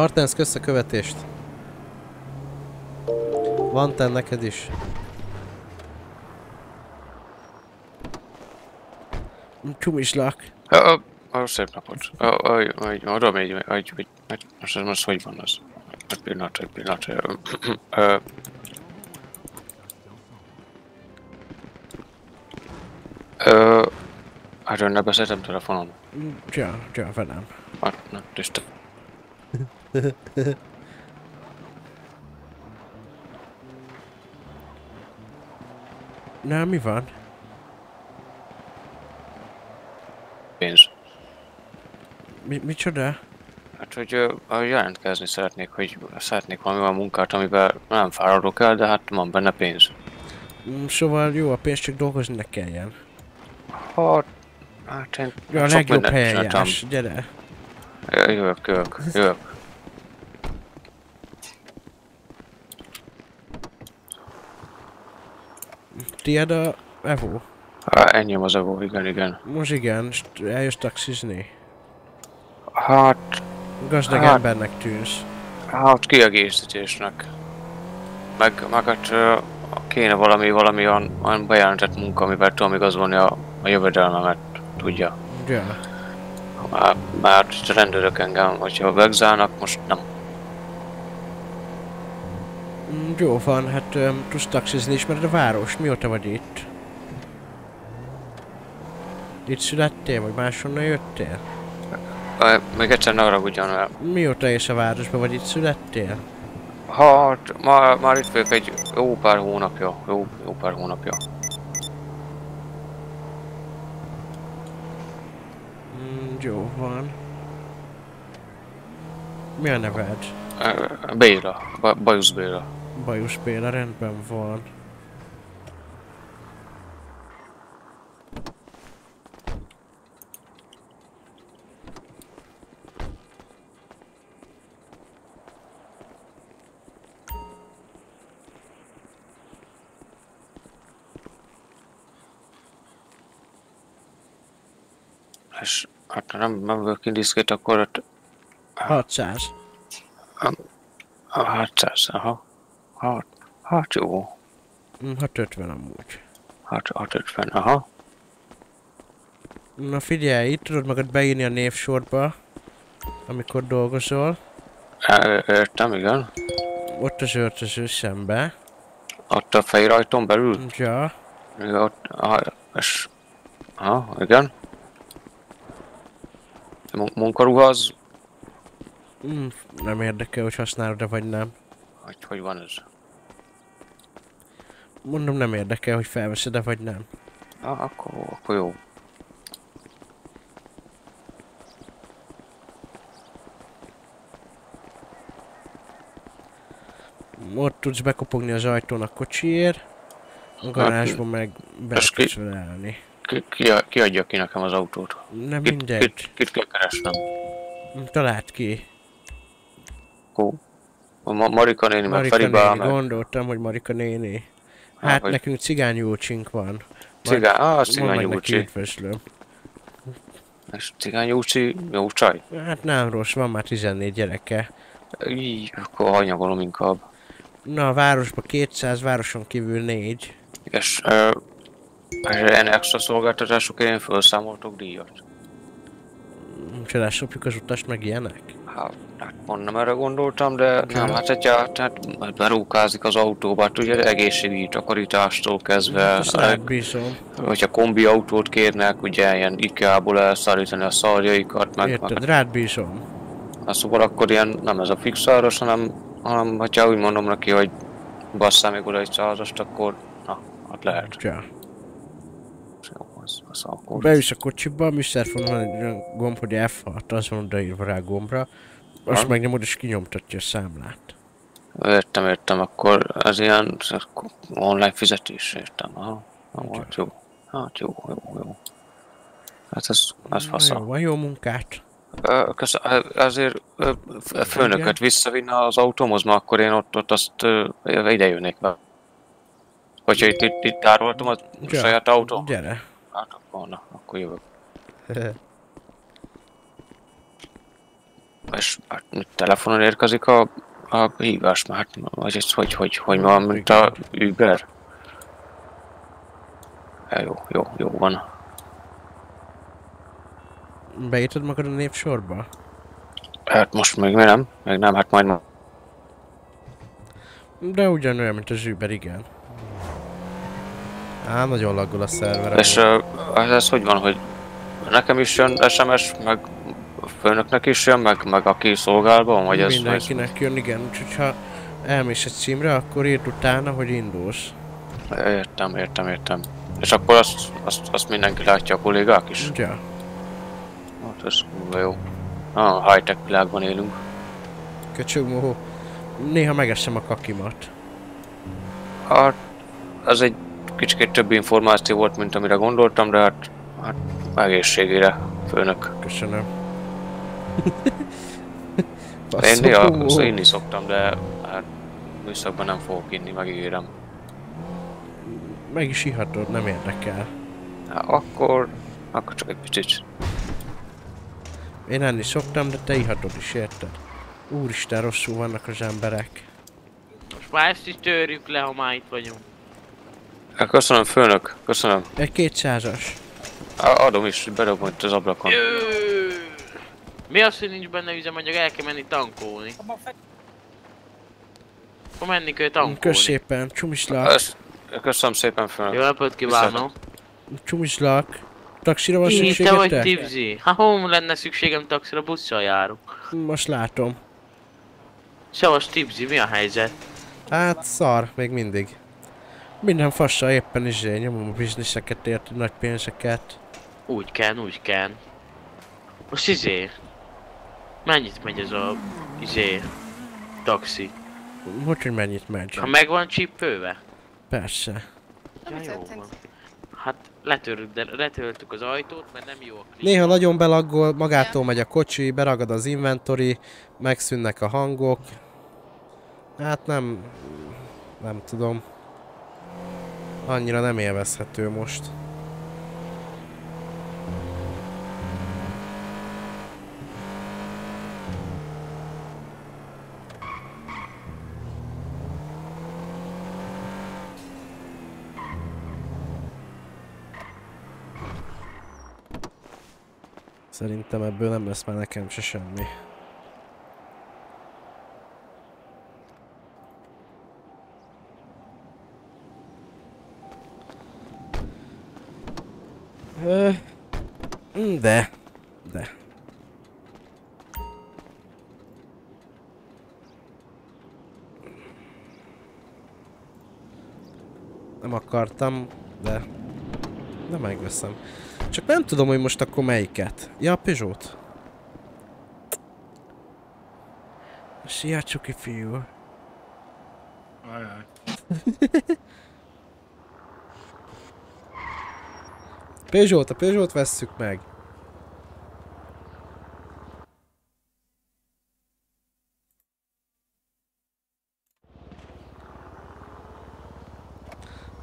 Martens, kösz a követést. Van ten neked is. Csumislak. Ö, szép napot. Oda megy, hogy, hogy, most ez most hogy van az? Egy pillanat, egy pillanat. Ö, hát önnel beszéltem telefonon. Ja, ja, velem. Hát, na, tiszta. (laughs) Na, mi van? Pénz. Mi, micsoda? Hát, hogy ö, jelentkezni szeretnék, hogy szeretnék valami olyan munkát, amiben nem fáradok el, de hát van benne pénz. Mm, Szóval jó, a pénz csak dolgozni ne kelljen. Hát, hát én Ja, a legjobb helyen jársz, gyere. Jövök, jövök, jövök. Tied a Evo. Há, enyém az Evo, igen, igen. Most igen, eljössz taxizni. Hát... Gazdag hát- embernek tűnsz. Hát kiegészítésnek. Meg, meg hát kéne valami, valami olyan, olyan bejelentett munka, amivel tudom igazolni a, a jövedelmemet, tudja. Ja. Már, már rendőrök engem, hogyha vegzálnak, most nem. Mm, Jó van, hát um, tudsz taxizni, ismered a város, mióta vagy itt? Itt születtél, vagy máshonnan jöttél? Még egyszer ne haragudjon el. Mióta élsz a városba, vagy itt születtél? Hát, már, már itt vagyok egy jó pár hónapja, jó, jó pár hónapja. Mm, jó van. Mi a neved? Béla, Ba- Bajusz Béla. Bajus Béla, rendben van. És hát nem, nem vagyok indiszkrét, akkor ott 600. a 600, aha. Hát, hát jó. Mm, 650 amúgy. Hát 650, aha. Na figyelj, itt tudod magad beírni a névsorba, amikor dolgozol. Ö, Értem, igen. Ott az öltöző szembe. Ott a fejrajton belül? Ja. Igen, ott, aha, és... Aha, igen. Mun- munkaruha az, Mm, nem érdekel, hogy használod-e vagy nem. hogy, hogy van ez? Mondom, nem érdekel, hogy felveszed-e vagy nem. Ah, akkor, akkor jó. Ott tudsz bekopogni az ajtón a kocsiért, a garázsban meg be tudsz vele állni. Ki, ki, ki adja ki nekem az autót? Nem Kit- mindegy. Kit, kit kell keresnem? Talált ki. Ó. Ma- Marika néni, meg Marika Feri néni, bá, meg gondoltam, hogy Marika néni. Hát hogy- nekünk cigány Júcsink van. Cigá- á, az mondd cigány meg neki Júcsi. Üdvözlöm. és Cigány Júcsi, jó csaj. Hát nem rossz, van már 14 gyereke. Így, akkor hanyagolom inkább. Na, a városban 200, városon kívül 4. És ö, ilyen extra szolgáltatásokért én felszámoltok díjat. Úgyhogy leszopjuk az utast meg ilyenek. Hát, hát nem erre gondoltam, de nem, hát hogyha tehát berúkázik az autóba, hát ugye egészségügyi takarítástól kezdve, Hát bízom. hogyha kombi autót kérnek, ugye ilyen IKEA-ból elszállítani a szarjaikat, meg, Érted, meg rád bízom. hát szóval akkor ilyen nem ez a fix áros, hanem, hanem hogyha úgy mondom neki, hogy basszál még oda egy százast, akkor na, hát lehet. Ja. Az, az akkor. Beülsz a kocsiba, a műszerfon van egy gomb, hogy F6, az van odaírva rá a gombra. Azt Ha? megnyomod és kinyomtatja a számlát. Értem, értem, akkor ez ilyen online fizetés, értem. Aha, aha hát jó. Hát jó, jó, jó. Hát ez, ez Na fasza. jó, van jó munkát. Köszönöm, azért főnököt visszavinne az autómhoz, mert akkor én ott, ott azt ide jönnék be. Hogyha itt, itt, itt tároltam a Ja, saját autó? Gyere. Hát akkor, na, akkor jövök. (laughs) És hát, telefonon érkezik a, a hívás, már, hát, vagy ez hogy, hogy, hogy van, mint a Uber? Ja, jó, jó, jó van. Beírtad magad a népsorba? Hát most még nem, még nem, hát majd ma. De ugyanolyan, mint az Uber, igen. Á, nagyon laggol a szerver. És uh, ez hogy van, hogy nekem is jön SMS, meg a főnöknek is jön, meg, meg aki szolgálban, vagy ez... Mindenkinek jön, igen. Úgyhogy ha elmész egy címre, akkor írd utána, hogy indulsz. Értem, értem, értem. És akkor azt, azt, azt mindenki látja, a kollégák is? Ja. Hát ez kurva jó. Ah, high-tech világban élünk. Köcsögmó. Néha megeszem a kakimat. Hát, ez egy kicsit több információ volt, mint amire gondoltam, de hát, hát egészségére, főnök. Köszönöm. (laughs) Én néha inni szoktam, de hát műszakban nem fogok inni, megígérem. Meg is ihatod, nem érdekel. Hát akkor... Akkor csak egy picit. Én enni szoktam, de te ihatod is, érted? Úristen, rosszul vannak az emberek. Most már ezt is törjük le, ha már itt vagyunk. Hát Köszönöm, főnök. Köszönöm. Egy kétszázas. Adom is, bedobom itt az ablakon. Mi az, hogy nincs benne üzemanyag? El kell menni tankolni. Akkor menni kell tankolni. Kösz szépen, csumislak. Kösz- Köszönöm szépen, főnök. Jó napot kívánok! Csumislak. Taxira van Így, te szükséged vagy te? tipzi. Ha hol lenne szükségem taxira, busszal járok. Most látom. Savas tipzi, mi a helyzet? Hát szar, még mindig. Minden fassa éppen izé, nyomom a bizniszeket, érted, nagy pénzeket. Úgy kell, úgy kell. Most izé... Mennyit megy ez a... izé... taxi? Hogy, hogy mennyit megy? Ha meg van csípőve? Persze. Ja, jó van. Hát letörük, de letörtük az ajtót, mert nem jó a Néha nagyon belaggol, magától megy a kocsi, beragad az inventory, megszűnnek a hangok. Hát nem... Nem tudom. Annyira nem élvezhető most. Szerintem ebből nem lesz már nekem se semmi. Ö, De. De. Nem akartam, de... De megveszem. Csak nem tudom, hogy most akkor melyiket. Ja, a Peugeot. Csuki fiú. Ajaj. (laughs) Peugeot, a Peugeot vesszük meg.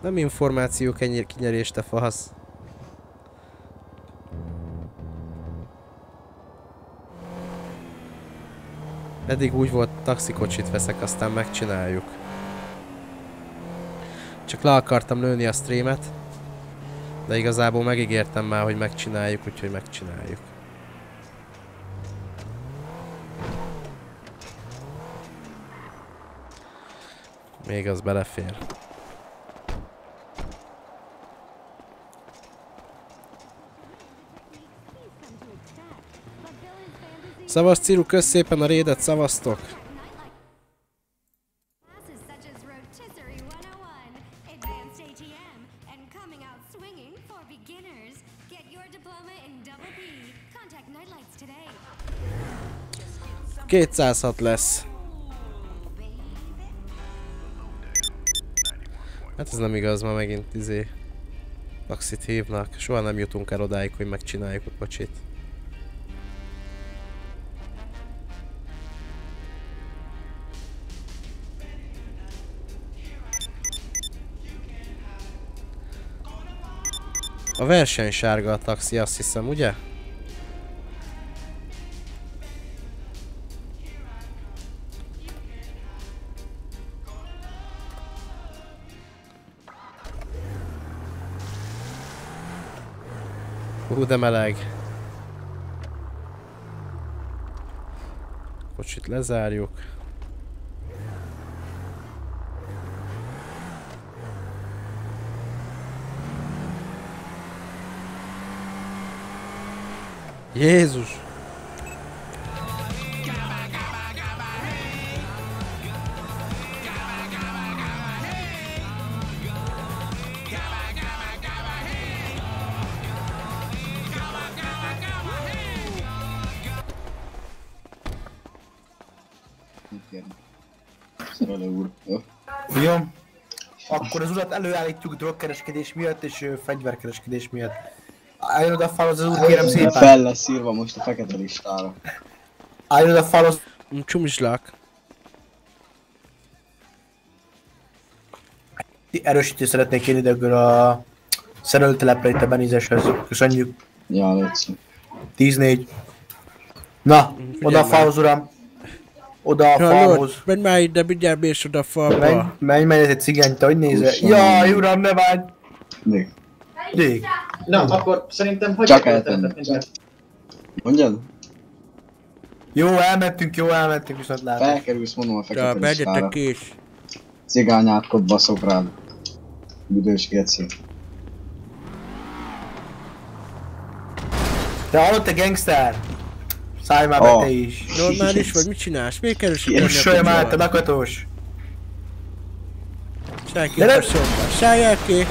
Nem információ kinyerés, te fasz. Eddig úgy volt, taxikocsit veszek, aztán megcsináljuk. Csak le akartam lőni a streamet. De igazából megígértem már, hogy megcsináljuk, úgyhogy megcsináljuk. Még az belefér. Szavasz Ciru, kösz szépen a rédet, szavaztok! Kétszázhat lesz. Hát ez nem igaz, ma megint izé... Taxit hívnak. Soha nem jutunk el odáig, hogy megcsináljuk a kocsit. A verseny sárga a taxi, azt hiszem, ugye? Hú, de meleg. Kocsit lezárjuk. Jézus! Akkor az urat előállítjuk drogkereskedés miatt és ö, fegyverkereskedés miatt. Álljon oda a falhoz az úr, kérem szépen. Fel lesz írva most a fekete listára. Álljon oda a falhoz. Csumislak. erősítést szeretnék én idegről a szerelőtelepre itt a Benizeshez. Köszönjük. Ja, légy 10-4. Na, oda a falhoz, uram. Oda a Hallod? falhoz. Menj már ide, mindjárt mész oda a falba. Menj, menj, menj, ez egy cigány, te hogy nézel? Jaj, uram, ne vágy! Még. Dég. Na, akkor szerintem Csak el a eltenni. Mondjad? Jó, elmentünk, jó, elmentünk, viszont látom. Felkerülsz, mondom a Ja, fekete menjetek listára. ki is. Cigányátkot baszok rád. Büdös geci. Te hallott te gangster? Szállj már be Ah. te is. Normális vagy, mit csinálsz? Miért kerülsz Jussolja már, te lakatos. Szállj ki De nem-. Szálljál ki!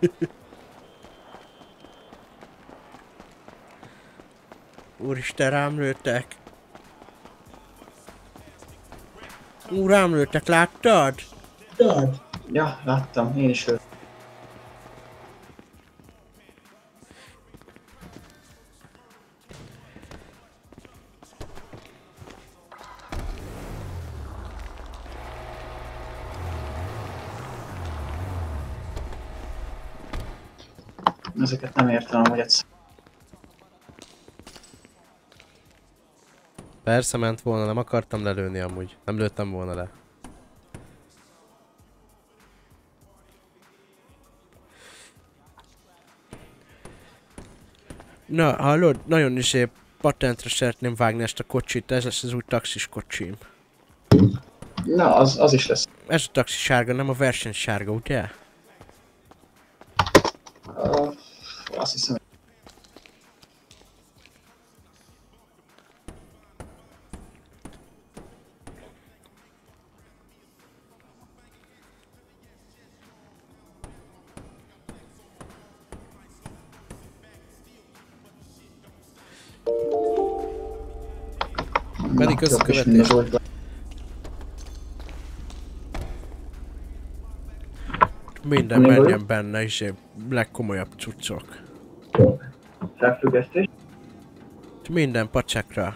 (laughs) Úristen, rám lőttek. Ú, rám lőttek, láttad? Ja, láttam, én is őt. Ezeket nem értem, hogy egyszer. Persze ment volna, nem akartam lelőni amúgy. Nem lőttem volna le. Na, hallod? Nagyon is épp patentre szeretném vágni ezt a kocsit, ez lesz az új taxis kocsim. Na, az, az is lesz. Ez a taxis sárga, nem a verseny sárga, ugye? Uh, azt hiszem, Pedig oldal. Minden Mi menjen benne, is legkomolyabb cuccok. Felfüggesztés. Minden pacsekra.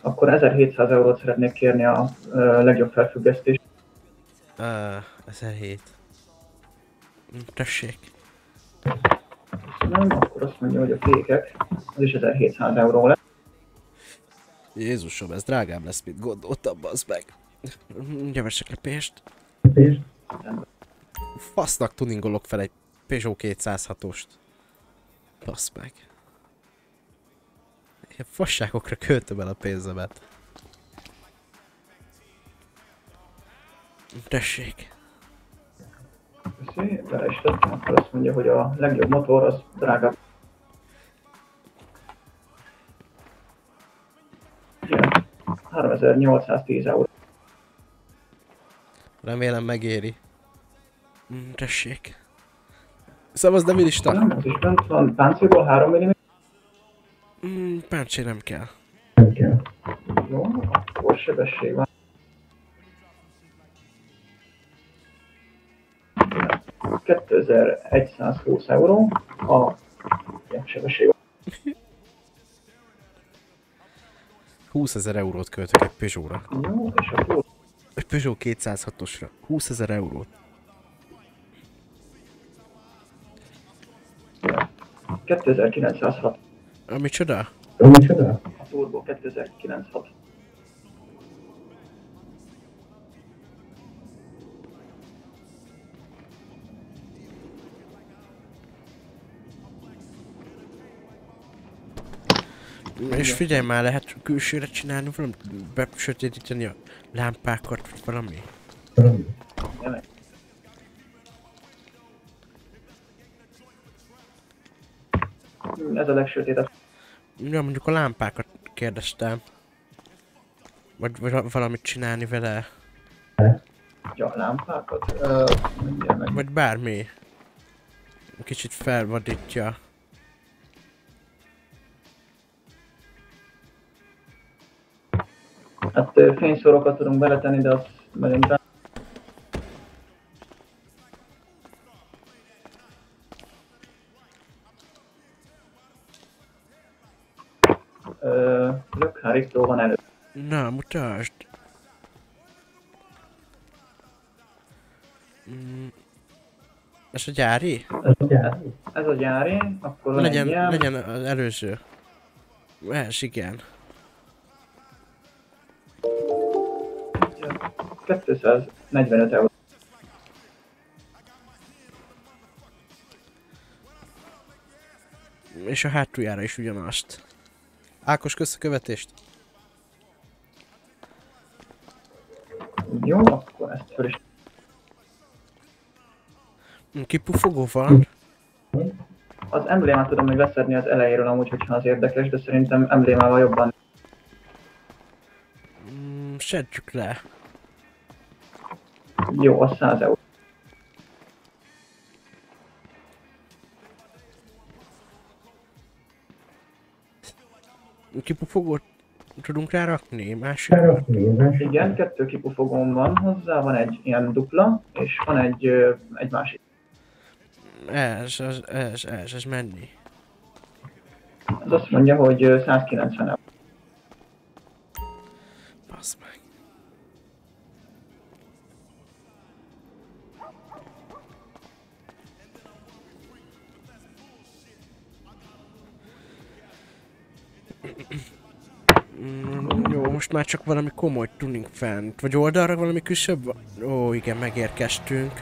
Akkor 1700 eurót szeretnék kérni a ö, legjobb felfüggesztés. Uh, 1007. Tessék. Nem, akkor azt mondja, hogy a fékek, az is 1700 euró lesz. Jézusom, ez drágább lesz, mint gondoltam, az meg. Veszek le pénzt. Fasznak tuningolok fel egy Peugeot 206-ost. Basz meg. Ilyen fasságokra költöm el a pénzemet. Tessék. Köszi, vele is tettem, akkor azt mondja, hogy a legjobb motor az drágább. Ja, 3810 euró. Remélem megéri. Mm, Tessék. Szavazd, de mi lista? Nem, az is bent van, páncélból 3 mm. Mm, páncél nem kell. Jó, akkor sebesség van. 2120 euró a ja, sebesség. 20 ezer eurót költök egy Peugeot-ra. Jó, és akkor Egy Peugeot 206-osra. 20 ezer eurót. 2906. Ah, micsoda? Micsoda? A Turbo 2906. És figyelj már, lehet külsőre csinálni valamit? Besötétíteni a lámpákat, vagy valami? Ez a legsötétebb. Ja, mondjuk a lámpákat kérdeztem. Vagy, vagy valamit csinálni vele. Ja, lámpákat. Ö, mindjárt meg. Vagy bármi. Kicsit felvadítja. Hát fényszorokat tudunk beletenni, de azt megyünk rá. Ö, Lökhárító van elő. Na, mutasd! Mm. Ez a gyári? Ez a gyári. Ez a gyári, akkor legyen, legyen, legyen az előző. Ez igen. 245 euró. És a hátuljára is ugyanazt. Ákos, kösz a követést. Jó, akkor ezt föl is. Mm, Kipufogó van. Az emblémát tudom még leszedni az elejéről amúgy, hogyha az érdekes, de szerintem emblémával jobban. Mm, Szedjük le. Jó, az 100 euró. Kipufogót tudunk rárakni? Másik? Igen, kettő kipufogóm van hozzá, van egy ilyen dupla, és van egy, egy másik. Ez, az, ez, ez, ez mennyi? Az azt mondja, hogy ö, 190 euró. Basz meg. Most már csak valami komoly tuning fent. Vagy oldalra valami küszöbb van? Ó, igen, megérkeztünk.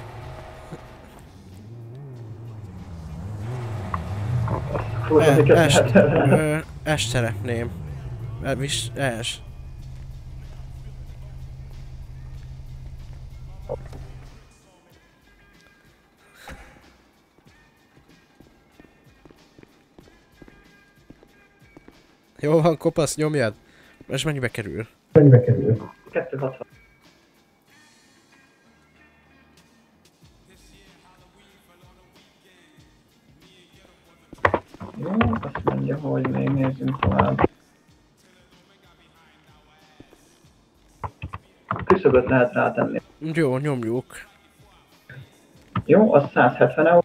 E, ezt, lehet- ö, ezt szeretném. E, Visz, ez. Jó van, kopasz, nyomjad. Ez mennyibe kerül? Mennyibe kerül? 260. Jó, azt mondja, hogy még nézzünk tovább. Küszöböt lehet rátenni. Jó, nyomjuk. Jó, az 170 euró.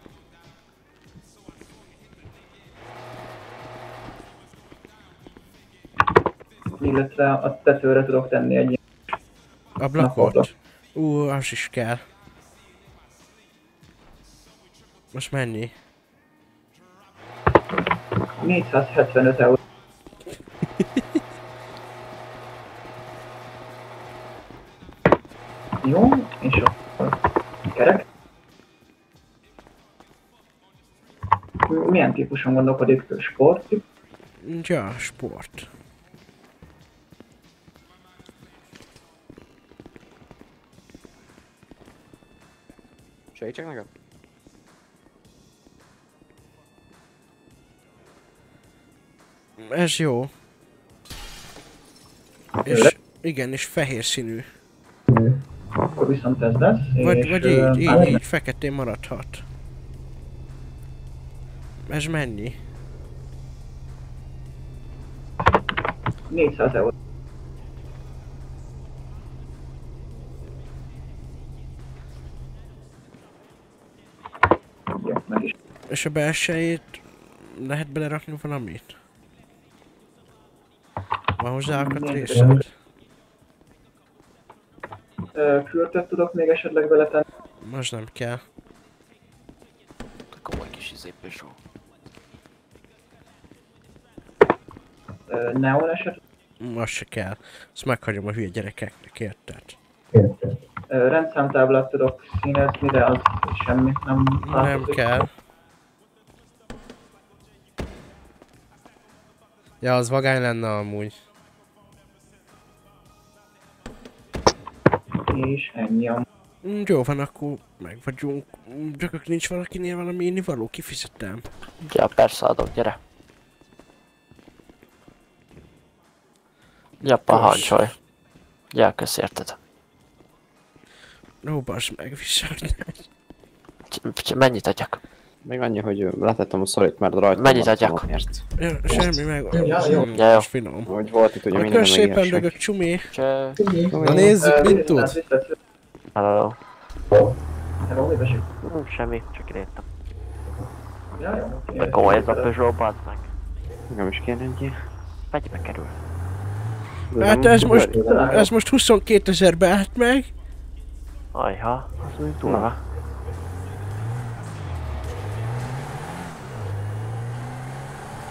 Illetve a tetőre tudok tenni egy Ablakot? Ú, az is kell. Most mennyi? 475 euró. (laughs) Jó, és akkor kerek. Milyen típuson gondolkodik? Sport? Ja, sport. Segítsek neked? Ez jó. És igen, és fehér színű. Akkor viszont ez lesz. Vagy, és, vagy ö, így, hát- így, így, feketén maradhat. Ez mennyi? 400 euró. És a belsejét lehet belerakni valamit? Van hozzá alkatrészed? Ö, Kürtöt tudok még esetleg beletenni. Most nem kell. Komoly kis izé. Ö, Neon esetleg. Most se kell. Ezt meghagyom a hülye gyerekeknek, érted? Ö, Rendszámtáblát tudok színezni, de az semmi nem Nem változik. kell. Ja, az vagány lenne amúgy. És ennyi a... Mm, Jó van, akkor meg vagyunk. Mm, Csak nincs valakinél valami innivaló, kifizettem. Ja, persze adok, gyere. Ja, pahancsolj. Ja, kösz érted. Ó, basd meg. Cs- Mennyit adjak? Még annyi, hogy letettem a szorit, mert rajta Mennyit adjak? Ja, semmi meg. Ja, jó. Ja, jó. Finom. Hogy volt itt ugye minden szépen megírással. dögök csumi. Na nézzük, mit tud. Hello. Hello, mi Semmi, csak jó. De komoly ez a Peugeot, bazd meg. Nekem is kéne egy ilyen. Mennyibe kerül? Hát ez most, ez most 22 ezerbe állt meg. Ajha, az úgy durva.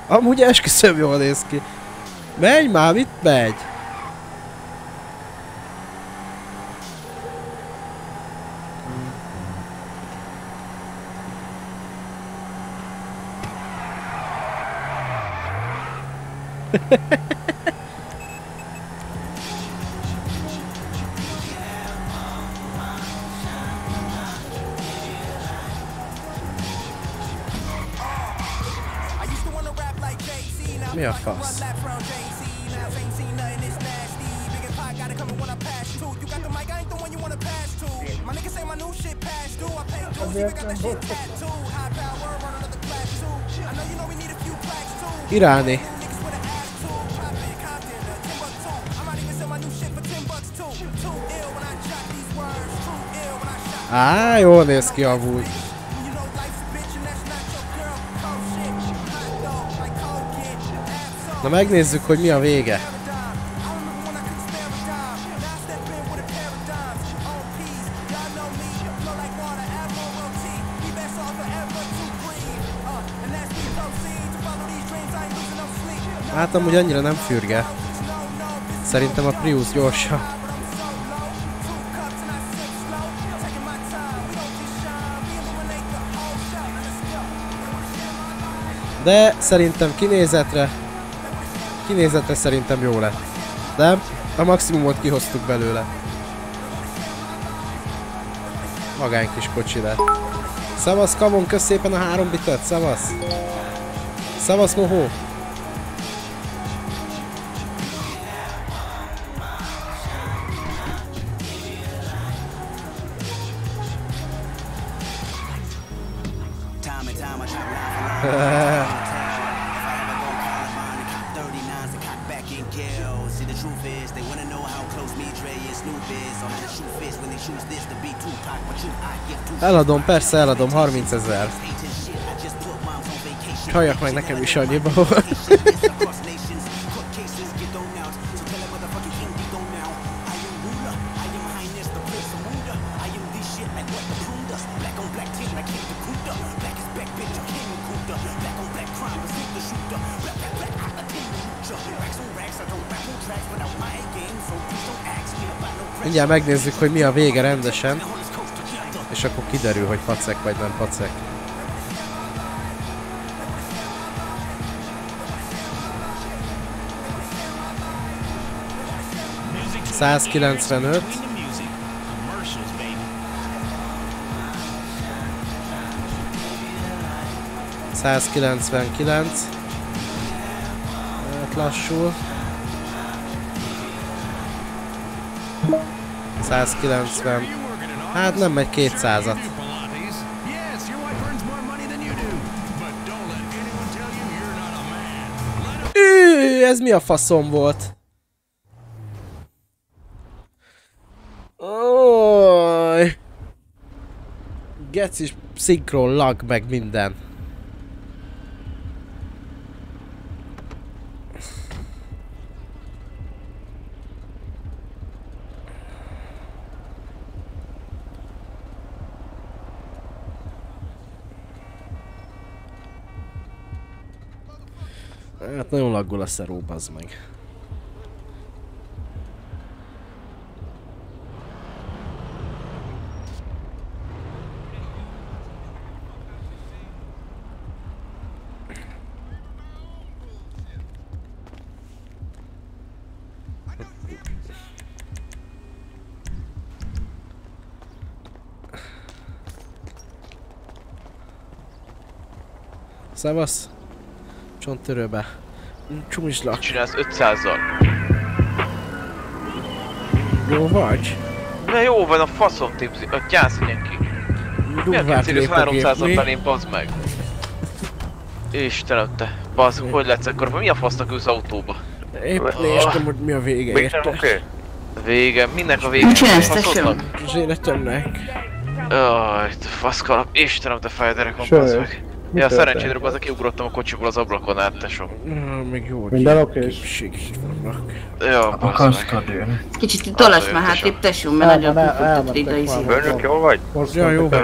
Amúgy esküszöm jól néz ki. Megy már, mit megy? Mi a fasz? Iráni. Á, jól néz ki amúgy. Na megnézzük, hogy mi a vége. Hát amúgy annyira nem fürge. Szerintem a Prius gyorsabb. De szerintem kinézetre Kinézetre szerintem jó lett. De a maximumot kihoztuk belőle. Magány kis kocsi lett. Szavasz Kamon, kösz szépen a három bitet, szavasz! Szavasz Mohó! Eladom, persze eladom, 30 ezer. Halljak meg nekem is annyiba. Mindjárt megnézzük, hogy mi a vége rendesen. És akkor kiderül, hogy pacek vagy nem pacek. Százkilencvenöt. Százkilencvenkilenc. Hát lassul. 190. Hát nem megy 200-at. Ő, ez mi a faszom volt? Oj. Gecis szinkron lag meg minden. Laggol a szeró, bazd meg. Szevasz! Csonttörőbe. Csumizslak. Csinálsz 500-zal. Jó vagy? De jó van a faszom tipzi, a gyász ki. Miért lép a 300 gép, at mi? belém, bazd meg? Istenem te, bazd, hogy letsz akkor, mi a fasznak ülsz autóba? Épp néztem, hogy mi a vége érte. oké? Vége, mindenek a vége. Mit csinálsz, Faszodnak? Az életemnek. Jaj, te faszkalap, Istenem, te Sör. bazd meg. Mi Ja, történt? szerencsédre az, kiugrottam a kocsiból az ablakon át, tesó. Még jó, hogy Minden oké? képességek vannak. Ja, Akarsz Kicsit tolass már hátrébb tesó, mert nagyon pufogtat ide izé. Főnök, jól vagy? Most ja, jó vagy.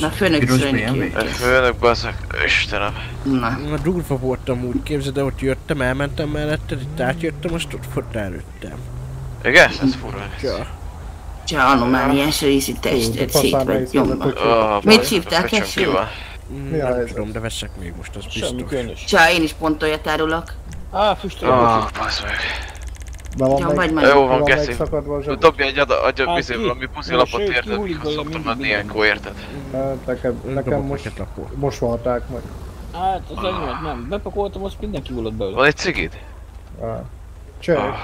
Na, főnök. BMW? Főnök, bazzak, Istenem. Na. Na durva voltam úgy, képzeld, de ott jöttem, elmentem melletted, itt átjöttem, azt ott volt előttem. Igen? Ez furva. Ja. Csa anomáliás részi Faszán szét vagy nyomva. Mit hívták köcsöm, eső? ki van? Mm, Nem tudom, de veszek még most, az biztos. Csa, én is pont olyat árulok. Á, füstöl. Ah, bazd meg. Be van Ja, meg- majd. Jó van, van Geszi. megszakadva a zsebed? Dobj egy adat, adja Hát bizony ki? valami puszi Na, lapot sőt, érted, mikor szoktam adni ilyenkor, érted? Hát nekem, nekem most, most valták meg. Hát, az enyém nem. Bepakoltam, azt mindenki hullott belőle. Van egy cigid? Ah. Cseh. Ah.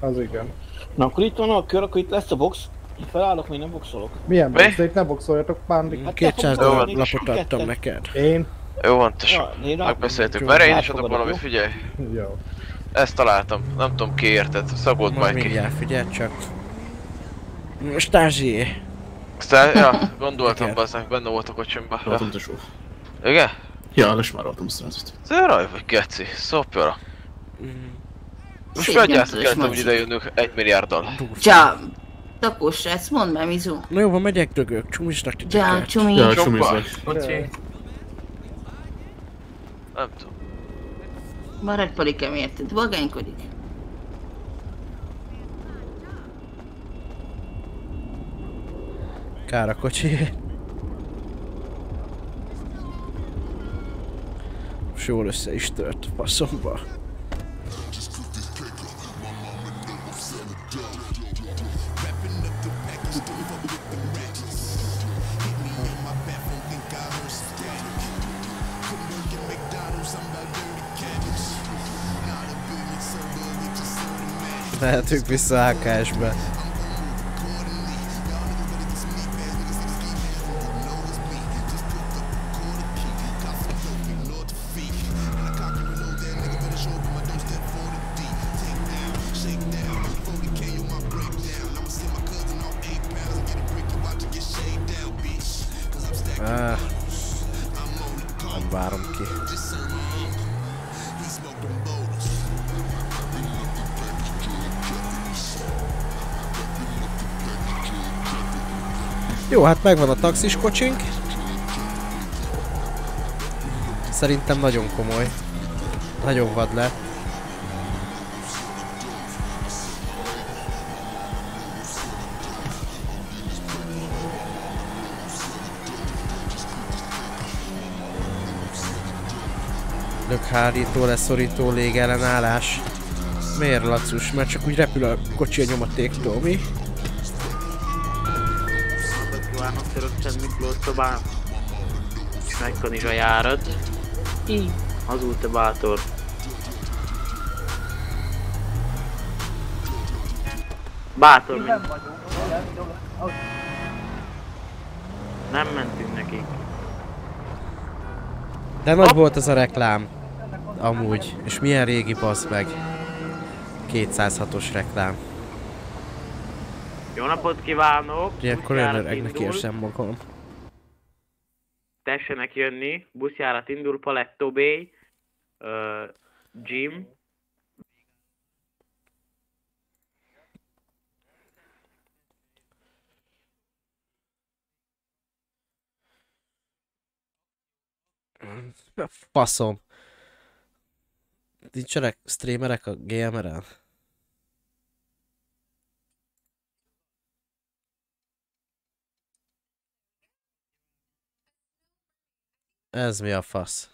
Az igen. Na akkor itt van a kör, akkor itt lesz a box. Itt felállok, még nem boxolok. Milyen Mi? box? De itt ne boxoljatok, Pándi. Hát 200 te fogod darab venni, lapot adtam neked. Én? Jó van, tesó. Ja, Megbeszéltük. Mert én is átfogadom, adok valamit, figyelj. Jó. Ezt találtam. Nem tudom ki érted. Szabold Majd ki. mindjárt, figyelj csak. Stázsié. Aztán, ja, gondoltam, bazzák, benne volt a kocsimba. Ja. Rajtam tesó. Igen? Ja, les már rajtam a százat. Te raj vagy, geci. Szopjara. Most Szép felgyászat nyomtad, kellett, hogy ide jönnök egy milliárddal. Csa, takos srác, mondd már Mizu. Na jó, van, megyek dögök, csumisnak Csa, titeket. csumi. Ja, csomizlak. Nem tudom. Maradj palikám érted, vagánykodik. Kár a kocsi. Most jól össze is tört, faszomba. Mehetünk vissza AKS-be. Hát megvan a taxis kocsink. Szerintem nagyon komoly. Nagyon vad lett. Lökhárító, leszorító, légellenállás. Miért lacus? Mert csak úgy repül a kocsi a nyomatéktól, mi? Rögtön Miklós Tobán. És megkanizs a járat. Így. Hazul te bátor. Bátor, mint... Nem mentünk nekik. De nagy volt az a reklám. Amúgy. És milyen régi basz meg. 206-os reklám. Jó napot kívánok! Ilyenkor olyan Buszjárat öregnek indul. érzem magam. Tessenek jönni, buszjárat indul, Paletto Bay, uh, Jim, Faszom. Nincsenek streamerek a GMR-en? Ez mi a fasz?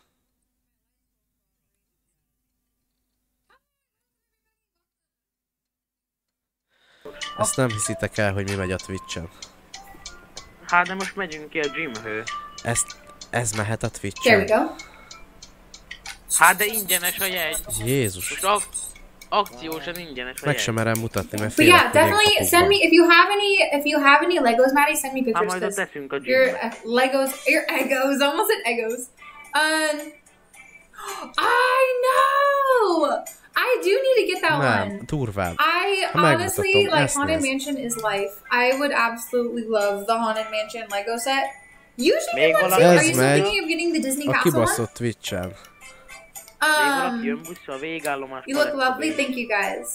Ezt nem hiszitek el, hogy mi megy a Twitch-en. Hát de most megyünk ki a gymhő. Ezt, ez mehet a Twitch-en? Hát de ingyenes a jegy. Jézus. Most akciósan ingyenes Meg sem merem mutatni, mert But yeah, definitely send me if you have any if you have any Legos, Maddie. Send me Hát pictures. majd ott 'cause teszünk a your gymbe. uh, Legos, your Egos, almost said Egos. Um, (gasps) I know. I do need to get that one. Nem, durvább. I Ha honestly like ezt Haunted nézd. Mansion is life. I would absolutely love the Haunted Mansion Lego set. You should Még get one too. Are you megy. thinking of getting the Disney A Castle one? kibaszott Twitch-en. Még valaki jön Um, busszal, végállomás. you look lovely. Thank you guys.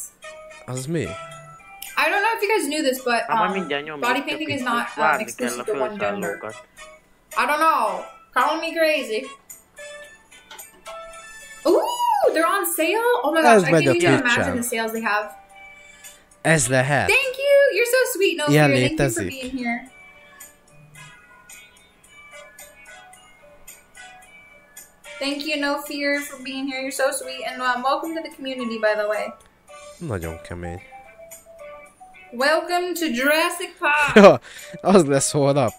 Az me? I don't know if you guys knew this, but Hát majd um, body painting is not um, exclusive to one gender. I don't know. Call me crazy. Ooh, they're on sale. Oh my gosh, I can't even Twitch-en. imagine the sales they have. Ez lehet. Thank you. You're so sweet, no Ilyen fear. Thank you for being here. Thank you, no fear, for being here. You're so sweet, and um, welcome to the community, by the way. Nagyon kemény. Welcome to Jurassic Park. Az lesz holnap.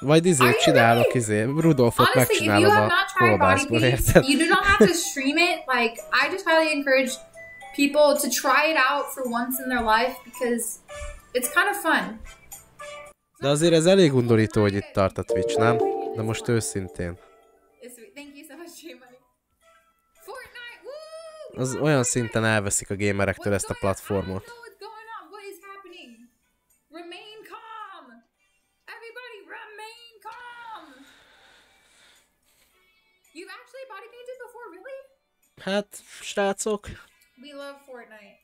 Majd izét csinálok, izé, Rudolfot Honestly, megcsinálom have a not tried body kolbászból, érted? you do not have to stream it. Like, I just highly encourage people to try it out for once in their life because it's kind of fun. De azért ez elég undorító, hogy itt tart a Twitch, nem? De most őszintén. Az olyan szinten elveszik a gamerektől ezt a platformot. Hát, srácok, We love Fortnite.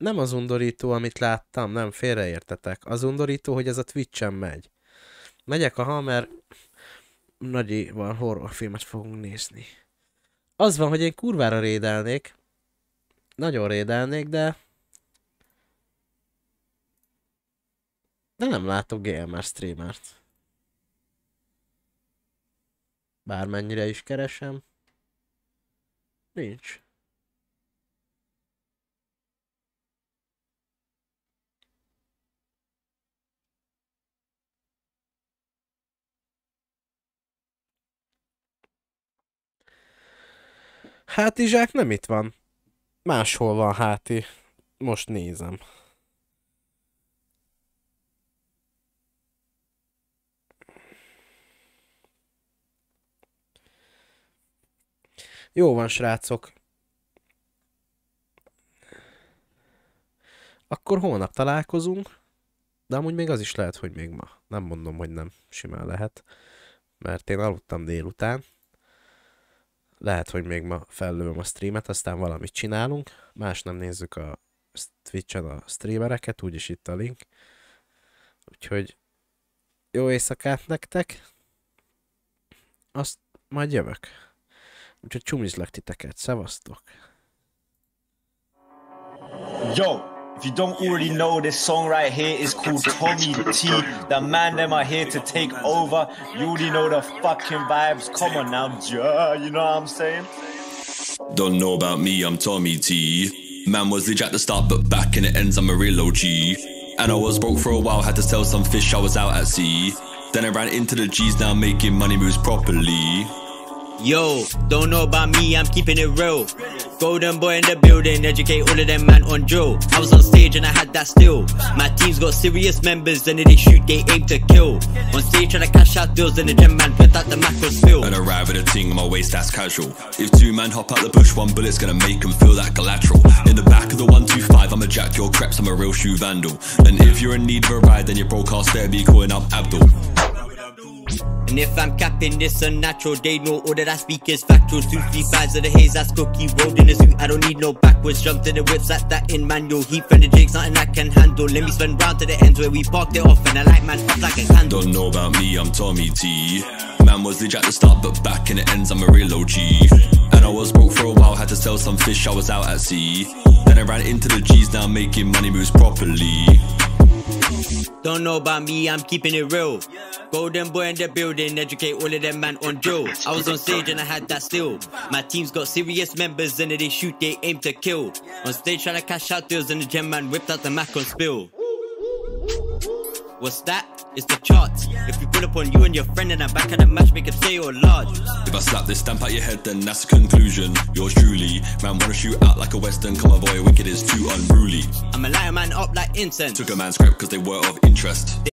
Nem az undorító, amit láttam, nem, félreértetek. Az undorító, hogy ez a Twitch-en megy. Megyek a mert nagyival horrorfilmet fogunk nézni. Az van, hogy én kurvára rédelnék. Nagyon rédelnék, de... De nem látok GMR streamert. Bármennyire is keresem. Nincs. Hátizsák nem itt van. Máshol van háti. Most nézem. Jó van, srácok. Akkor holnap találkozunk, de amúgy még az is lehet, hogy még ma. Nem mondom, hogy nem. Simán lehet. Mert én aludtam délután. Lehet, hogy még ma fellövöm a streamet, aztán valamit csinálunk. Más nem nézzük a Twitch-en a streamereket, úgyis itt a link. Úgyhogy jó éjszakát nektek. Azt majd jövök. Úgyhogy csumizlek titeket. Szevasztok! Yo, if you don't already know, this song right here is called Tommy T. The man them are here to take over. You already know the fucking vibes. Come on now, you know what I'm saying? Don't know about me, I'm Tommy T. Man was legit at the start, but back in the ends, I'm a real OG. And I was broke for a while, had to sell some fish, I was out at sea. Then I ran into the G's, now making money moves properly. Yo, don't know about me, I'm keeping it real. Golden boy in the building, educate all of them man on drill. I was on stage and I had that still. My team's got serious members and if they shoot, they aim to kill. On stage trying to cash out deals and the gym man put out the macro spill. And arrive at a ting my waist, that's casual. If two men hop out the bush, one bullet's gonna make them feel that collateral. In the back of the 125, I'ma jack your creps, I'm a real shoe vandal. And if you're in need of a ride, then your broadcast better be calling up Abdul. And if I'm capping this unnatural, they know all that I speak is factual. Two, three fives of the haze, that's cookie. Rolled in the suit, I don't need no backwards. Jump to the whips like that in manual. Heat from the jigs, nothing I can handle. Let me spin round to the ends where we parked it off. And I like man up like a candle. Don't know about me, I'm Tommy T. Man was legit at the start, but back in the ends, I'm a real OG. And I was broke for a while, had to sell some fish, I was out at sea. Then I ran into the G's, now making money moves properly. Don't know about me, I'm keeping it real. Golden boy in the building, educate all of them man on drill. I was on stage and I had that still. My team's got serious members and if they shoot, they aim to kill. On stage trying to cash out deals and the gem man whipped out the Mac on spill. What's that? It's the charts. If we pull up on you and your friend and I'm back at the match, make him say you're large. If I slap this stamp out your head, then that's the conclusion. Yours truly, man, wanna shoot out like a western. Come on, boy, wicked is too unruly. I'ma light a man up like incense. Took a man's scrap cause they were of interest.